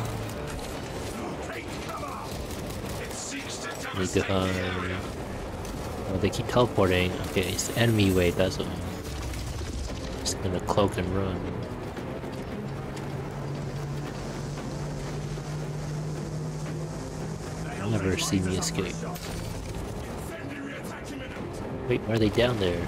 To find. Oh, they keep teleporting. Okay, it's the enemy wave. That's all. Just gonna cloak and run. Never see me escape. Wait, are they down there?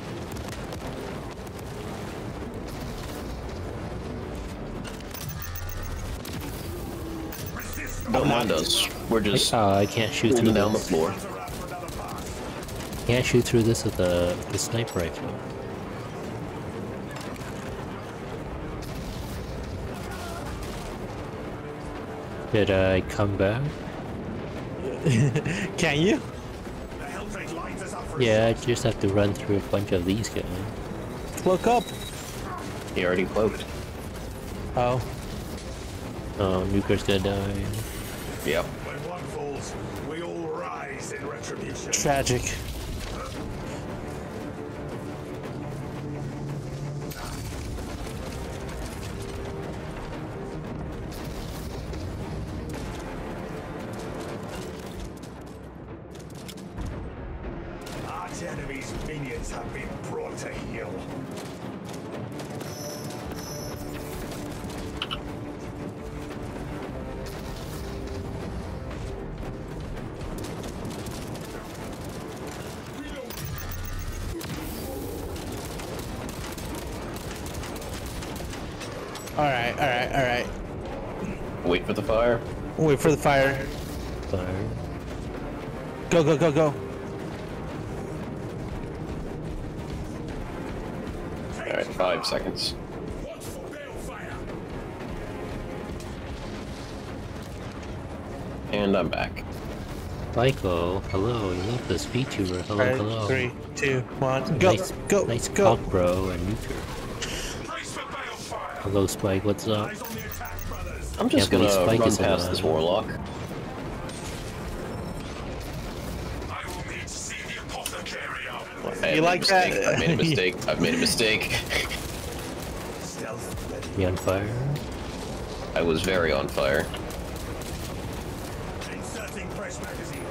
Don't mind us. We're just Uh, I can't shoot through holding down the this. floor. Can't shoot through this with the the sniper rifle. Did I come back? Can you? The Heldrake lines us up for Yeah, I just have to run through a bunch of these guys. Look up. He already cloaked. Oh. Oh, Nuker's gonna die. Tragic. Wait for the fire. Fire. Go, go, go, go. Alright, five seconds. And I'm back. Michael, hello, I love this VTuber. Hello, Alright, hello. three, two, one, go, nice, go, nice go. cock, bro, and Nuker. Hello, Spike, what's up? I'm just Can't gonna Spike run is past alive. this warlock. I You made a like that? mistake. I've made a mistake. I've made a mistake. You on fire? I was very on fire. Inserting fresh magazine.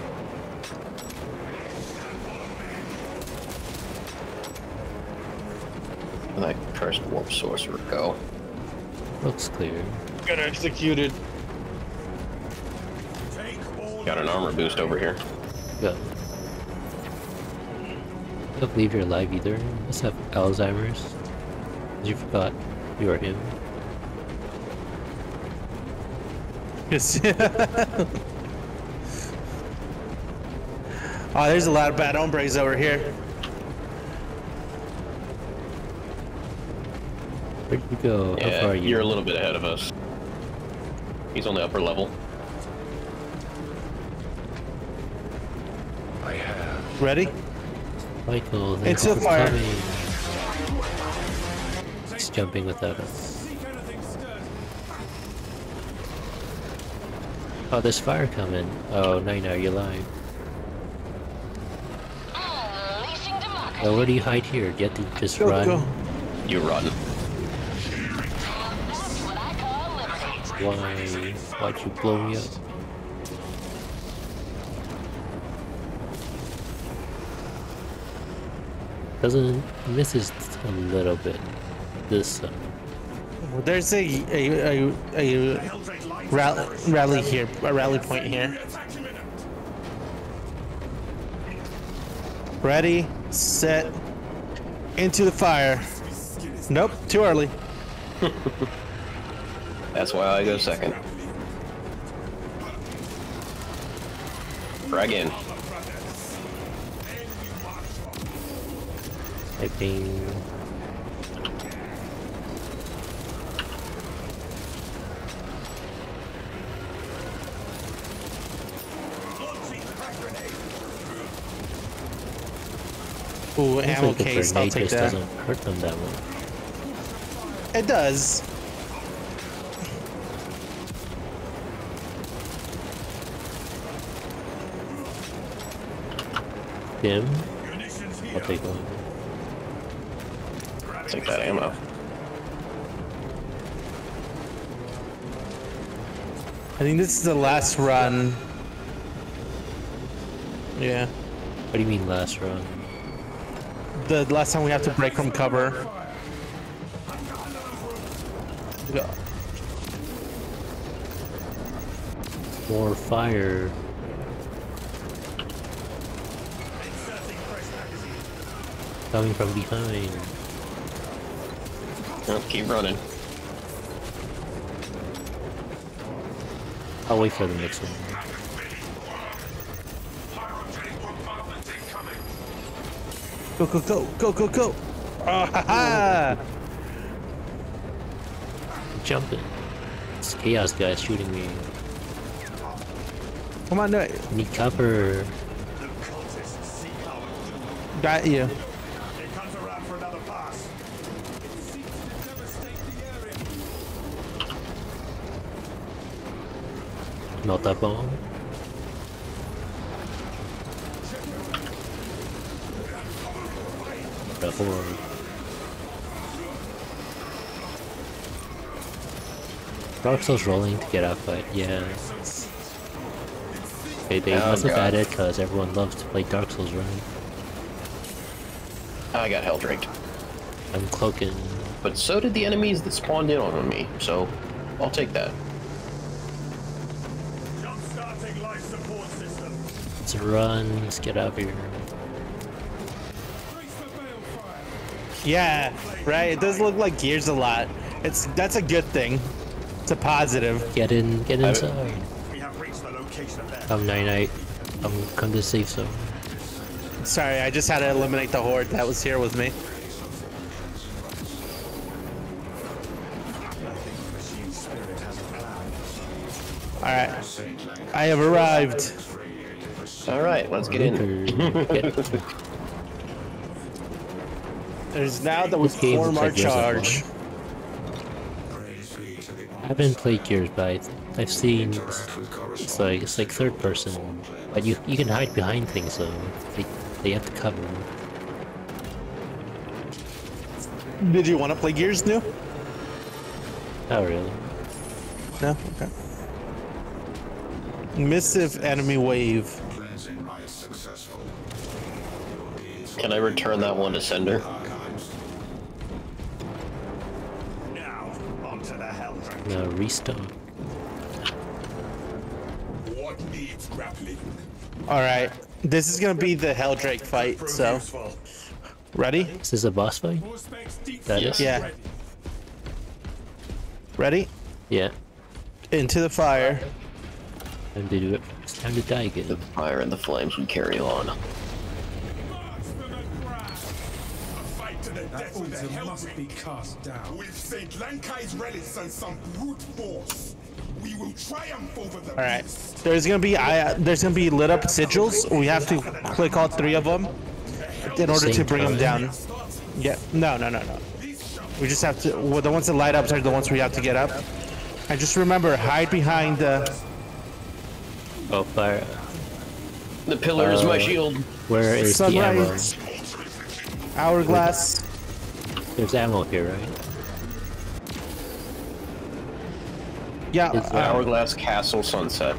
Let first warp sorcerer go. Looks clear. Got executed. Got an armor boost over here. Go. Don't believe you're alive either. Must have Alzheimer's. You forgot you are him. Yes. oh, there's a lot of bad hombres over here. Where'd you go? How Yeah, far are you? you're a little bit ahead of us. He's on the upper level. I have. Ready? Michael, Into thanks the fire. coming. He's jumping without us. Oh, there's fire coming. Oh, no, no, you're alive. Well, where do you hide here? Do you have to just Go, run? go. You run. Why? Why'd you blow me up? Doesn't misses a little bit. This uh, there's a a a, a rally, rally here, a rally point here. Ready, set, into the fire. Nope, too early. That's why I go second. Frag in. typing. Ooh, Seems ammo like the case. I'll take just that. doesn't hurt them that much. It does. Dim. I'll take one. Take that ammo. I think this is the last run. Yeah. What do you mean last run? The last time we have to break from cover. More fire. Coming from behind. Oh, keep running. I'll wait for the next one. Go, go, go, go, go, go. Ah, ha, ha. Jumping. This chaos guy shooting me. Come on, no. I need cover. Got you. Not that bomb. The horde. Dark Souls rolling to get up, but yeah. Okay, they Oh, must have added because everyone loves to play Dark Souls running. I got Heldraked. I'm cloaking. But so did the enemies that spawned in on me, so I'll take that. Jump starting life support system. Let's run. Let's get out of here. Yeah, right. It does look like Gears a lot. It's that's a good thing. It's a positive. Get in. Get inside. We have reached the location of their Come Knighknight. I'm come to safe zone. Sorry, I just had to eliminate the horde that was here with me. All right, I have arrived. All right, let's get in. Get- There's now that we This game form our like Gears of War. charge. I haven't played Gears, but I- I've seen it's like it's like third person, but you you can hide behind things, so they they have to cover. Did you want to play Gears new? Not really. No. Okay. Missive enemy wave. Can I return that one to sender? now onto the Heldrake. No restock. What needs grappling? All right, this is gonna be the Heldrake fight. So, useful. ready? Is this a boss fight? More specs deep. That Yes. is? Yeah. Ready? Yeah. Into the fire. Time to do it. It's time to die again. The fire and the flames we carry on. March for the ground. A fight to the That death with the altar must be cast down. With St. Lankai's relics and some brute force, we will triumph over the All right. beast. There's gonna be I. There's gonna be lit up sigils. We have to click all three of them in order to bring them down. Yeah. No, no, no, no. We just have to. Well, the ones that light up are the ones we have to get up. And just remember, hide behind the. Oh, fire. The pillar is my Uh, shield. Where is the ammo? Sunrise. Hourglass. There's ammo here, right? Yeah. Is uh, Hourglass Castle Sunset.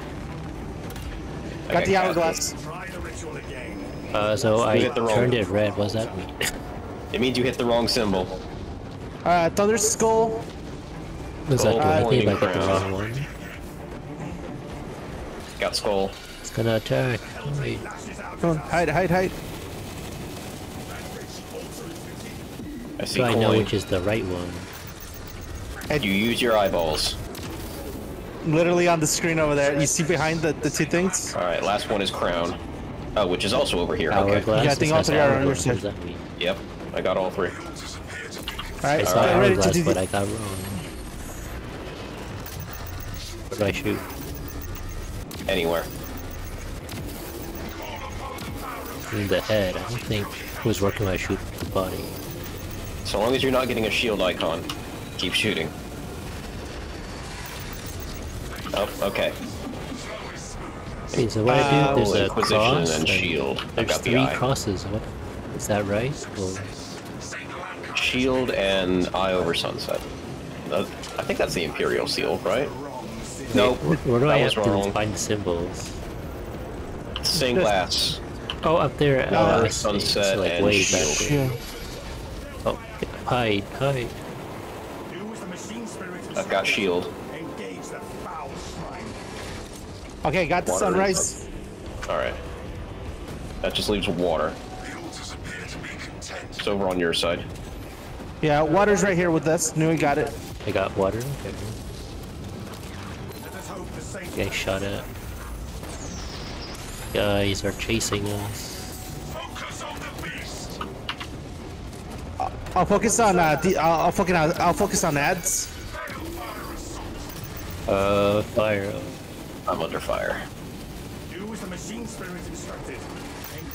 I got the hourglass. Try the ritual again. Uh, so I hit the wrong- turned it red. What does that mean? It means you hit the wrong symbol. Uh, Thunder Skull. Does that do Gold anything if I pointing get the wrong one? Got skull. It's gonna attack. Wait. Come on, hide, hide, hide. I see So I know coin. which is the right one. And you use your eyeballs. Literally on the screen over there. You see behind the, the two things? All right, last one is crown. Oh, which is also over here. Okay. Hourglass. Yeah, I think all says three are on your side. does that mean? Yep, I got all three. Alright, I saw get ready to hourglass, do but. I got wrong. Where do I shoot? Anywhere. In the head. I don't think it was working when I shoot the body. So long as you're not getting a shield icon, keep shooting. Oh, okay. Okay, so what I Uh, do, there's a Inquisition cross. and shield. I've the three crosses. What? Is that right? Or Shield and Eye over Sunset. I think that's the Imperial seal, right? Nope. Where do that I was have to find the symbols? Stained glass. Oh, up there. Uh, Uh, I see. sunset It's like and way shield. Back there. Oh, hide, hide. Use the machine spirit and I've got shield. engage the foul shrine. Okay, got the Water sunrise. All right. That just leaves water. It's over on your side. Yeah, water's right here with us. Knew we got it. I got water. Okay. Let us hope Guy shot at. Guys are chasing us. I'll focus on uh, the, I'll, I'll focus on I'll focus on ads. Uh, fire. I'm under fire. use the machine spirit instructed.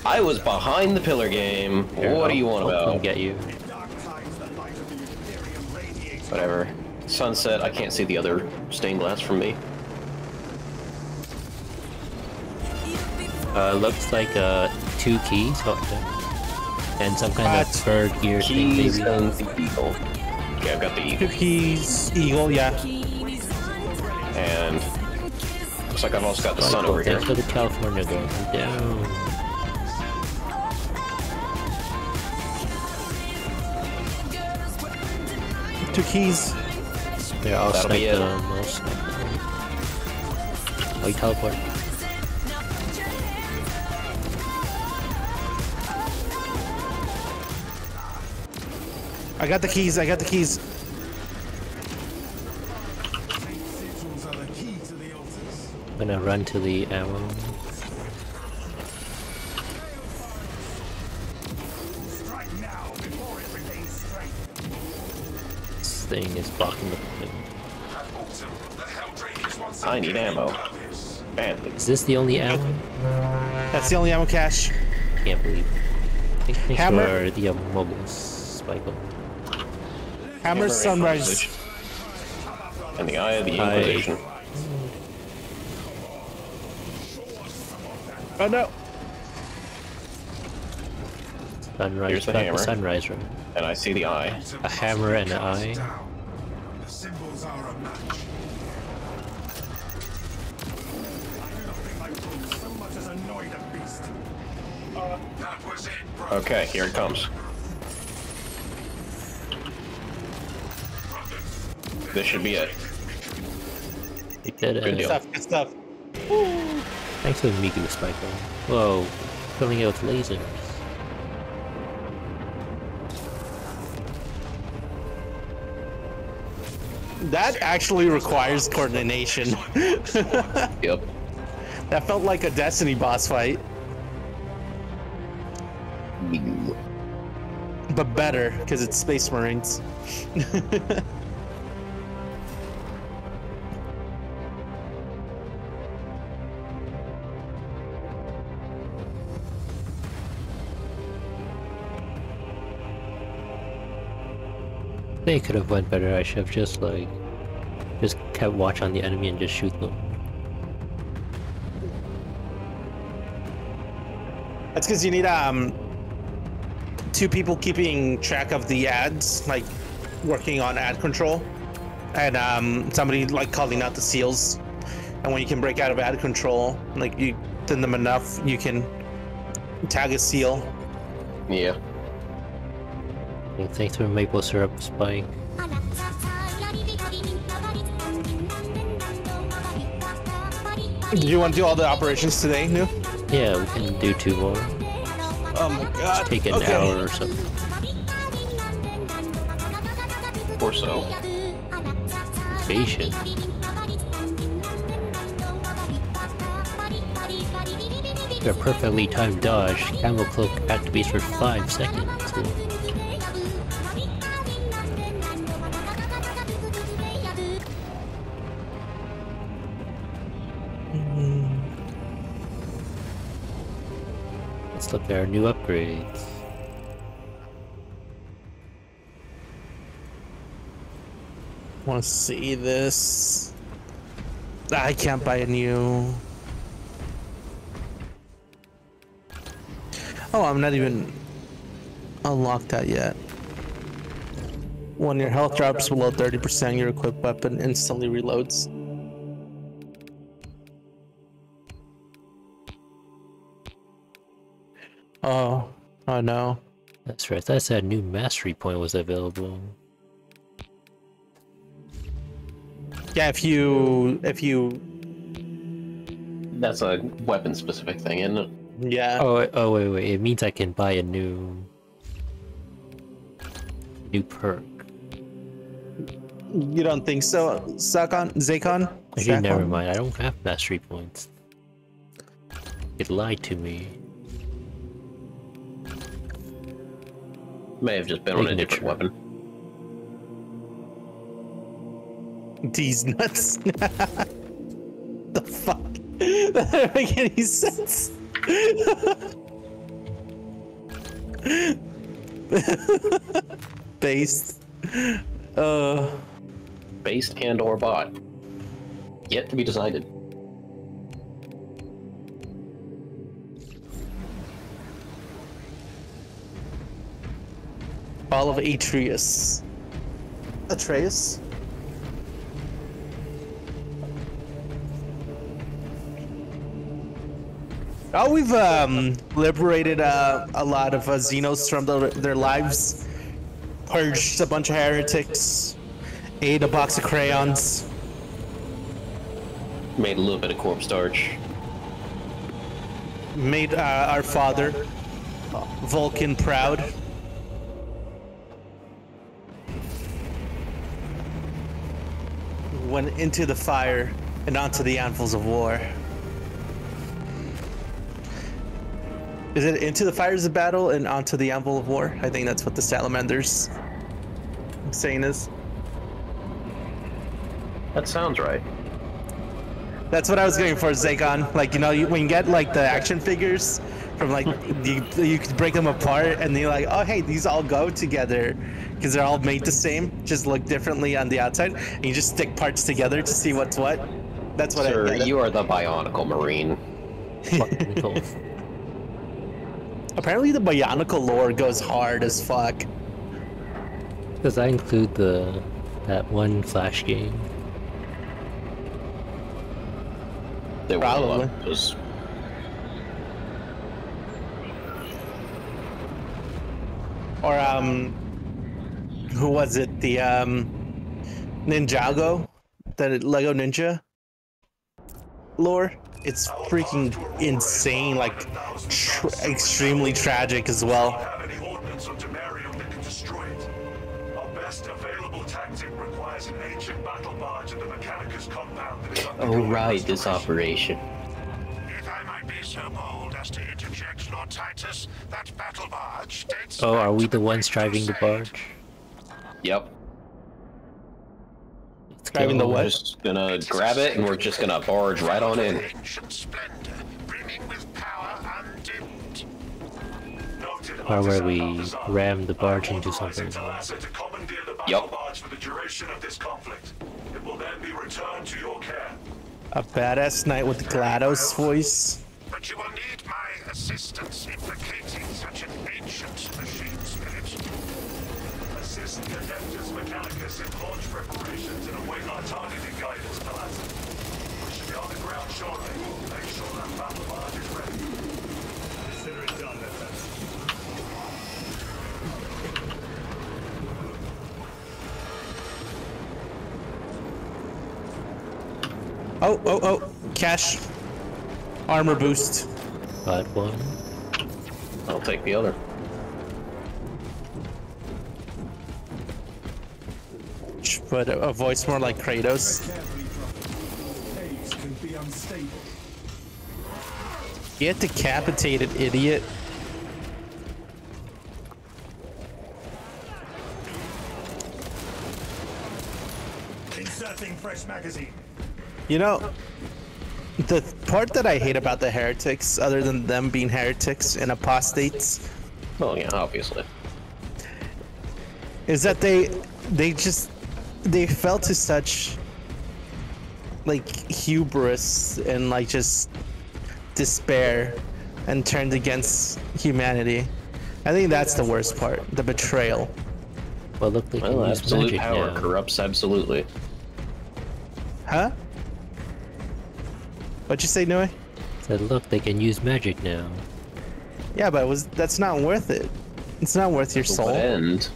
I was behind the pillar game. Here, what do I'll- you want I'll about? get you. Dark times the light of the Imperium radiates. Whatever. Sunset. I can't see the other stained glass from me. Uh, looks like uh two keys oh, okay. And some kind Uh, of third gear. Keys and the eagle. Okay, I've got the eagle. Two keys, eagle, yeah. And looks like I've also got the sun over here. Thanks for the California going down. Two keys. They're all That'll be it. them. All sniped them. Oh, he teleport. I got the keys. I got the keys. Sigils are the key to the altars. I'm gonna run to the ammo. Strike now before it regains strength. This thing is blocking the thing. I need ammo. Badly. Is this the only ammo? That's the only ammo cache. Can't believe. it. Thanks Hammer. for the uh, mobiles, Michael. Hammer sunrise. And the eye of the Eye. Inquisition. Oh no. Sunrise. Here's the got hammer. sunrise room. And I see the eye. A hammer and an eye. The symbols are a match. I do not think my wound so much as annoyed a beast. that was it, bro. Okay, here it comes. This should be it. We did it. Good deal. Stuff. Good stuff. Thanks for making the Miku Michael. Whoa, filling out with lasers. That actually requires coordination. Yep. that felt like a Destiny boss fight, mm. but better because it's Space Marines. They could have went better. I should have just like, just kept watch on the enemy and just shoot them. That's because you need um two people keeping track of the ads, like working on ad control, and um somebody like calling out the seals. And when you can break out of ad control, like you thin them enough, you can tag a seal. Yeah thanks to maple syrup spike. Do you want to do all the operations today, Nue? Yeah, we can do two more. Oh my god. Just take an okay. hour or something. Or so. Patient. A perfectly timed dodge, camo cloak activates for 5 seconds. Look at our new upgrades. Want to see this? I can't buy a new. Oh, I'm not even unlocked that yet. When your health drops below 30%, your equipped weapon instantly reloads. Oh, oh no. That's right. That's that new mastery point was available. Yeah, if you if you That's a weapon specific thing, isn't it? yeah. Oh, wait- oh wait, wait. It means I can buy a new new perk. You don't think so, Zakon? Zakon? Actually, never mind. I don't have mastery points. It lied to me. May have just been on a different weapon. These nuts. the fuck? That doesn't make any sense. Based. Uh, Based and or bot. Yet to be decided. All of Atreus. Atreus? Oh, we've um, liberated uh, a lot of uh, Xenos from the, their lives, purged a bunch of heretics, ate a box of crayons. Made a little bit of corpse starch. made uh, our father, uh, Vulkan, proud. Went into the fire and onto the anvils of war. Is it into the fires of battle and onto the anvil of war? I think that's what the salamanders saying is. That sounds right. That's what I was going for, Zagon. Like you know, you, when you get like the action figures from like you, you could break them apart, and you're like, oh hey, these all go together because they're all made the same, just look differently on the outside, and you just stick parts together to see what's what. That's what Sir, I. you are the Bionicle Marine. Apparently, the Bionicle lore goes hard as fuck. Does that include the that one Flash game? There Probably. Or um, who was it? The um, Ninjago, the Lego Ninja lore. It's freaking insane, like tr- extremely tragic as well. have any ordnance on Demerium that can destroy it. Our best available tactic requires an ancient battle barge in the Mechanicus compound that is Oh right, this operation. If I might be so bold as to interject, Lord Titus, that battle barge Oh, are we the ones driving the barge? Yep. Let's Driving the what? We're just gonna grab it and we're just gonna barge right on in. Ancient splendor, brimming with power Or where we ram the barge into something. Talassa to commandeer the battle Yup. barge for the duration of this conflict. It will then be returned to your care. A badass knight with GLaDOS voice. But you will need my assistance in locating such an ancient machine spirit. Assist the Adeptus Mechanicus in launch preparations and await our targeting guidance, Talassa. We should be on the ground shortly. Make sure that battle barge is ready. Consider it done, Lieutenant. Oh, oh, oh! Cash. Armor boost. Got one. I'll take the other. But a, a voice more like Kratos. Carefully, Prophet. Caves can be unstable. Get decapitated, idiot. Inserting fresh magazine. You know, the part that I hate about the heretics, other than them being heretics and apostates, Well, yeah, obviously. is that they they just they fell to such like hubris and like just despair and turned against humanity. I think that's the worst part, the betrayal. Well, look, they can Well, use absolute magic power now. corrupts absolutely. Huh? What'd you say, Nue? Said, look, they can use magic now. Yeah, but it was that's not worth it. It's not worth your soul. what end?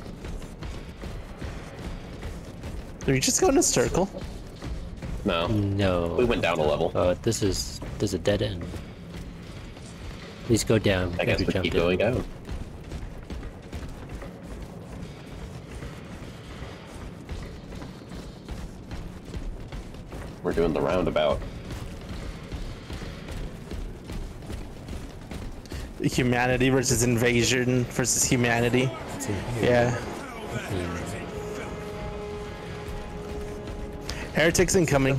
Are you just going in a circle? No. No. We went down a level. Uh, this is this is a dead end. Please go down. I guess after we jump keep in. going down. We're doing the roundabout. Humanity versus invasion versus humanity. Yeah. Heretics incoming.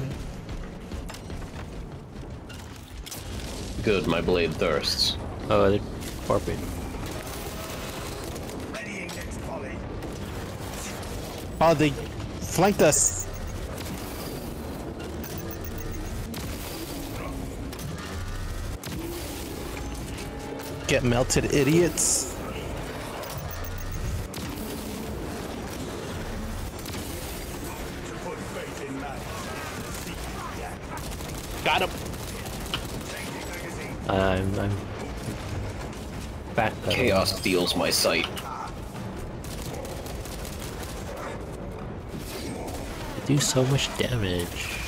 Good, my blade thirsts. Oh, they're corporate. Oh, they flanked us. Get melted, idiots. Got him. I'm I'm back. Chaos steals my sight. I do so much damage.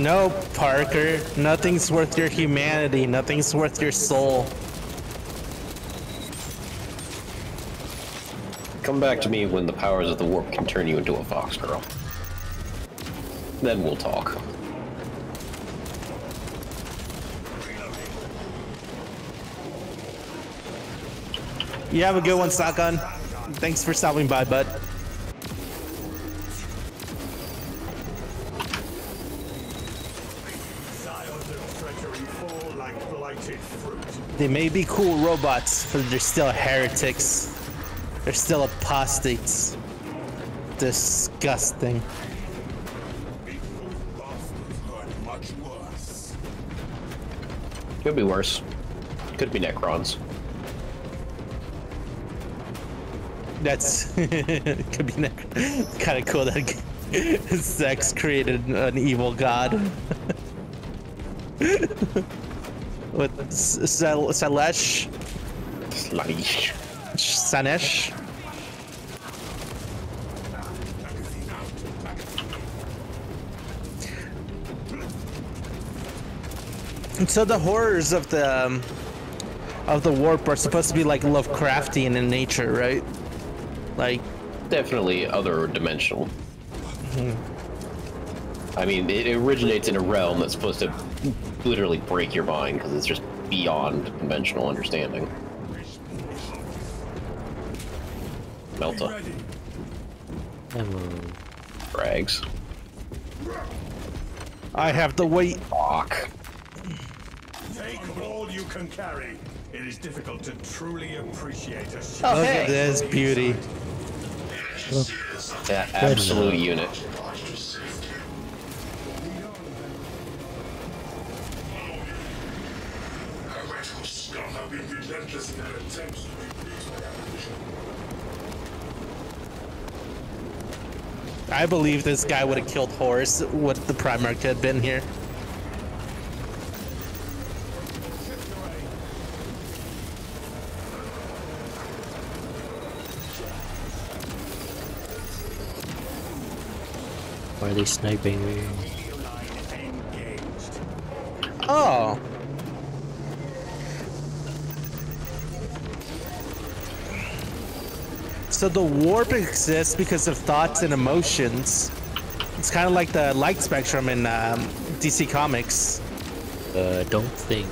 No, Parker. Nothing's worth your humanity. Nothing's worth your soul. Come back to me when the powers of the warp can turn you into a fox girl. Then we'll talk. You have a good one, Sakon. Thanks for stopping by, bud. They may be cool robots, but they're still heretics. They're still apostates. Disgusting. Could be worse. Could be Necrons. That's could be kind of cool that sex created an evil god. With Selesh, Slaanesh. Sanesh. So the horrors of the um, of the warp are supposed to be like Lovecraftian in nature, right? Like Definitely other dimensional. I mean, it originates in a realm that's supposed to literally break your mind because it's just beyond conventional understanding. Melta. Ammo. Frags. I have the weight. Fuck. Take all you can carry. It is difficult to truly appreciate a ship. Look at this beauty. That absolute unit. Believe this guy would have killed Horus would the Primarch had been here. Why are they sniping me? So the warp exists because of thoughts and emotions. It's kind of like the light spectrum in um, DC Comics. Uh, don't think.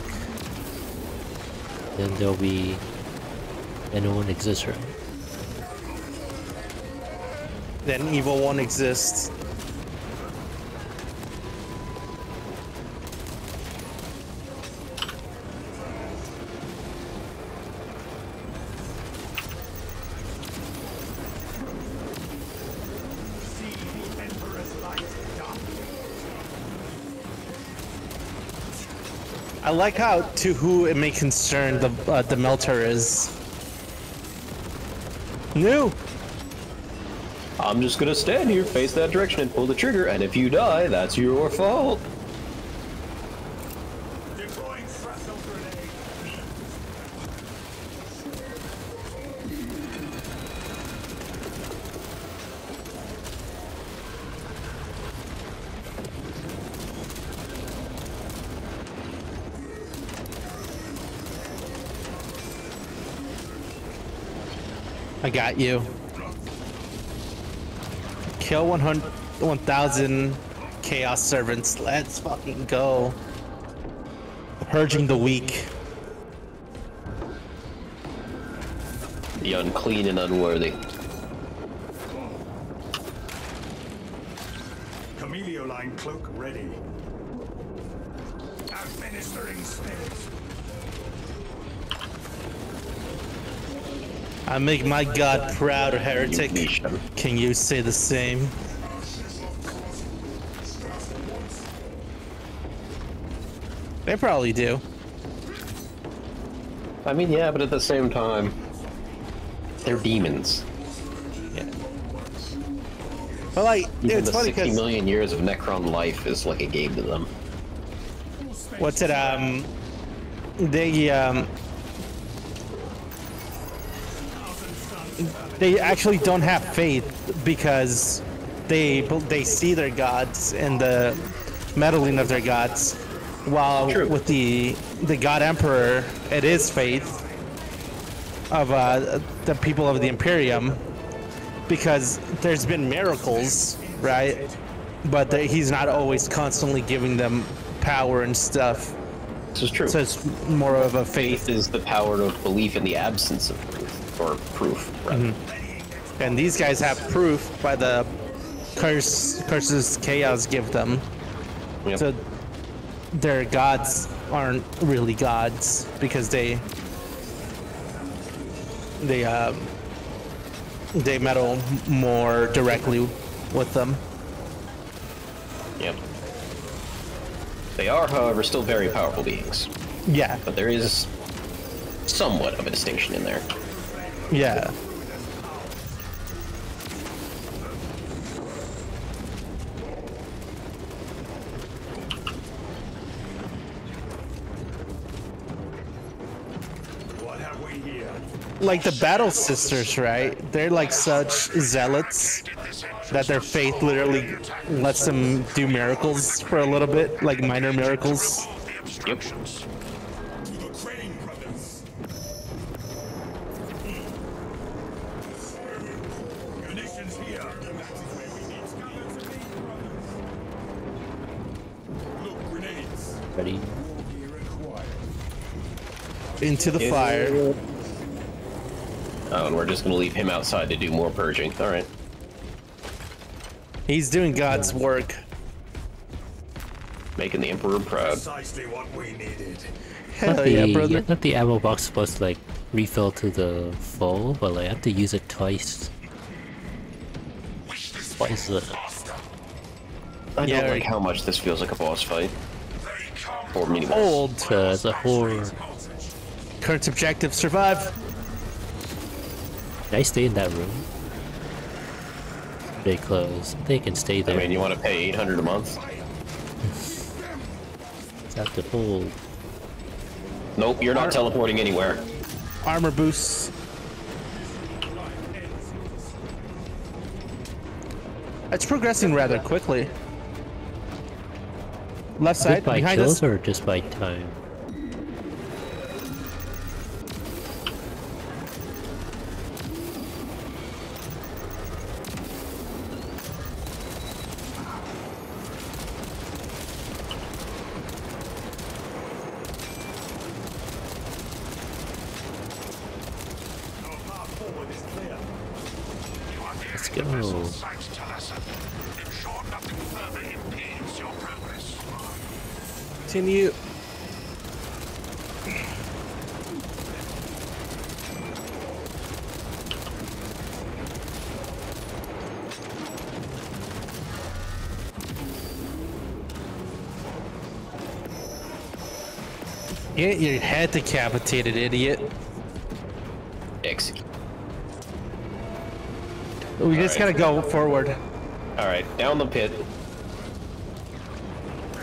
Then there'll be. Then no one exists, right? Then evil won't exist. I like how to who it may concern the uh, the melter is. New. I'm just gonna stand here, face that direction, and pull the trigger, and if you die, that's your fault. I got you. Kill 100, 1,000 chaos servants. Let's fucking go. Purging the weak. The unclean and unworthy. Camelioline cloak ready. Administering snares. I make my god proud, heretic. Can you say the same? They probably do. I mean, yeah, but at the same time, they're demons. But like, Even it's the funny 60 because million years of Necron life is like a game to them. what's it? Um, they um, they actually don't have faith because they they see their gods and the meddling of their gods, while True. with the the God Emperor, it is faith of uh, the people of the Imperium, because there's been miracles, right? But the, he's not always constantly giving them power and stuff. This is true. So it's more of a faith, Faith is the power of belief in the absence of proof, or proof, rather. and these guys have proof by the curse curses chaos give them. Yep. So their gods aren't really gods because they they um they meddle more directly with them. Yep. They are, however, still very powerful beings. Yeah, But there is somewhat of a distinction in there. Yeah. What have we here? Like the battle sisters, right? They're like such zealots that their faith literally lets them do miracles for a little bit, like minor miracles. Yep. Into the fire. Oh, and we're just gonna leave him outside to do more purging. All right. He's doing God's work. Making the Emperor proud. Precisely what we needed. Hell Not the, yeah, brother. Not the ammo box supposed to like refill to the full, but like I have to use it twice. Twice the I Yeah, don't right. like how much this feels like a boss fight. Or mini boss. Old. uh, as a whole. Current objective survive. Can I stay in that room? They close. They can stay there. I mean, you want to pay 800 a month? It's have to hold. Nope, you're not teleporting anywhere. Armor boosts. It's progressing rather quickly. Left Is it side, by behind kills us. or just by time? Let's go. Sights tell us. Ensure nothing further impedes progress. Continue. Get your head decapitated, idiot. Execute. We just gotta go forward. All right, down the pit.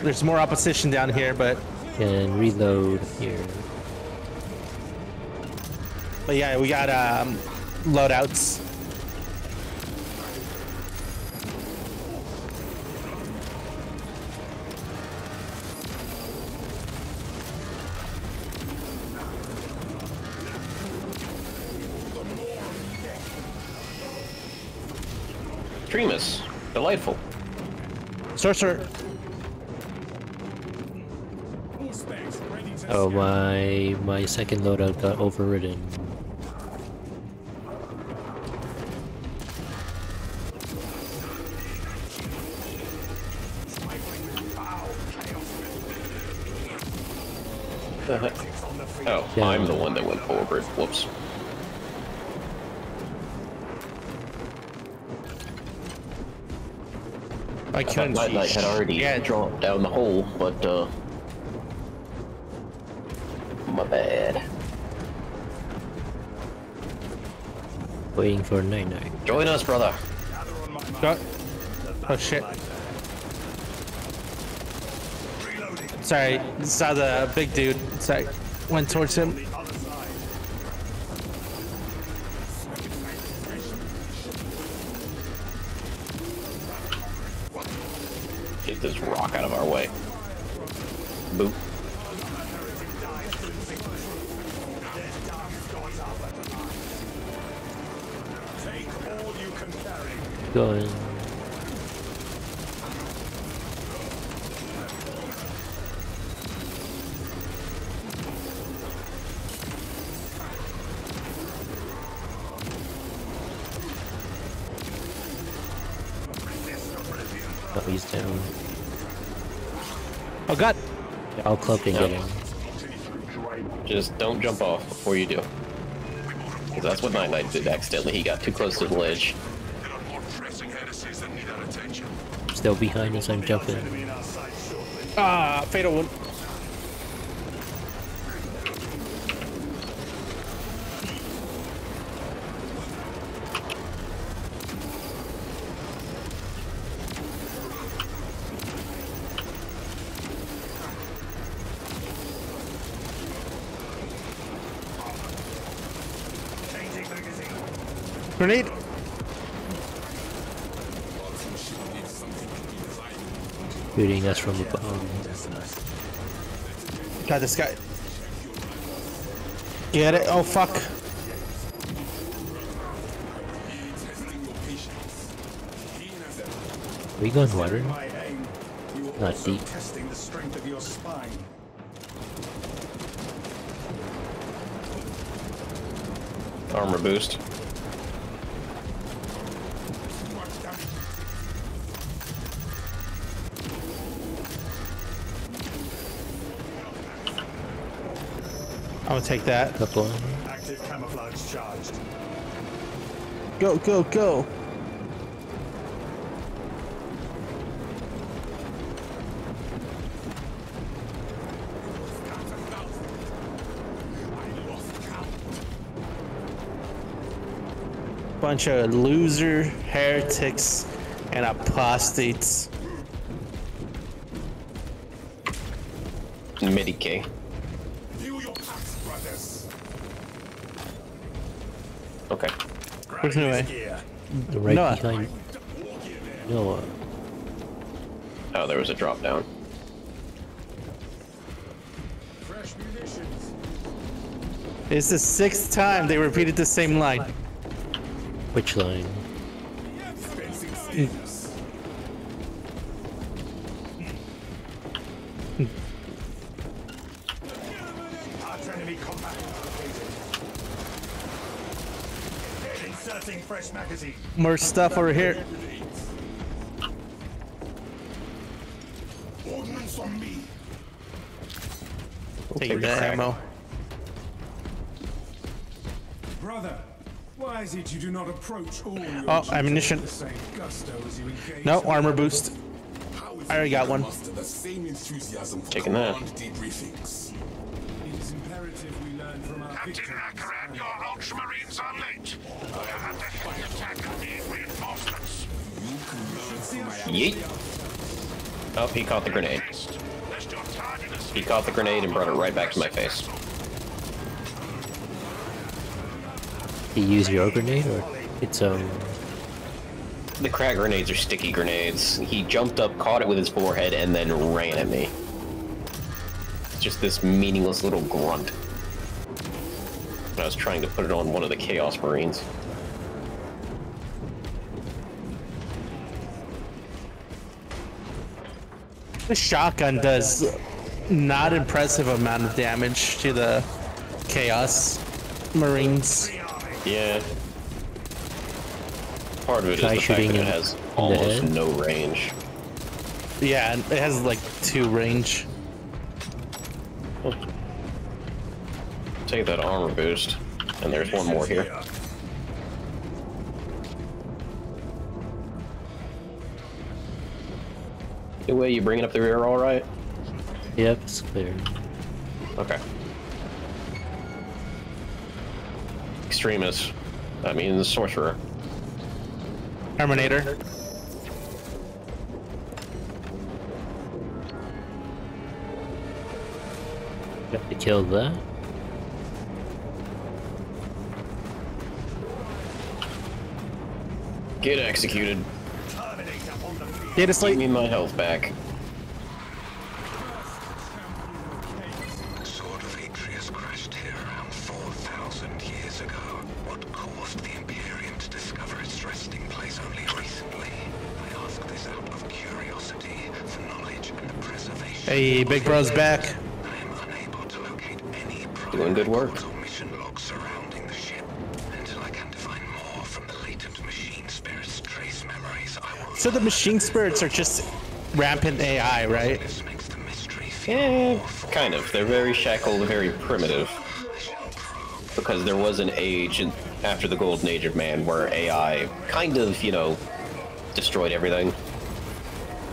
There's more opposition down here, but And reload here. but yeah, we got um loadouts. Sorcerer. All specs ready to Oh my my second loadout got overridden. I I thought couldn't. Night Knight had already Yeah, dropped down the hole, but uh, my bad. Waiting for Knighknight. Join us, brother. Go. Oh shit. Sorry, saw the big dude. Sorry, went towards him. I'll club to get him. Just don't jump off before you do. Because that's what Knighknight did accidentally. He got too close to the ledge. There are more pressing heresies that need our attention. Still behind us, I'm jumping. Enemy in our sight shortly. Ah, fatal one. Changing magazine. Grenade. Shooting us from above. Got this guy. Get it? Oh fuck. Are we going water? My aim. You are Not deep. testing the strength of your spine. Armor boost. Gonna take that. Couple. Active camouflage charged. Go, go, go. Bunch of loser heretics and apostates. Medicae. Feel your packs, brothers. Okay. Where's Nue? Gear. Right Noah. behind Noah. Oh, there was a drop down. Fresh munitions. It's the sixth time they repeated the same line. Which line? More stuff over here. Ordnance on me. Taking the ammo. Brother, why is it you do not approach all your Oh, ammunition. the same gusto as you engage No, armor boost. I already got one. the same enthusiasm for Taking that. debriefings? It is imperative we learned from our Captain victims. Akaran, your Ultramarines are Yeet. Oh, he caught the grenade. Haste, lest your tardiness He caught the grenade and brought it right back to my face. He use your grenade or its own? The crack grenades are sticky grenades. He jumped up, caught it with his forehead, and then ran at me. Just this meaningless little grunt. I was trying to put it on one of the Chaos Marines. The shotgun does not impressive amount of damage to the Chaos Marines. Yeah. Part of it is Try the fact shooting that it has almost no range. Yeah, it has like two range. Take that armor boost. And there's one more here. Anyway, you bringing up the rear all right? Yep, it's clear. Okay. Extremist. I mean, the sorcerer. Terminator. Got to kill that. Get executed. Data Give slate. me my health back. Sword of Atreus crashed here around 4,000 years ago. What caused the Imperium to discover its resting place only recently? I ask this out of curiosity for knowledge and the preservation. Hey, Big Bro's back. I am unable to locate any Doing good work. So the machine spirits are just rampant AI, right? This makes the mystery feel Eh, kind of. They're very shackled, very primitive. I shall probe Because there was an age in, after the golden age of man where AI kind of, you know, destroyed everything.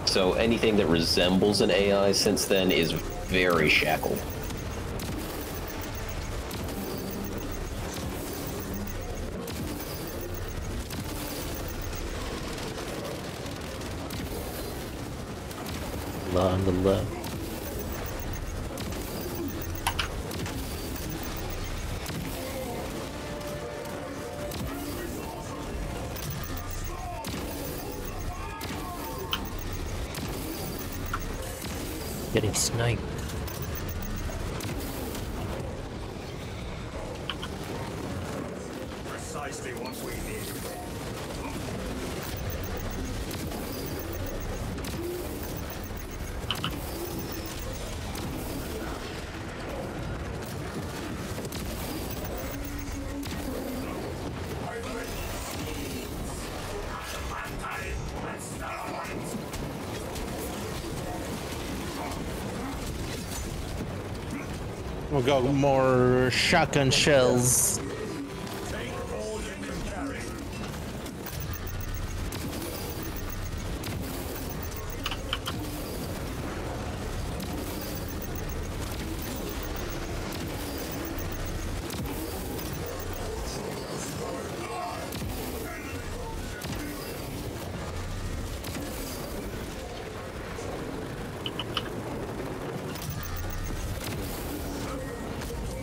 So anything that resembles an AI since then is very shackled. Getting sniped. We'll more shotgun shells.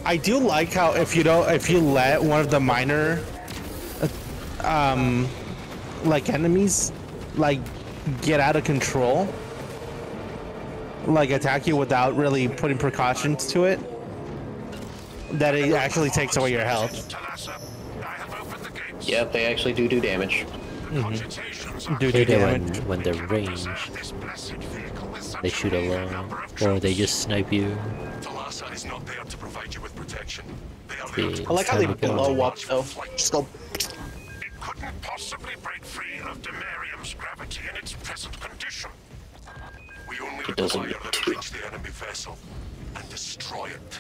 I do like how if you don't, if you let one of the minor, uh, um, like enemies, like get out of control, like attack you without really putting precautions to it, that it actually takes away your health. Talassa, I have opened the gates. Yep, they actually do do damage. Cogitations are Do Hate the it when, damage. when they're preserve ranged. this blessed vehicle with such They shoot a mere alone. Or they just snipe you. They are The- there to I like how they time to blow up though. Just go. It couldn't possibly break free of Demerium's gravity in its present condition. We only It doesn't require them to to. reach the enemy vessel and destroy it.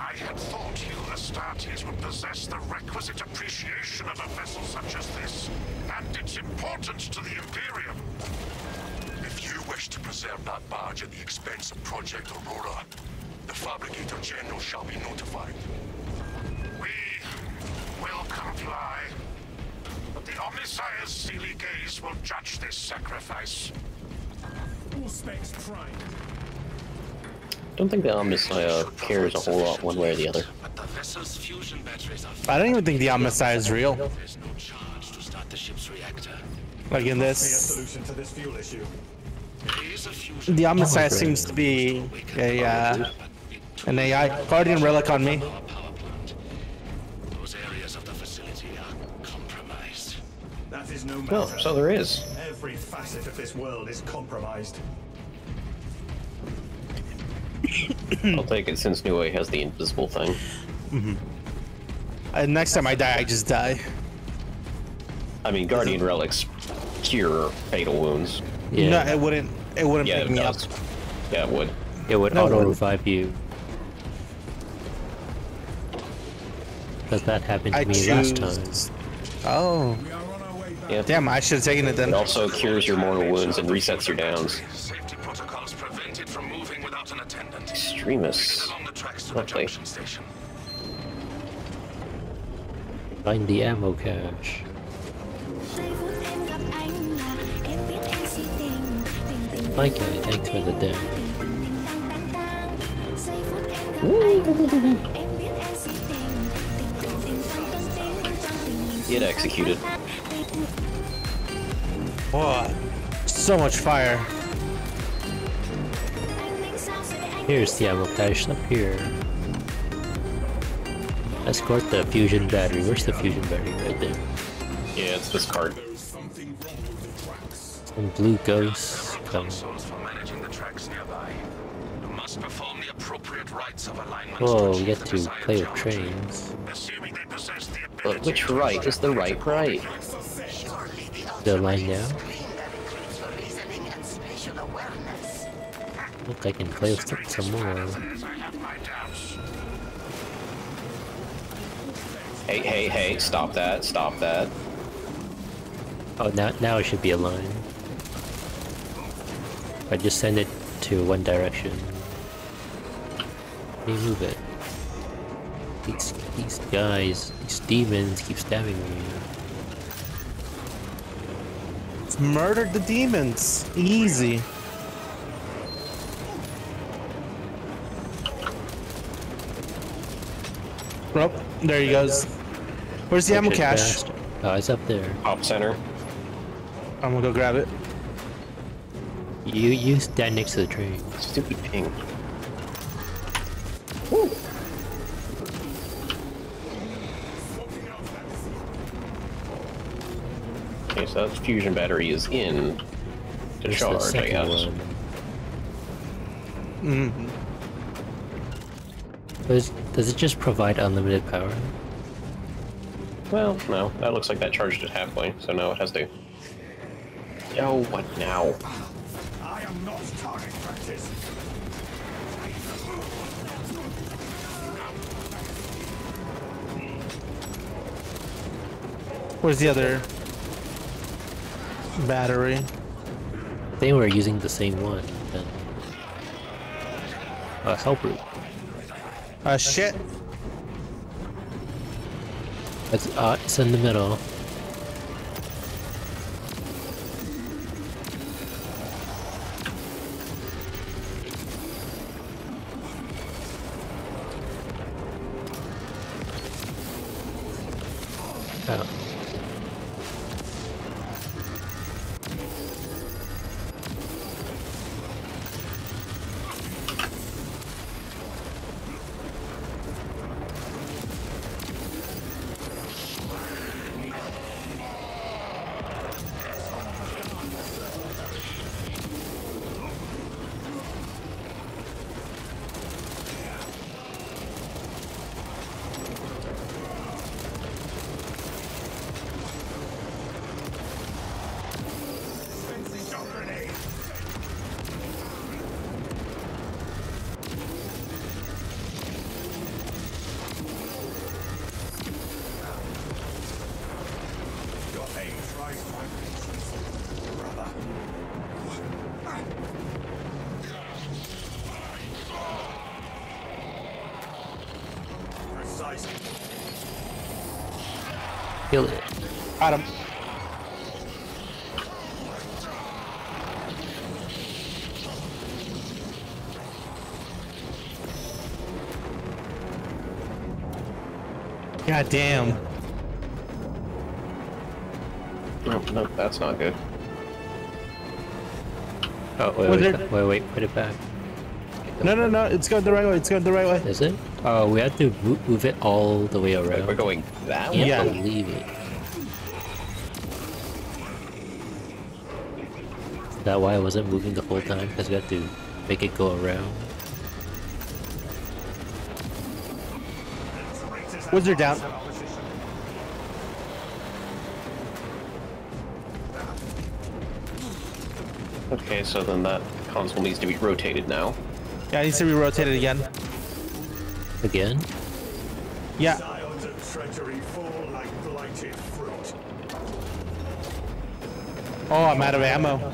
I had thought you Astartes would possess the requisite appreciation of a vessel such as this, and its importance to the Imperium. If you wish to preserve that barge at the expense of Project Aurora, The Fabricator General shall be notified. We will comply. But the Omnissiah's steely gaze will judge this sacrifice. Auspex prime. Don't think the Omnissiah cares a whole lot one way or the other. But the vessel's fusion batteries are I don't even think the Omnissiah is real. There's no charge to start the ship's reactor. Like in this, this fuel issue. There is a fusion the Omnissiah seems to be a uh, an AI guardian relic on me. Is no Well, matter. so there is. Every facet of this world is compromised. I'll take it since New Way has the invisible thing. mm-hmm and next time I die, I just die. I mean, Guardian relics cure fatal wounds. Yeah, No, it wouldn't. It wouldn't Yeah, pick it me up. does. Yeah, it would. it would No, auto it- revive you. Because that happened to I me last time. Oh, Yeah. damn! I should have taken it then. It also cures your mortal wounds and resets your downs. Safety protocols prevent it from moving without an attendant. Extremis. Along the tracks to Lovely. the junction station. Find the ammo cache. Giây phút em gặp anh là em biết em si tình tình tình Okay, thanks for the mình Get executed. Whoa, so much fire. anh định sao sẽ để anh Here's the ammo cache up here. Escort the fusion battery. Where's the fusion battery? Right there. Yeah, it's this card. There's something wrong with the tracks. Some blue ghosts coming. Consoles for managing the tracks nearby. You must perform the appropriate rites of alignment. Whoa, we get to play with geometry. trains. Assuming they possess the ability But which right is the right right? The line now? screen that includes your reasoning and spatial awareness Look, I can play with some- some more. I have my doubts. Hey, hey, hey, stop that, stop that. Oh, now now it should be aligned. I just send it to one direction. Let me move it. These these guys, these demons keep stabbing me. Murdered the demons. Easy. Oh, there he goes. Where's the ammo cache? Oh, it's up there. Top center. I'm gonna go grab it. You you stand next to the tree. Stupid ping. Okay, so that fusion battery is in to There's the charge, I guess. one. Mm-hmm. Does, does it just provide unlimited power? Well, no, that looks like that charged it halfway, so now it has to. Oh, what now? I am not target practice. Where's the other battery? I think we're using the same one. Then. Uh, help root. Uh, shit. It's, uh, it's in the middle. God damn. Nope, oh, nope, that's not good. Oh, wait, Was wait, wait, wait, put it back. No, no, no. It's going the right way. It's going the right way. Is it? Oh, we have to move it all the way around. We're going that way? Yeah. believe it. Is that why I wasn't moving the whole time? Because we had to make it go around. Wizard down. Okay, so then that console needs to be rotated now. Yeah, it needs to be rotated again. Again? Yeah. Scions of treachery fall like blighted fruit. Oh, I'm out of ammo.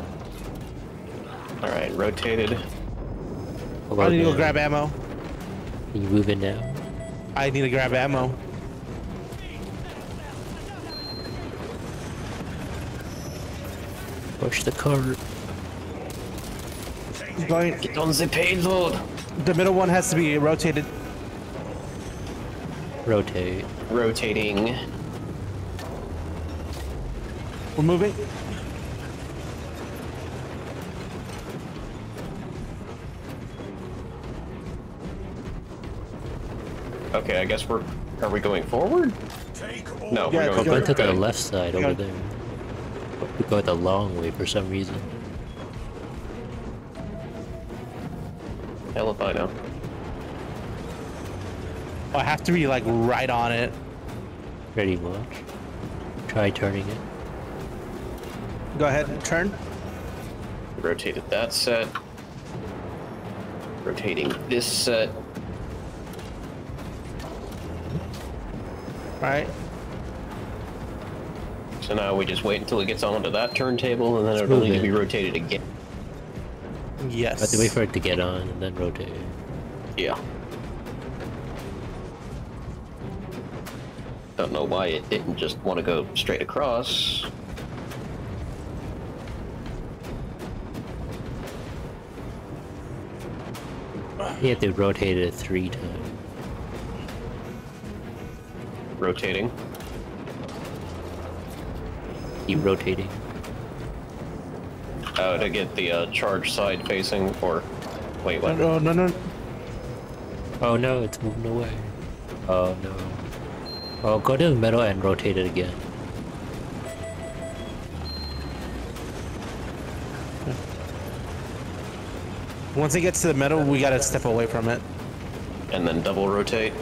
Alright, rotated. How I about need to go grab ammo. Can you move it now? I need to grab ammo. Push the cart. Going. Get on the payload! The middle one has to be rotated. Rotate. Rotating. We're moving. Okay, I guess we're... Are we going forward? No, Yeah, we're We're going going to the left side Yeah. over there. We go the long way for some reason. Hell if I know. Oh, I have to be like right on it. Pretty much. Try turning it. Go ahead and turn. Rotated that set. Rotating this set. Right. So now we just wait until it gets onto that turntable and then it'll move need to be rotated again. Yes. I have to wait for it to get on and then rotate. Yeah. Don't know why it didn't just want to go straight across. You have to rotate it three times. Rotating. Keep rotating. Oh, to get the uh, charge side facing, or wait, what? No, no, no. Oh no, it's moving away. Oh no. Oh, go to the middle and rotate it again. Once it gets to the middle, we gotta step away from it. And then double rotate.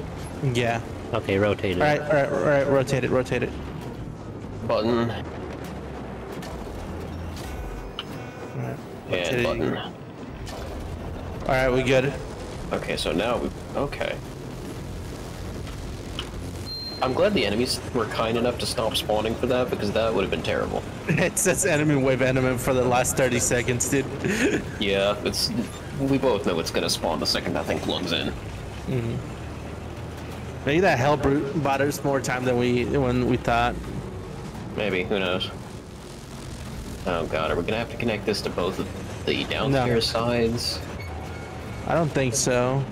Yeah. Okay, rotate it. All right, all right, all right. Rotate it, rotate it. Button All right. and button. All right, we good. Okay, so now we. Okay. I'm glad the enemies were kind enough to stop spawning for that because that would have been terrible. It says enemy wave enemy for the last 30 seconds, dude. Yeah, it's. We both know it's gonna spawn the second that thing plugs in. Mm-hmm. Maybe that Helbrute bought us more time than we when we thought. Maybe, who knows? Oh god, are we gonna have to connect this to both of the downstairs sides? I don't think so.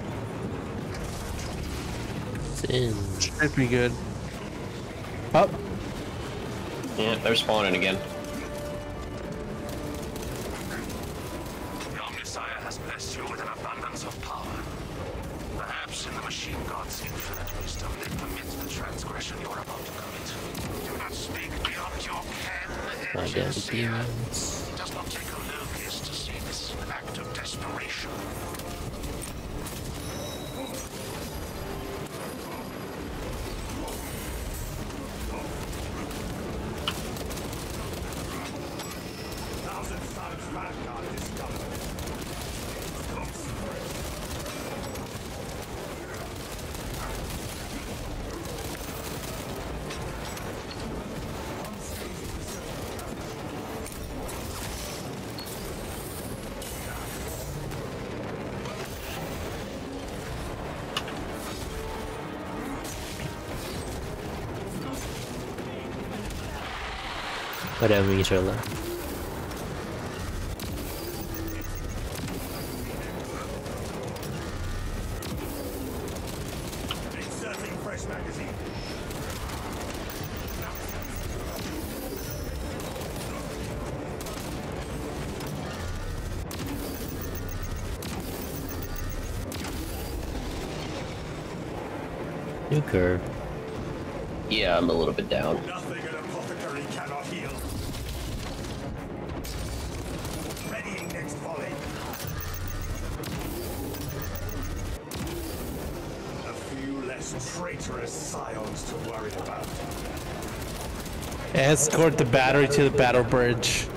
It's in. Should be good. Up. Yeah, they're spawning again. Magazine. New curve. Yeah, I'm a little bit down. Escort the battery to the battle bridge.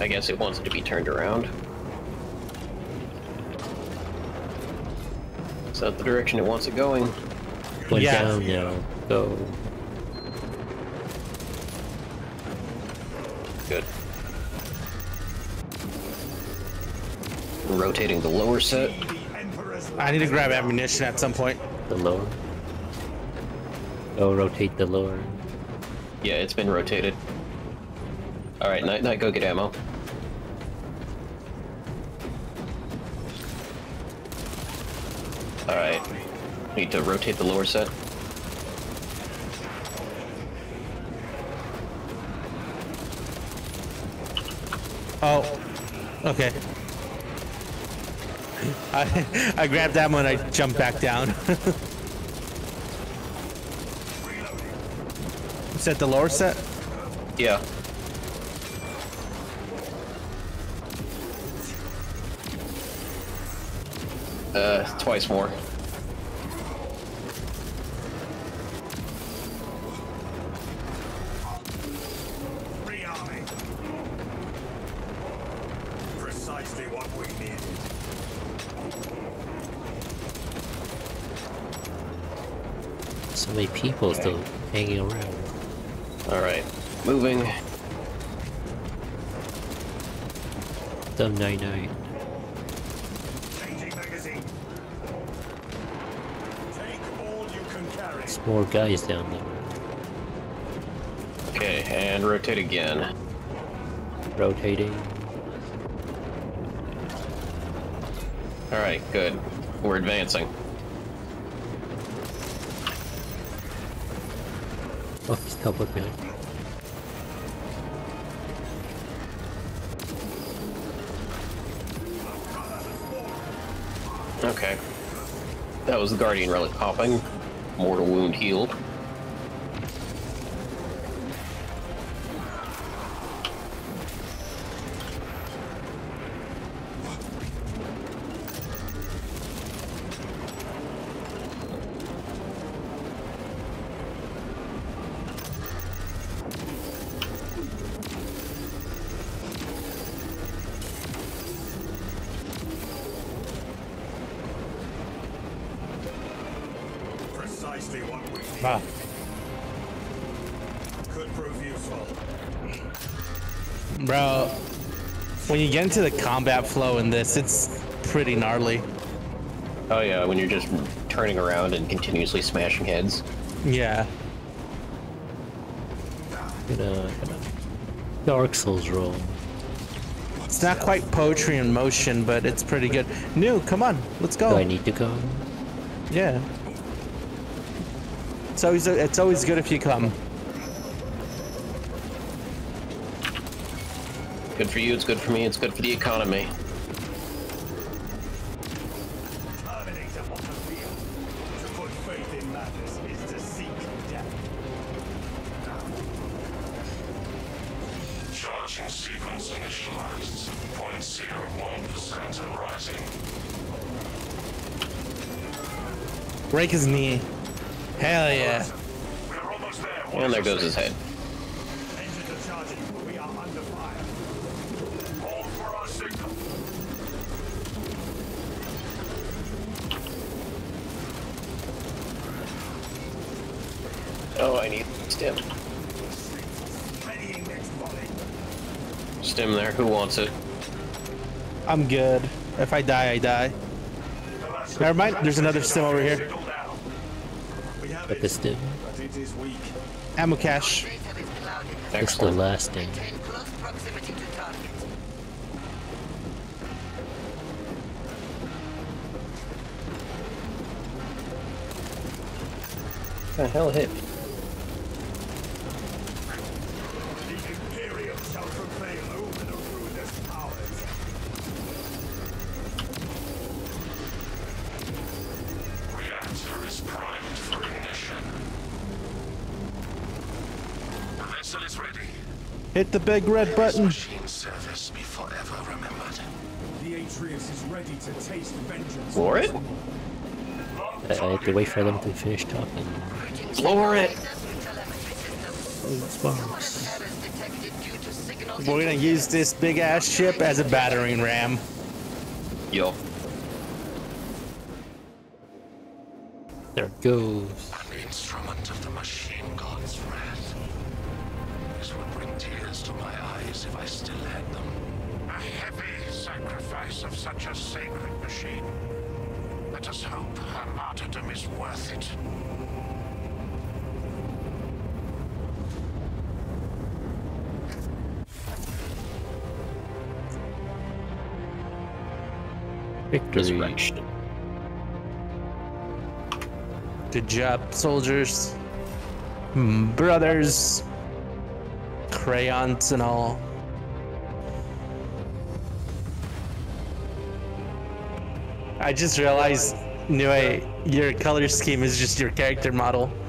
I guess it wants it to be turned around. Is that the direction it wants it going? Went Yeah. down now. Go. Good. Rotating the lower set. I need to grab ammunition at some point. The lower. Go rotate the lower. Yeah, it's been rotated. Alright, Knighknight, go get ammo. Alright. Need to rotate the lower set. Oh, okay. I I grabbed that one, I jumped back down. Set the lower set. Yeah. Uh, twice more. rearming. Precisely what we needed. So many people still hanging around. Alright. Moving. Dumb Knighknight. Changing magazine. Take all you can carry. There's more guys down there. Okay, and rotate again. Rotating. Alright, good. We're advancing. Oh, he's teleported behind. Okay. That was the Guardian Relic popping. Mortal wound healed. Into the combat flow in this, it's pretty gnarly. Oh yeah, when you're just turning around and continuously smashing heads. Yeah. Gonna, gonna Dark Souls roll. It's not quite poetry in motion, but it's pretty good. Nue, come on, let's go. Do go. I need to go? Yeah. It's always it's always good if you come. Good for you, it's good for me, it's good for the economy. Terminator on the I'm good. If I die, I die. Never mind. There's another stim over here. We have But this did. but it is weak. Ammo cache. It's the last thing. The hell hit me? Hit the big red button. Service be forever remembered. The Atreus is ready to taste vengeance. Floor it? I, I have to wait for them to finish talking. Floor it! Sparks. We're gonna use this big ass ship as a battering ram. Yo. There it goes. Machine. Let us hope her martyrdom is worth it. Victory. Resurrection. Good job, soldiers. Hmm, Brothers. Crayons and all. I just realized, Nue, your color scheme is just your character model.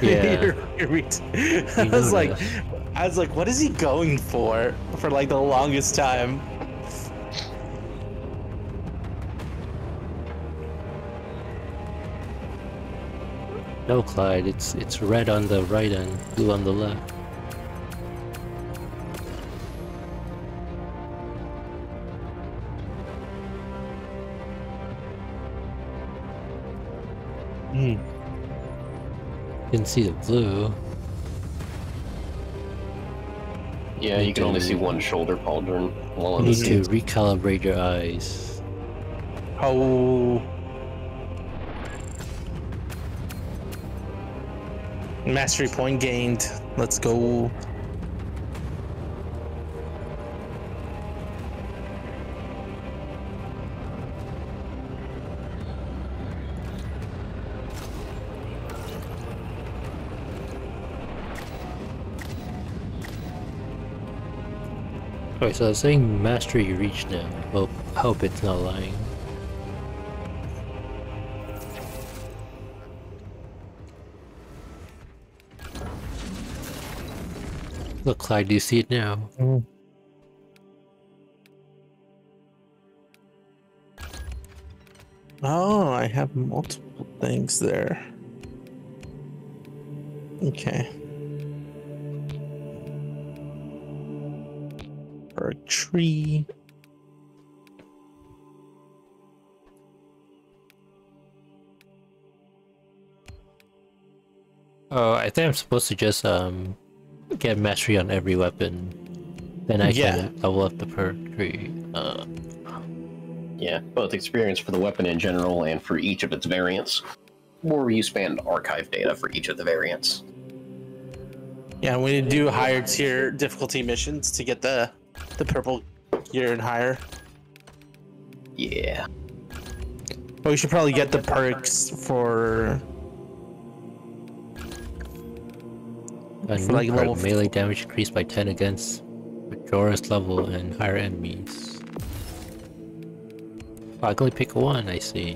Yeah. Your- your ret- I was like. I was like, what is he going for? For like the longest time. No, Clyde. It's it's red on the right and blue on the left. Didn't see the blue. Yeah, you can only see one shoulder pauldron while on the Need to seat. recalibrate your eyes. Oh. Mastery point gained. Let's go. Okay, so it's saying mastery reached now. Hope hope it's not lying. Look, Clyde, do you see it now? Mm. Oh, I have multiple things there. Okay. Or a tree. Oh, I think I'm supposed to just um get mastery on every weapon. Then I Yeah. can level up the perk tree. Uh, Yeah, both experience for the weapon in general and for each of its variants. Or you spend archive data for each of the variants. Yeah, we need to do higher tier difficulty missions to get the the purple gear and higher. Yeah. But we should probably get the perks for a For, new like, perk, level melee damage increased by 10 against Majoris level and higher enemies. Oh, I can only pick one, I see.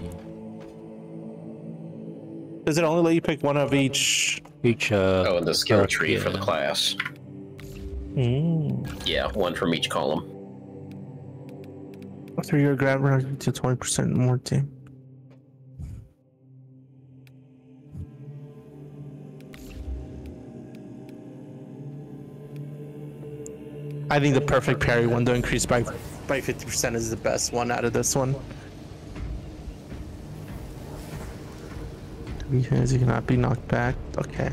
Does it only let you pick one of each? Each uh Oh, and the skill perk, tree for the class. Mm. Yeah, one from each column. After your grab rate to twenty percent more team. I think the perfect parry window increased by by fifty percent is the best one out of this one. Because you cannot be knocked back. Okay.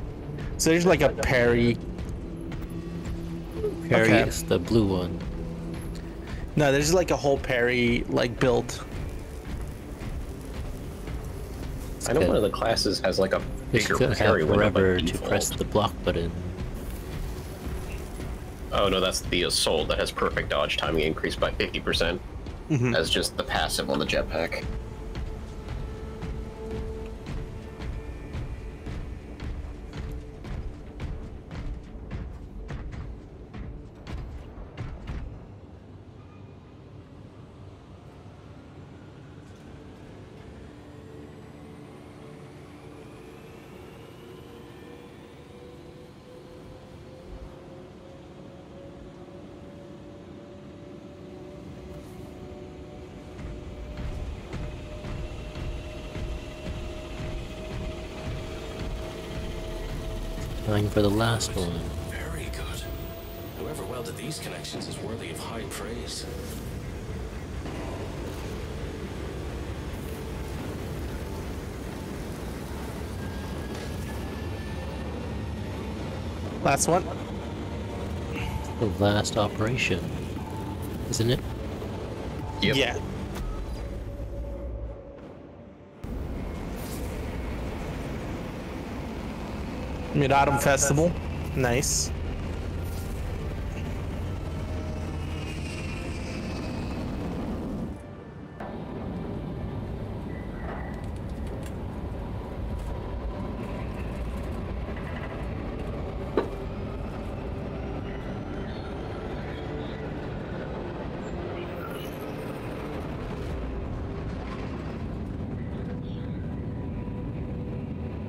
So there's like a parry. Parry okay. is the blue one. No, there's like a whole parry like build. I know good. one of the classes has like a bigger gonna parry have window forever to press the block button. Oh no, that's the assault that has perfect dodge timing increased by 50%. percent Mhm. As just the passive on the jetpack. For the last one. Very good. Whoever welded these connections is worthy of high praise. Last one. The last operation. Isn't it? Yeah. Mid Autumn Festival. Nice.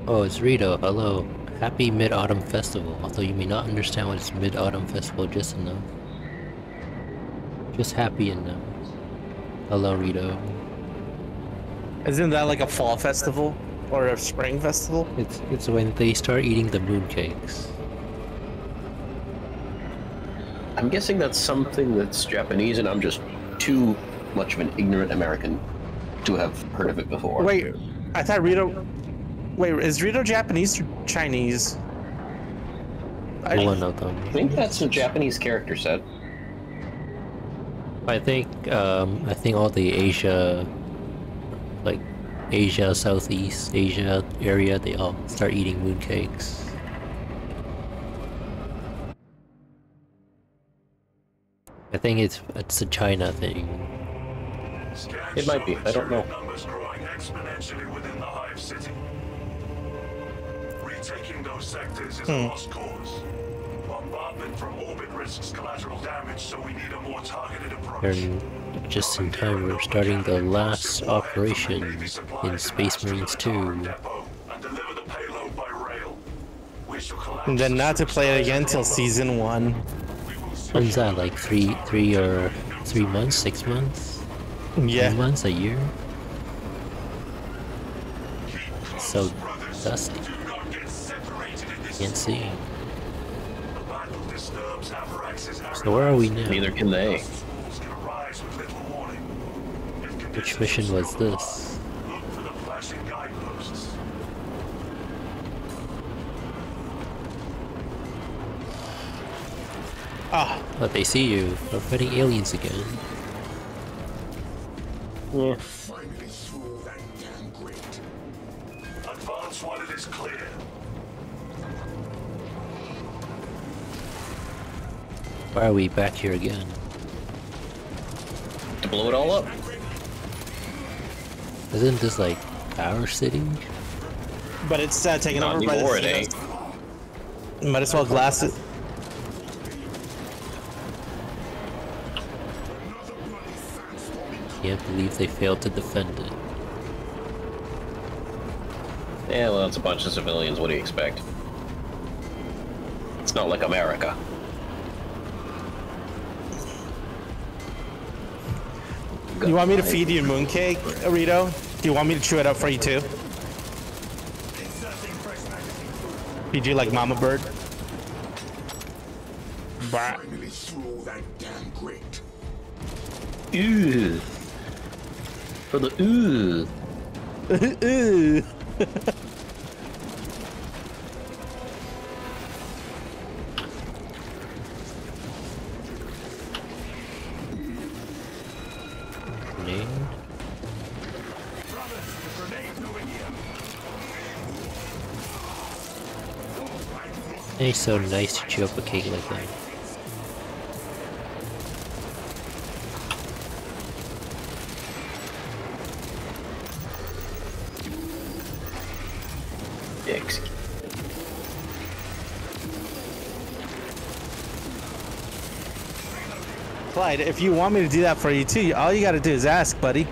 Oh, it's Rito. Hello. Happy Mid Autumn Festival. Although you may not understand what is Mid Autumn Festival just enough. Just happy enough. Hello, Rito. Isn't that like a fall festival or a spring festival? It's it's when they start eating the mooncakes. I'm guessing that's something that's Japanese, and I'm just too much of an ignorant American to have heard of it before. Wait, I thought Rito. Wait, is Rito Japanese or Chinese? I, One of them. I think that's a Japanese character set. I think um I think all the Asia like Asia, Southeast Asia area, they all start eating mooncakes. I think it's it's a China thing. It might be. I don't know. Retaking those sectors is a Hmm. lost cause. Bombardment from orbit risks collateral damage, so we need a more targeted approach. And just in time, we're starting the last operation in Space Marines 2. And deliver the payload by rail. We shall collapse and then not to play it again till season one. When's that? Like three, three or three months, six months, Yeah. three months, a year? So dusty. Can't see. battle So where are we now? Neither can they. fools can arise with little warning. If Which mission was this? Look for the flashing guideposts. Ah, But they see you. We're fighting aliens again. Yeah. Why are we back here again? To blow it all up. Isn't this like our city? but it's uh, taken Not over by anymore, it the ain't. Might as well glass it. Can't believe they failed to defend it. Yeah, well, it's a bunch of civilians. What do you expect? It's not like America. You want me to feed you mooncake, Rito? Do you want me to chew it up for you too? Feed you like Mama Bird? Bah. Finally through that damn grate. Ooh. For the ooh. Ooh. Isn't so nice to chew up a cake like that? Clyde, if you want me to do that for you too, all you gotta do is ask, buddy.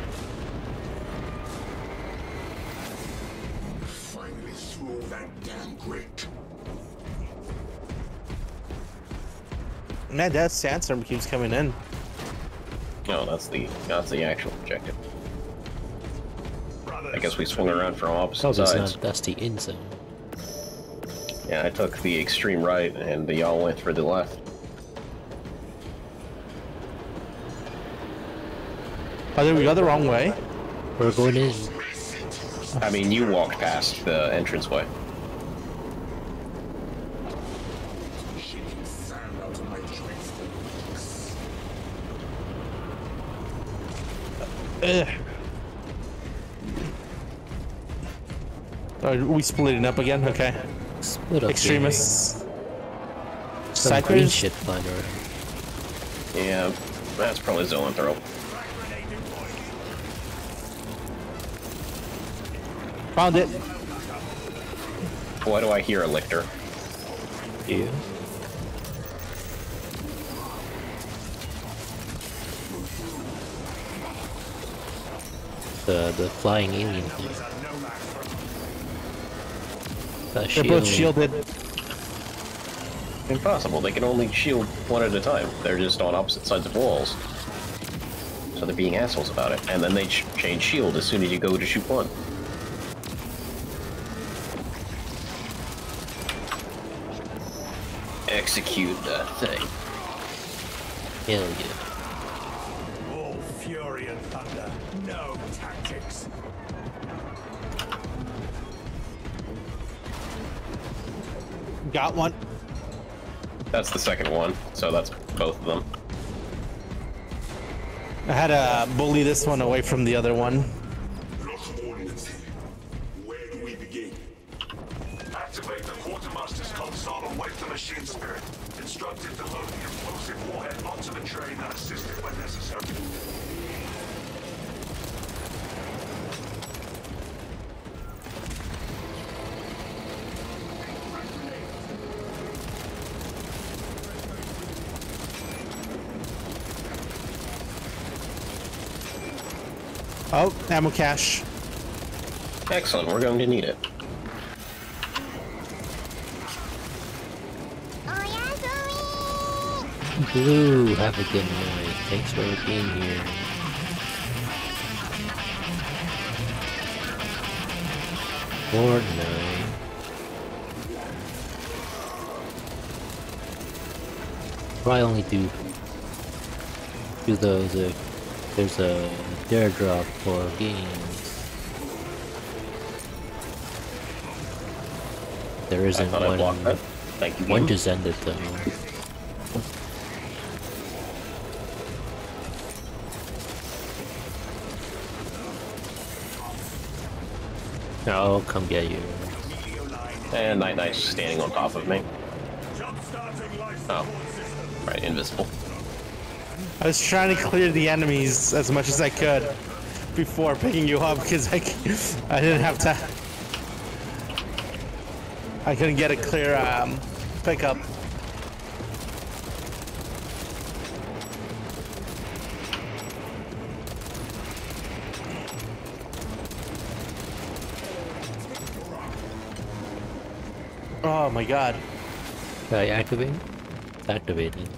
Man, that sandstorm keeps coming in. No, that's the that's the actual objective. I guess we swung around from opposite Oh, that's sides. not that's the inside. Yeah, I took the extreme right, and y'all went for the left. Oh, did we go the wrong way? We're going in. I mean, you walked past the entranceway. Shaking sand out of my joints. Ugh. Are we splitting up again? Okay. Split up. Extremists. Some green shit flying. Yeah, that's probably Zoanthrope. Found it. Why do I hear a lictor? You. The the flying alien here. That They're both shielded. Impossible. They can only shield one at a time. They're just on opposite sides of walls. So they're being assholes about it. And then they ch change shield as soon as you go to shoot one. Execute that thing. Hell yeah. Got one. That's the second one, so that's both of them. I had to bully this one away from the other one. Ammo cache. Excellent, we're going to need it. Blue, have a good night. Thanks for being here. Fortnite. Probably only do do those if there's a dare drop for games. There isn't one. Thank you, One just ended though. I'll come get you. And Knighknight's standing on top of me. Oh, right, invisible. I was trying to clear the enemies as much as I could before picking you up because I, I didn't have to. I couldn't get a clear um, pickup. Oh my god. I activate? Activated.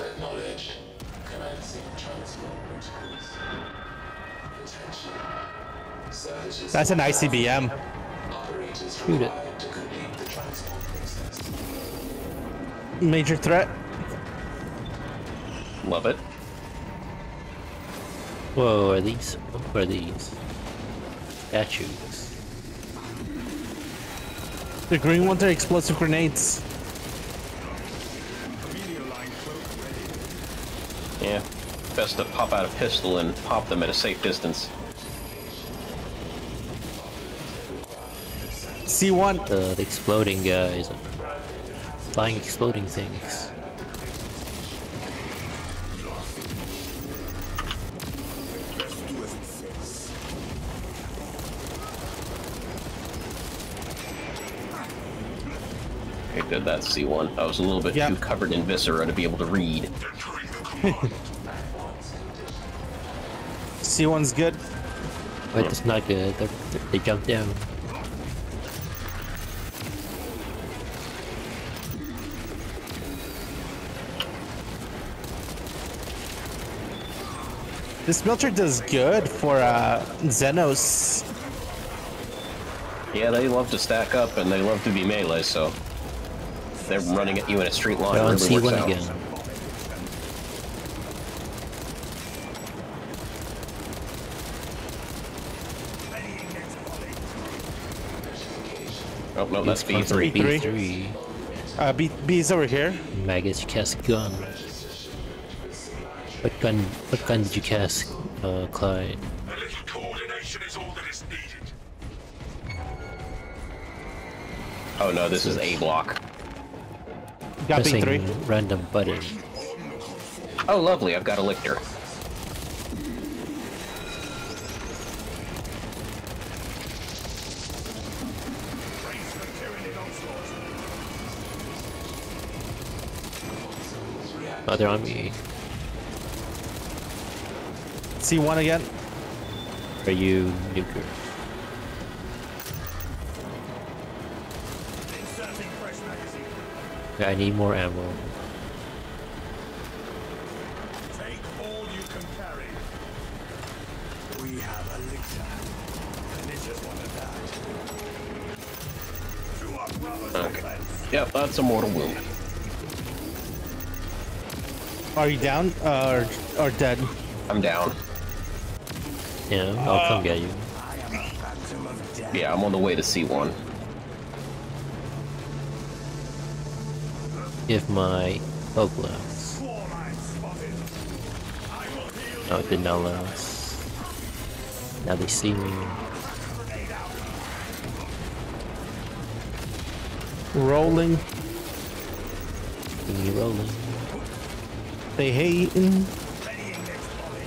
Acknowledged. Commencing transport protocols. Attention. Services That's an ICBM. operators Shoot it. to complete the transport process. Major threat. Love it. Whoa, are these? What are these? Statues. The green ones are explosive grenades. Yeah. Best to pop out a pistol and pop them at a safe distance. C1. The, uh, the exploding uh, guys. flying exploding things. Okay, good, that's C1. I was a little bit Yep. too covered in viscera to be able to read. C1's good. But it's not good. They're, they jumped down. This melta does good for uh, Xenos. Yeah, they love to stack up and they love to be melee, so they're running at you in a straight line. They're on really works C1 out. Oh no, that's These ones are B3. B3. Uh, B B's over here. Magus cast gun. What gun? What gun did you cast, uh, Clyde? A little coordination is all that is needed. Oh no, this is A block. Got Pressing B3. random button. Oh lovely, I've got a lictor. Oh, they're on me. C1 again. Are you nuker? Inserting fresh magazine. Yeah, I need more ammo. Take all you can carry. We have a lictor. And this is one of that. To our brother's Okay. Yep, that's a mortal wound. Are you down uh, or, or dead? I'm down. Yeah, I'll come get you. I am a phantom of death. Yeah, I'm on the way to C1. If my glass. Swarm line spotted. I will heal Oh, it did not last. Now they see me. Rolling. See me rolling. They hating. Readying next volley.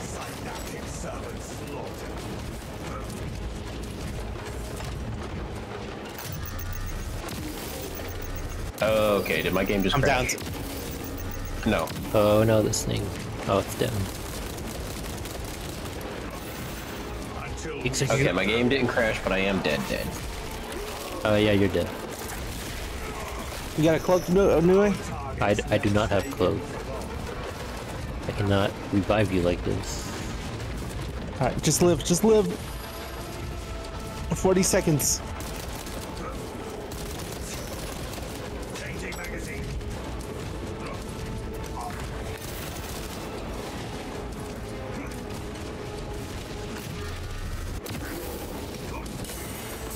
Synaptic servants slaughtered. Okay, did my game just I'm down. No. Oh no, this thing. Oh, it's down. Until Execute. Okay, my game didn't crash, but I am dead dead. Oh yeah, you're dead. You got a cloak, Nu- uh, Nue? I, d- I do not have cloak. I cannot revive you like this. Alright, just live, just live. 40 seconds.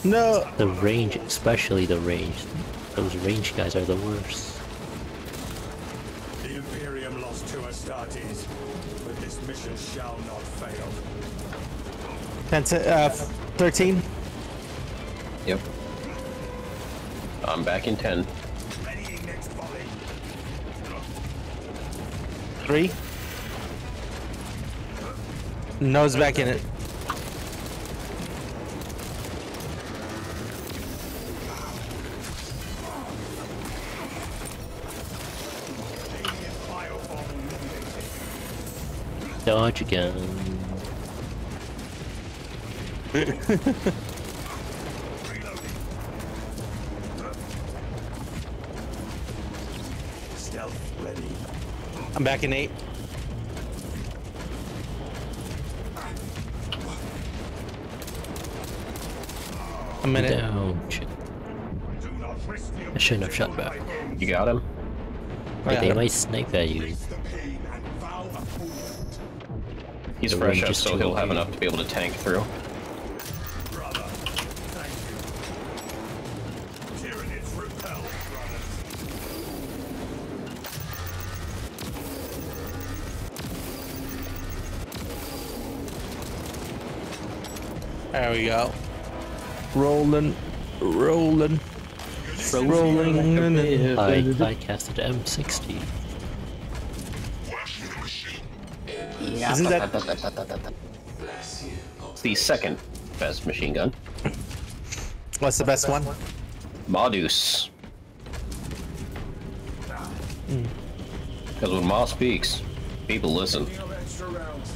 No. The range, especially the range. Those range guys are the worst. The Imperium lost two Astartes, but this mission shall not fail. 10 se- uh, 13. Yep. I'm back in 10. Readying next volley. 3. Nose back in it. Dodge again. Stealth ready. I'm back in 8. A minute. Down. Shit. Do not risk the I shouldn't have shot back. You got him? I Like, they might snipe at you. He's the fresh up, so he'll have enough to be able to tank through. There we go. Rolling, rolling, rolling. rolling. I, I casted M60. Isn't that the second best machine gun. what's the best one? Ma Deuce. Because when Ma speaks, people listen. Of extra rounds.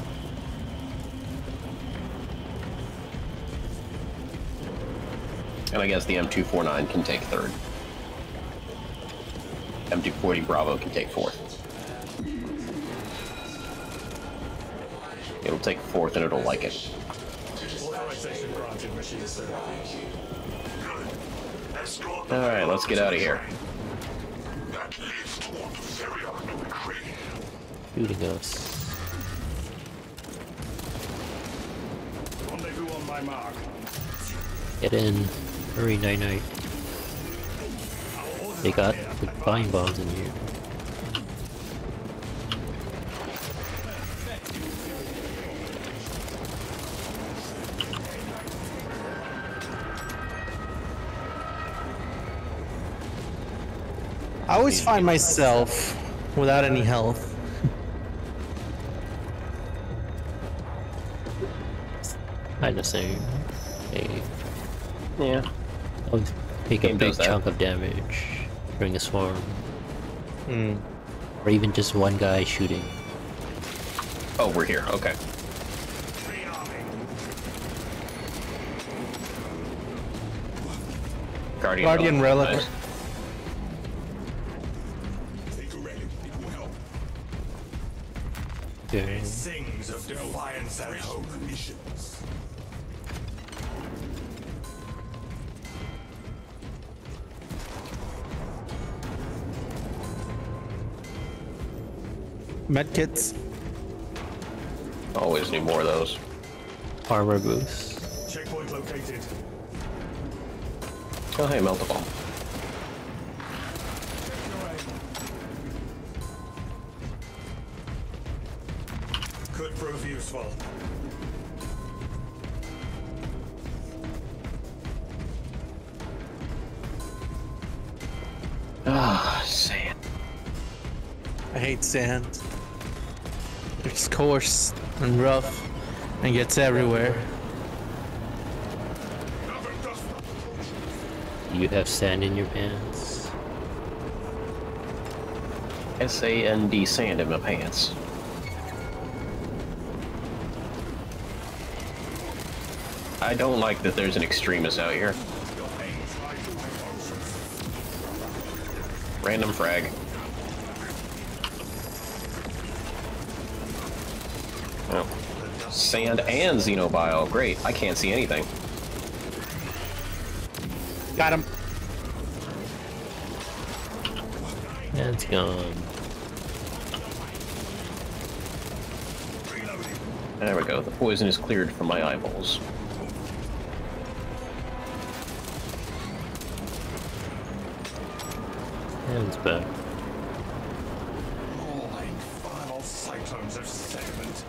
And I guess the M249 can take third. M240 Bravo can take fourth. Take fourth and it'll like it. Alright, let's get out of here. Shooting us. Get in. Hurry, Knighknight. They got the flying bombs in here. Always find myself without any health. Kind of same. Hey, Yeah. always take a big chunk of damage during a swarm. Hmm. Or even just one guy shooting. Oh, we're here. Okay. Guardian, Guardian relic. Nice. Defiance and hope. Missions. Medkits. Always need more of those. Armor boost. Checkpoint located. Oh, hey, melta bomb. Useful. Ah, sand. I hate sand. It's coarse and rough and gets everywhere. You have sand in your pants. S A N D sand in my pants. I don't like that there's an extremist out here. Random frag. Oh. Sand and Xenobile. Great. I can't see anything. Got him. And it's gone. There we go. The poison is cleared from my eyeballs. And it's back. Rolling final cyclones of sediment.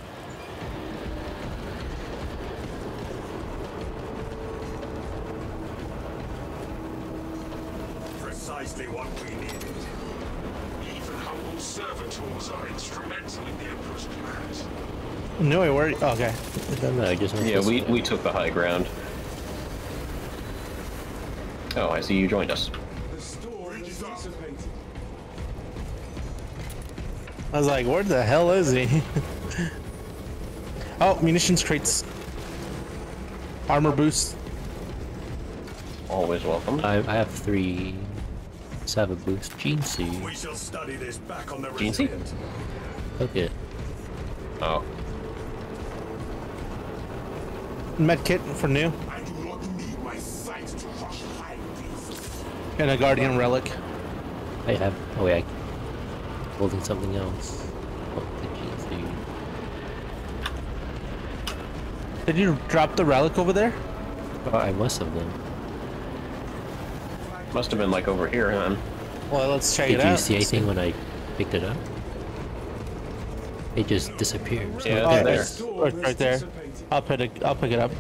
Precisely what we needed. Even humble servitors are instrumental in the Emperor's plans. No, wait, where? Okay. No, no, I oh, just went Yeah, we, we took the high ground. Oh, I see you joined us. I was like, where the hell is he? oh, munitions crates. Armor boost. Always welcome. I, I have three. Sava boost. Gene seed. We shall study this back on the Gene seed? resilient. It. Oh. Medkit for new. I do not need my sight to crush high. And a guardian relic. I have. Oh wait, I holding something else. The gene seed. Did you drop the relic over there? Oh, I must have them. Must have been like over here, huh? Well, let's check Did it Did you see anything when I picked it up? It just disappeared. Yeah, Oh, they're there. right, right there. I'll pick it. I'll pick it up.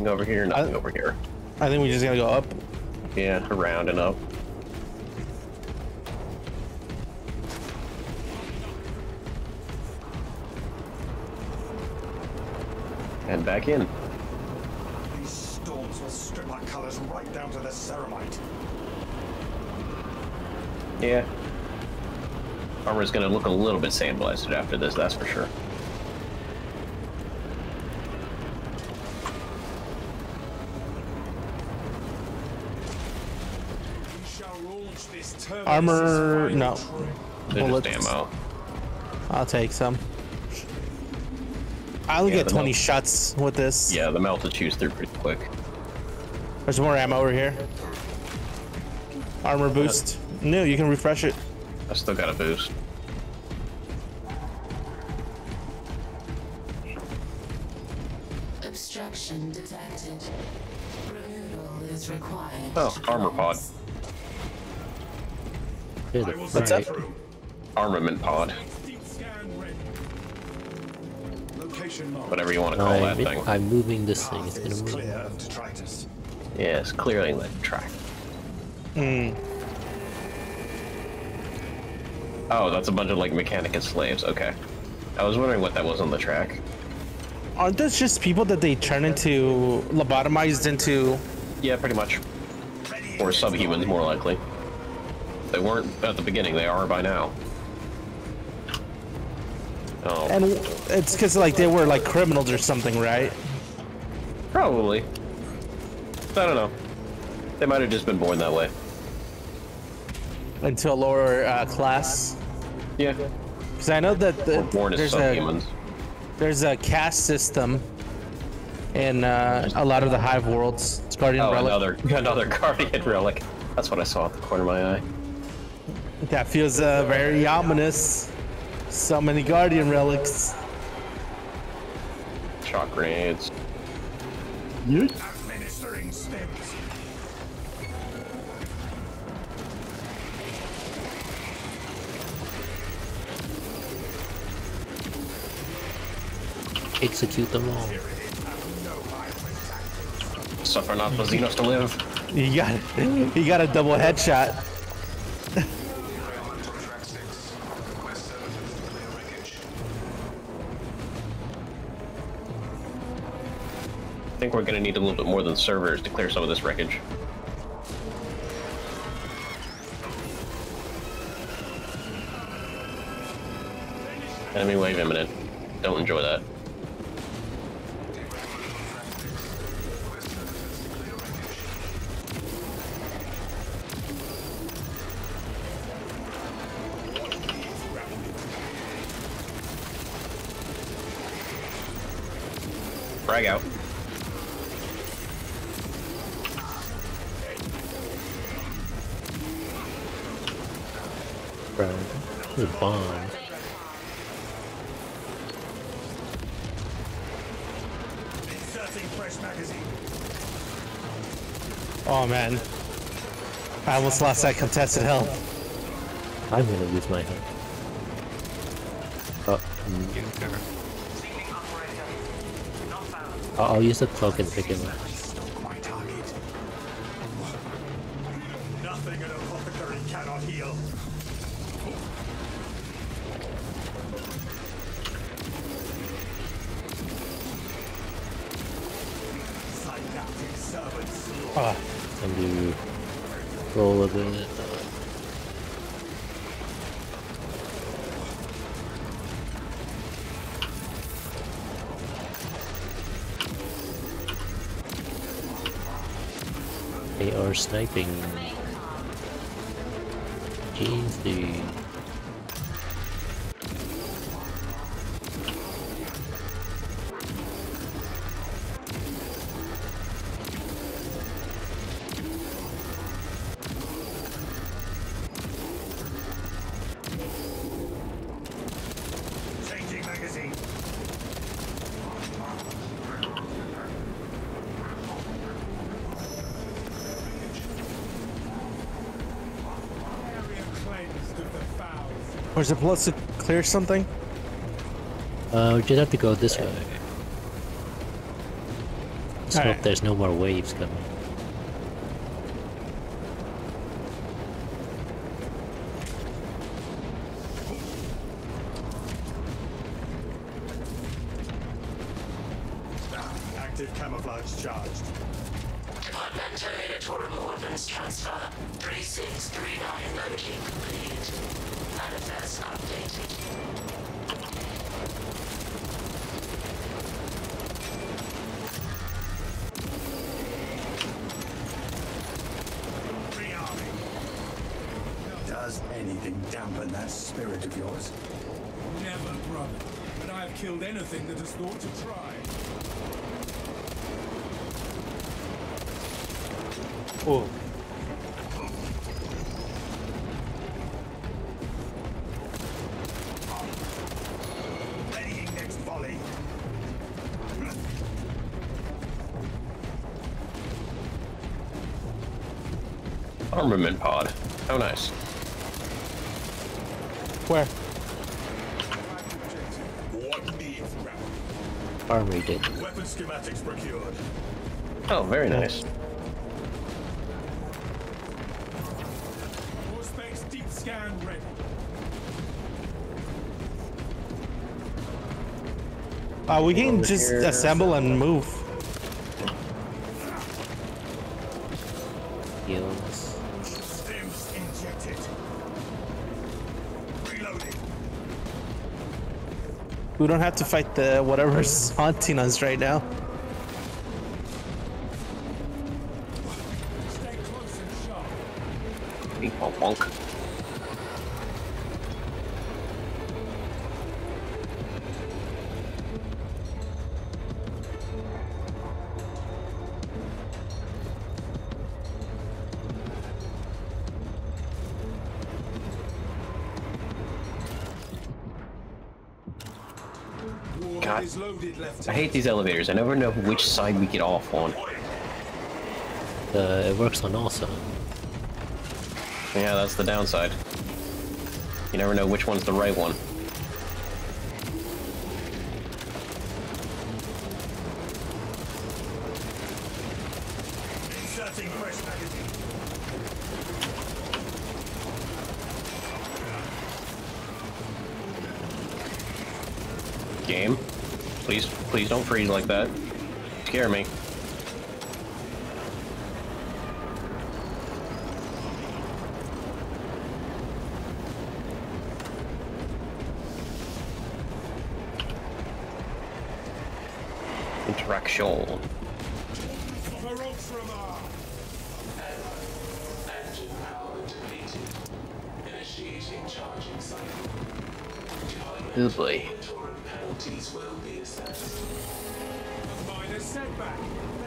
Nothing over here, nothing over here. I think we just gotta go up. Yeah, around and up. And back in. These storms will strip our colors right down to the ceramite. Yeah. Armor's gonna look a little bit sandblasted after this, that's for sure. We shall launch this terminus Armor, no. There's Bullets. ammo. I'll take some. I'll Yeah, get 20 melt- shots with this. Yeah, the melt will choose through pretty quick. There's more ammo over here. Armor boost. No, you can refresh it. I still got a boost. Obstruction detected. Renewal is required. Oh, armor pod. To the What's up? Armament pod. Deep scan ready. Location marked. Whatever you want to call that I'm, thing. I'm moving this thing. It's gonna move. clear. Yes, clearly the track. Hmm. Oh, that's a bunch of like mechanic and slaves. Okay. I was wondering what that was on the track. Aren't those just people that they turn into lobotomized into? Yeah, pretty much. Or subhumans, more likely. They weren't at the beginning. They are by now. Oh, And it's because like they were like criminals or something, right? probably. I don't know. They might have just been born that way. Until a lower uh, class. Yeah. Because I know that the, Or born as there's a there's a caste system in uh, a lot of the hive worlds. It's Guardian Oh, Relic. another another guardian relic. That's what I saw at the corner of my eye. That feels uh, very ominous. So many Guardian relics. Shock grenades. Administering stims. Execute them all. Suffer not for Xenos to live. You got you got a double headshot. Think we're gonna need a little bit more than servers to clear some of this wreckage. Enemy wave imminent. Don't enjoy that. Frag out. Bro, the bomb. Inserting fresh magazine. Oh man. I almost lost that contested health. I'm gonna lose my head. Oh, mm. I'll, I'll use the cloak and pick him up. Sniping. Was it supposed to clear something? Uh, we just have to go this way. Let's hope there's no more waves coming. Oh, very nice. Auspex deep scan ready. Uh, we can Over just here. assemble and move. Heals. Stims injected. Reloading. We don't have to fight the whatever's haunting us right now. I hate these elevators. I never know which side we get off on. Uh, it works on all sides. Yeah, that's the downside. You never know which one's the right one. Don't freeze like that. Scare me. Interaction. Engine power depleted. Initiating charging cycle. Oh boy.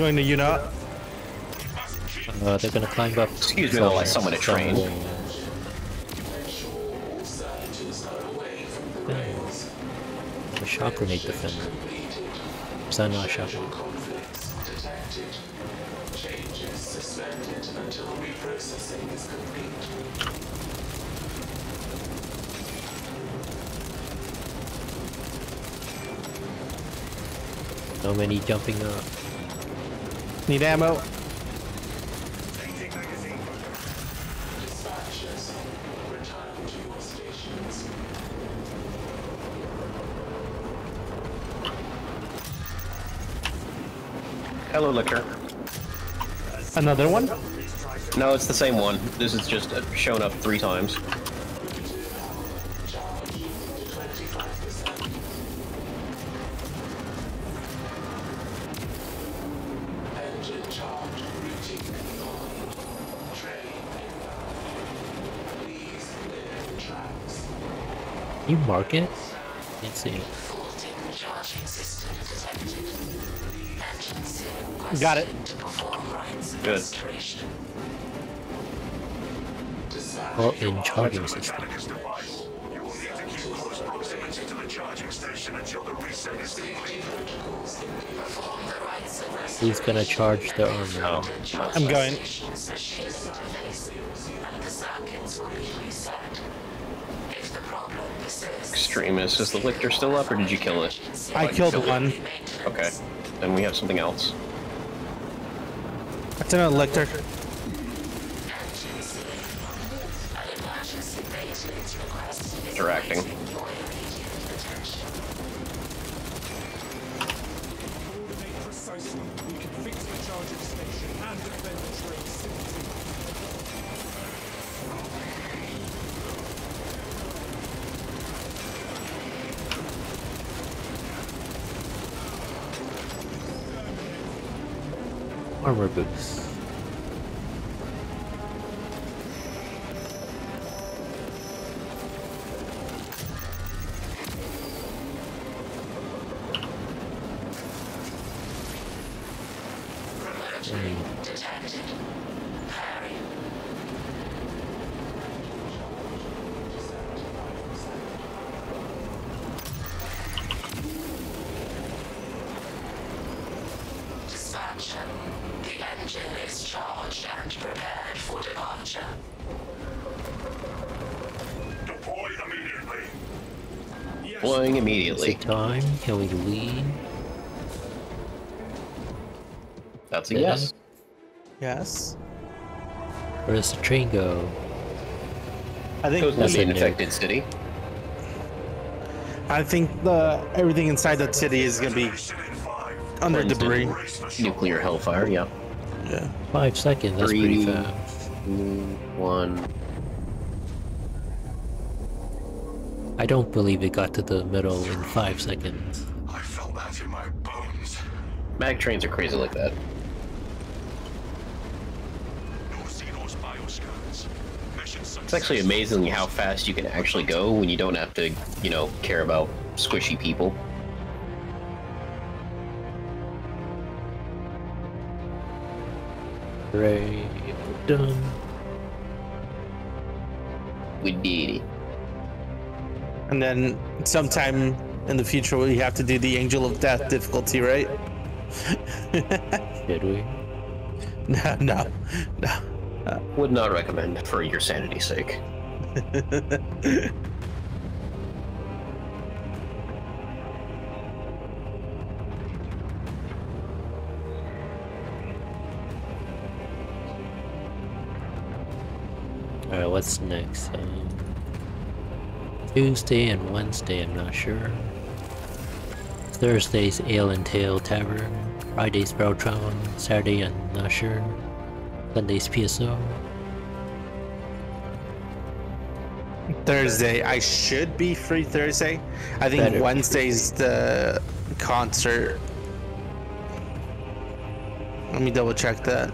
going to unit. Uh, they're gonna climb up. Excuse me while I some- summon a some train. wall. All scientists are away from the rails. A shock grenade defender. Is that not a shock grenade? Conflicts detected. Changes suspended until reprocessing is complete. So many jumping up. Need ammo. Dispatchers, return to your stations. Hello, Lictor. Another one? No, it's the same one. This is just uh, shown up three times. You mark it? Can't see it. Faulting charging system detected. Engine sim Got it. to perform rites of Good. restoration. Well, in charging system. Mechanicus device. You will need to keep close proximity to the charging station until the reset is complete. Perform the rites of restoration. Who's gonna charge the armor? Oh. I'm going. Is the lictor still up or did you kill it? I killed killed it. one. Okay. Then we have something else. That's another lictor. Does the train go? I think Goes to That's the a infected city. I think the everything inside that city is gonna be under Into debris. Nuclear hellfire, yeah. Yeah. Five seconds, that's pretty fast. Two, one. I don't believe it got to the middle in five seconds. I felt that in my bones. Mag trains are crazy like that. It's actually amazing how fast you can actually go when you don't have to, you know, care about squishy people. Hooray, done. We did it. And then sometime in the future we have to do the Angel of Death difficulty, right? Did we? No, no, no. Would not recommend for your sanity's sake. Alright, what's next? Um, Tuesday and Wednesday, I'm not sure. Thursday's Ale and Tale Tavern. Friday's Beltron. Saturday, I'm not sure. Sunday's PSO. Thursday. I should be free Thursday. I think Better. Wednesday's the concert. Let me double check that.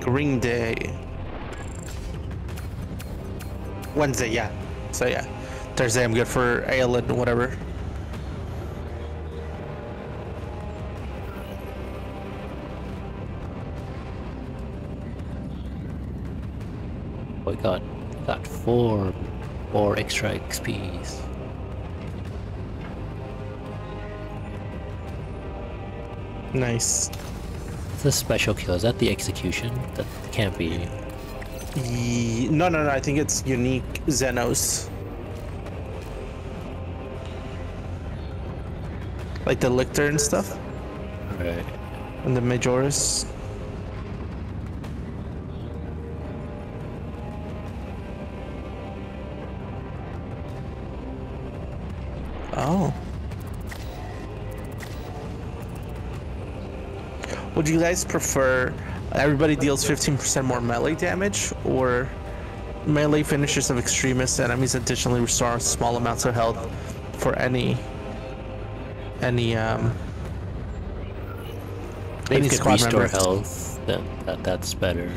Green Day. Wednesday, yeah. So yeah. Thursday I'm good for ale and whatever. We got got four four extra XPs. Nice. The special kill. Is that the execution? That can't be. Ye- No, no, no. I think it's unique Xenos. Like the Lictor and stuff, Alright. and the Majoris. Would you guys prefer everybody deals 15% more melee damage or melee finishers of Extremis enemies additionally restore small amounts of health for any any um If any you could squad restore member? health, then that, that's better.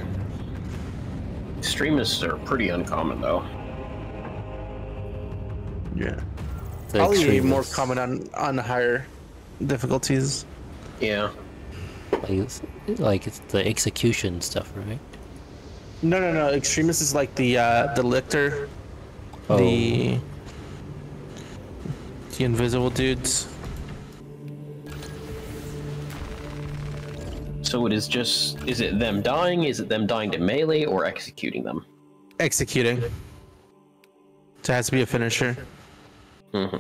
Extremists are pretty uncommon though. Yeah. The Probably more common on on higher difficulties. Yeah. Like it's, like it's the execution stuff, right? No, no, no. Extremis is like the uh, the lictor, Oh. the the invisible dudes. So it is just is it them dying? Is it them dying to melee or executing them? Executing. So it has to be a finisher. hmm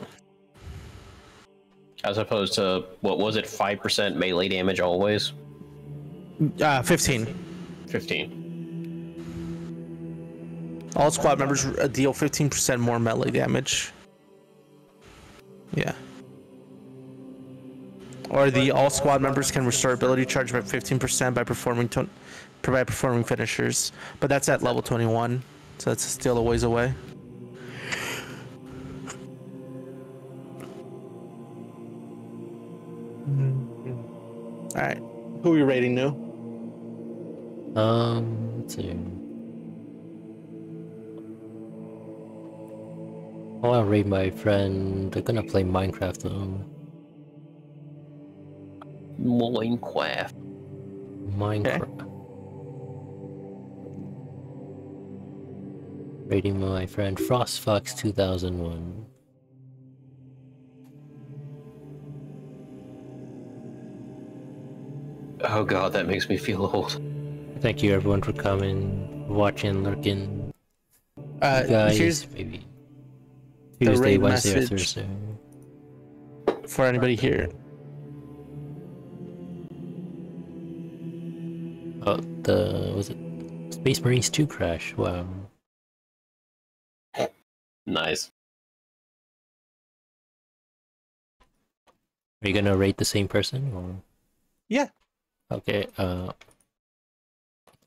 As opposed to what was it, five percent melee damage always? Uh, 15. Fifteen. All squad members deal 15% more melee damage. Yeah. Or the all squad members can restore ability charge by 15% by performing to- by performing finishers, but that's at level 21, so that's still a ways away. All right, who are you rating Nue? Um, let's see. Oh, I'll raid my friend. They're gonna play Minecraft though. Minecraft. Minecraft. Rating my friend FrostFox 2001. Oh god, that makes me feel old. Thank you everyone for coming, watching, lurking. Uh, Guys, here's maybe the Tuesday, raid Wednesday, or message. Thursday. for anybody here. Oh, the was it Space Marines 2 crash? Wow. Nice. Are you gonna rate the same person or? Yeah. Okay. Uh,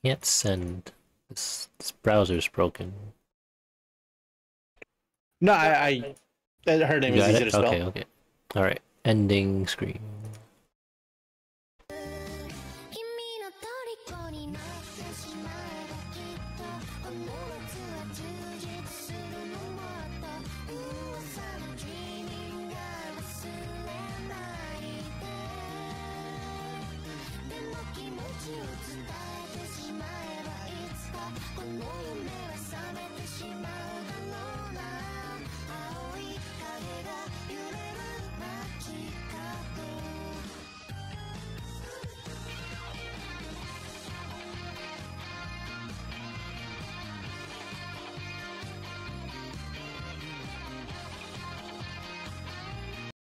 can't send. This this browser's broken. No, I, I her name is easy it? to spell. Okay. Okay. All right. Ending screen.